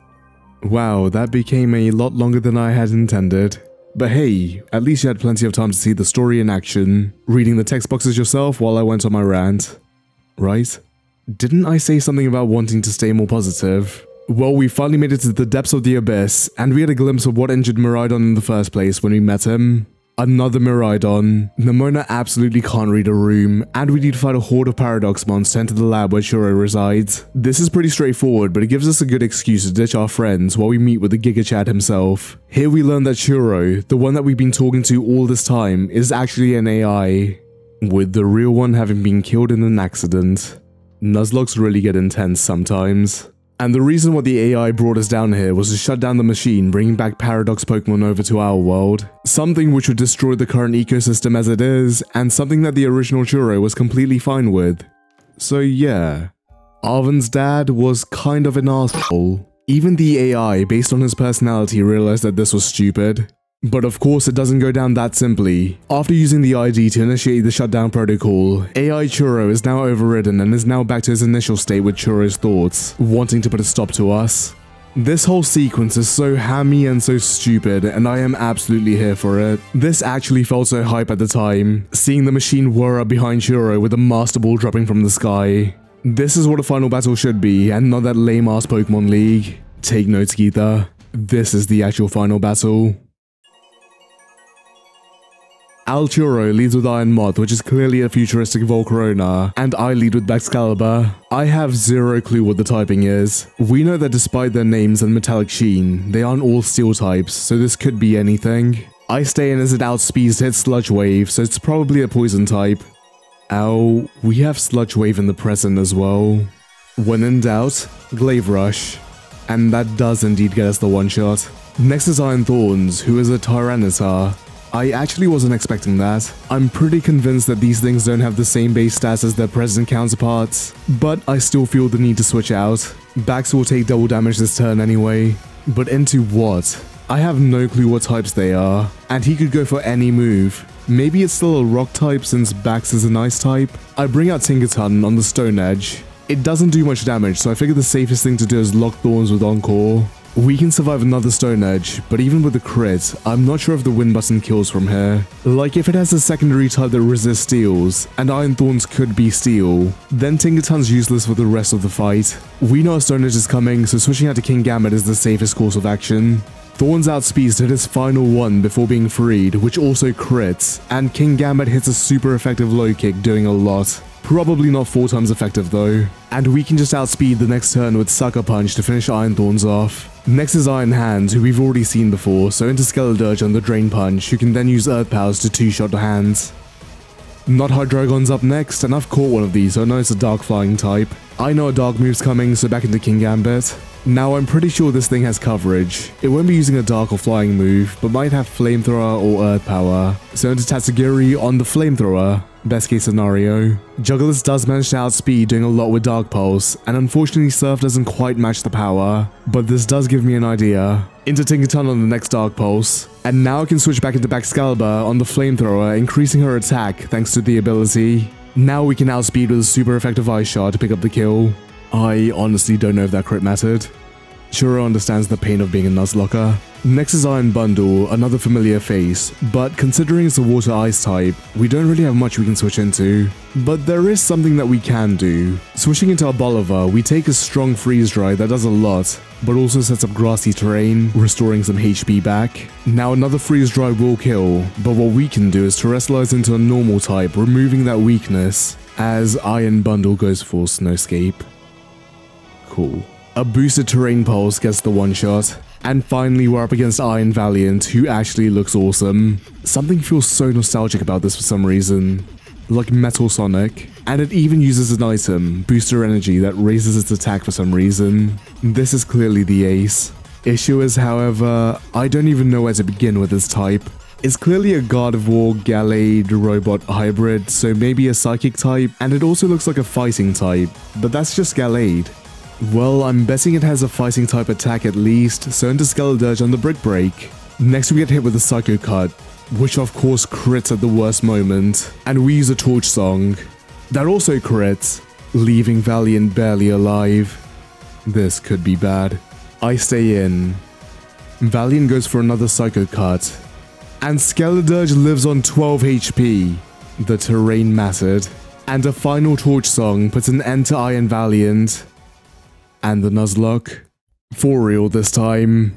Wow, that became a lot longer than I had intended. But hey, at least you had plenty of time to see the story in action, reading the text boxes yourself while I went on my rant. Right? Didn't I say something about wanting to stay more positive? Well, we finally made it to the depths of the abyss, and we had a glimpse of what injured Miraidon in the first place when we met him. Another Miraidon. Nemona absolutely can't read a room, and we need to fight a horde of Paradoxmons to the lab where Turo resides. This is pretty straightforward, but it gives us a good excuse to ditch our friends while we meet with the Giga Chad himself. Here we learn that Turo, the one that we've been talking to all this time, is actually an AI, with the real one having been killed in an accident. Nuzlockes really get intense sometimes. And the reason why the AI brought us down here was to shut down the machine, bringing back Paradox Pokemon over to our world. Something which would destroy the current ecosystem as it is, and something that the original Turo was completely fine with. So yeah, Arven's dad was kind of an asshole. Even the AI, based on his personality, realized that this was stupid. But of course it doesn't go down that simply. After using the ID to initiate the shutdown protocol, AI Turo is now overridden and is now back to his initial state with Turo's thoughts, wanting to put a stop to us. This whole sequence is so hammy and so stupid, and I am absolutely here for it. This actually felt so hype at the time, seeing the machine whir up behind Turo with a Master Ball dropping from the sky. This is what a final battle should be, and not that lame-ass Pokemon League. Take notes, Geeta. This is the actual final battle. AI Turo leads with Iron Moth, which is clearly a futuristic Volcarona, and I lead with Baxcalibur. I have zero clue what the typing is. We know that despite their names and metallic sheen, they aren't all steel types, so this could be anything. I stay in as it outspeeds hit Sludge Wave, so it's probably a poison type. Ow, we have Sludge Wave in the present as well. When in doubt, Glaive Rush. And that does indeed get us the one shot. Next is Iron Thorns, who is a Tyranitar. I actually wasn't expecting that. I'm pretty convinced that these things don't have the same base stats as their present counterparts, but I still feel the need to switch out. Bax will take double damage this turn anyway. But into what? I have no clue what types they are, and he could go for any move. Maybe it's still a rock type since Bax is an ice type. I bring out Tinkaton on the stone edge. It doesn't do much damage, so I figure the safest thing to do is lock Thorns with Encore. We can survive another Stone Edge, but even with the crit, I'm not sure if the win button kills from here. Like if it has a secondary type that resists steals, and Iron Thorns could be steel, then Tinkaton's useless for the rest of the fight. We know a Stone Edge is coming, so switching out to Kingambit is the safest course of action. Thorns outspeeds to his final one before being freed, which also crits, and Kingambit hits a super effective low kick doing a lot. Probably not four times effective though. And we can just outspeed the next turn with Sucker Punch to finish Iron Thorns off. Next is Iron Hands, who we've already seen before, so into Skeledirge on the Drain Punch, who can then use Earth Powers to two-shot the hands. Not Hydreigon's up next, and I've caught one of these, so I know it's a Dark Flying type. I know a Dark move's coming, so back into Kingambit. Now I'm pretty sure this thing has coverage. It won't be using a dark or flying move, but might have flamethrower or earth power. So into Tatsugiri on the flamethrower, best case scenario. Jugulis does manage to outspeed doing a lot with Dark Pulse, and unfortunately Surf doesn't quite match the power, but this does give me an idea. Into Tinkaton on the next Dark Pulse, and now I can switch back into Baxcalibur on the flamethrower, increasing her attack thanks to the ability. Now we can outspeed with a super effective Ice Shard to pick up the kill. I honestly don't know if that crit mattered. Turo understands the pain of being a Nuzlocke. Next is Iron Bundle, another familiar face, but considering it's a water ice type, we don't really have much we can switch into. But there is something that we can do. Switching into Arboliva, we take a strong freeze dry that does a lot, but also sets up grassy terrain, restoring some HP back. Now another freeze dry will kill, but what we can do is terastallize into a normal type, removing that weakness, as Iron Bundle goes for Snowscape. Cool. A boosted terrain pulse gets the one shot. And finally we're up against Iron Valiant, who actually looks awesome. Something feels so nostalgic about this for some reason. Like Metal Sonic. And it even uses an item, Booster Energy, that raises its attack for some reason. This is clearly the ace. Issue is, however, I don't even know where to begin with this type. It's clearly a God of War Gallade robot hybrid, so maybe a psychic type, and it also looks like a fighting type, but that's just Gallade. Well, I'm betting it has a fighting type attack at least, so into Skeledirge on the Brick Break. Next we get hit with a Psycho Cut, which of course crits at the worst moment, and we use a Torch Song. That also crits, leaving Valiant barely alive. This could be bad. I stay in. Valiant goes for another Psycho Cut, and Skeledirge lives on 12 HP. The terrain mattered, and a final Torch Song puts an end to Iron Valiant and the Nuzlocke. For real this time.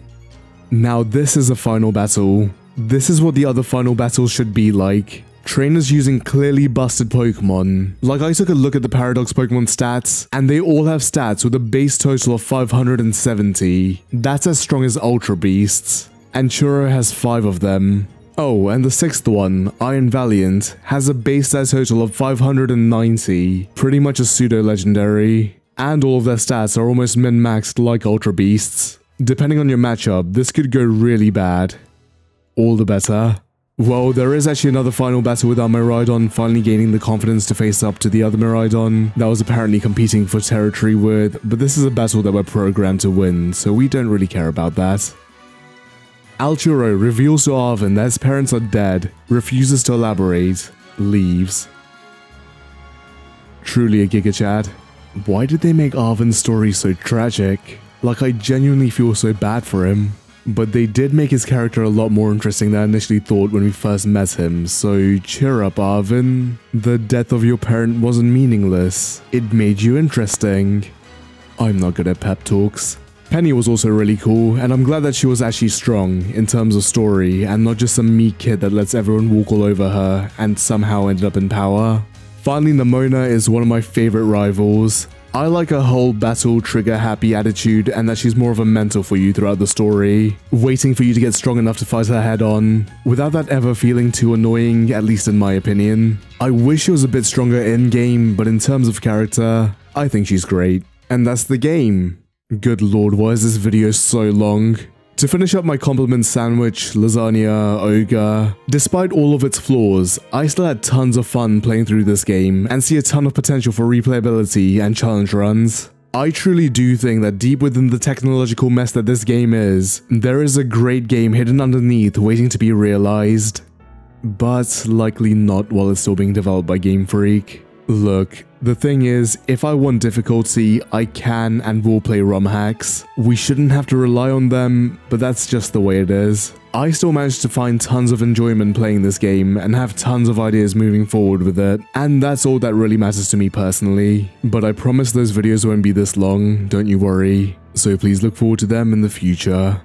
Now this is a final battle. This is what the other final battles should be like. Trainers using clearly busted Pokemon. Like I took a look at the Paradox Pokemon stats, and they all have stats with a base total of 570. That's as strong as Ultra Beasts. And Turo has 5 of them. Oh, and the sixth one, Iron Valiant, has a base stat total of 590. Pretty much a pseudo-legendary and all of their stats are almost min-maxed like Ultra Beasts. Depending on your matchup, this could go really bad. All the better. Well, there is actually another final battle with our Miraidon finally gaining the confidence to face up to the other Miraidon that was apparently competing for territory with, but this is a battle that we're programmed to win, so we don't really care about that. AI Turo reveals to Arven that his parents are dead, refuses to elaborate, leaves. Truly a Giga Chad. Why did they make Arven's story so tragic? Like I genuinely feel so bad for him. But they did make his character a lot more interesting than I initially thought when we first met him, so cheer up Arven. The death of your parent wasn't meaningless, it made you interesting. I'm not good at pep talks. Penny was also really cool, and I'm glad that she was actually strong in terms of story and not just some meek kid that lets everyone walk all over her and somehow ended up in power. Finally, Nemona is one of my favorite rivals. I like her whole battle trigger happy attitude and that she's more of a mentor for you throughout the story, waiting for you to get strong enough to fight her head on, without that ever feeling too annoying, at least in my opinion. I wish she was a bit stronger in-game, but in terms of character, I think she's great. And that's the game. Good lord, why is this video so long? To finish up my compliment sandwich, lasagna, ogre, despite all of its flaws, I still had tons of fun playing through this game and see a ton of potential for replayability and challenge runs. I truly do think that deep within the technological mess that this game is, there is a great game hidden underneath waiting to be realized. But likely not while it's still being developed by Game Freak. Look, the thing is, if I want difficulty, I can and will play ROM hacks. We shouldn't have to rely on them, but that's just the way it is. I still managed to find tons of enjoyment playing this game and have tons of ideas moving forward with it, and that's all that really matters to me personally. But I promise those videos won't be this long, don't you worry, so please look forward to them in the future.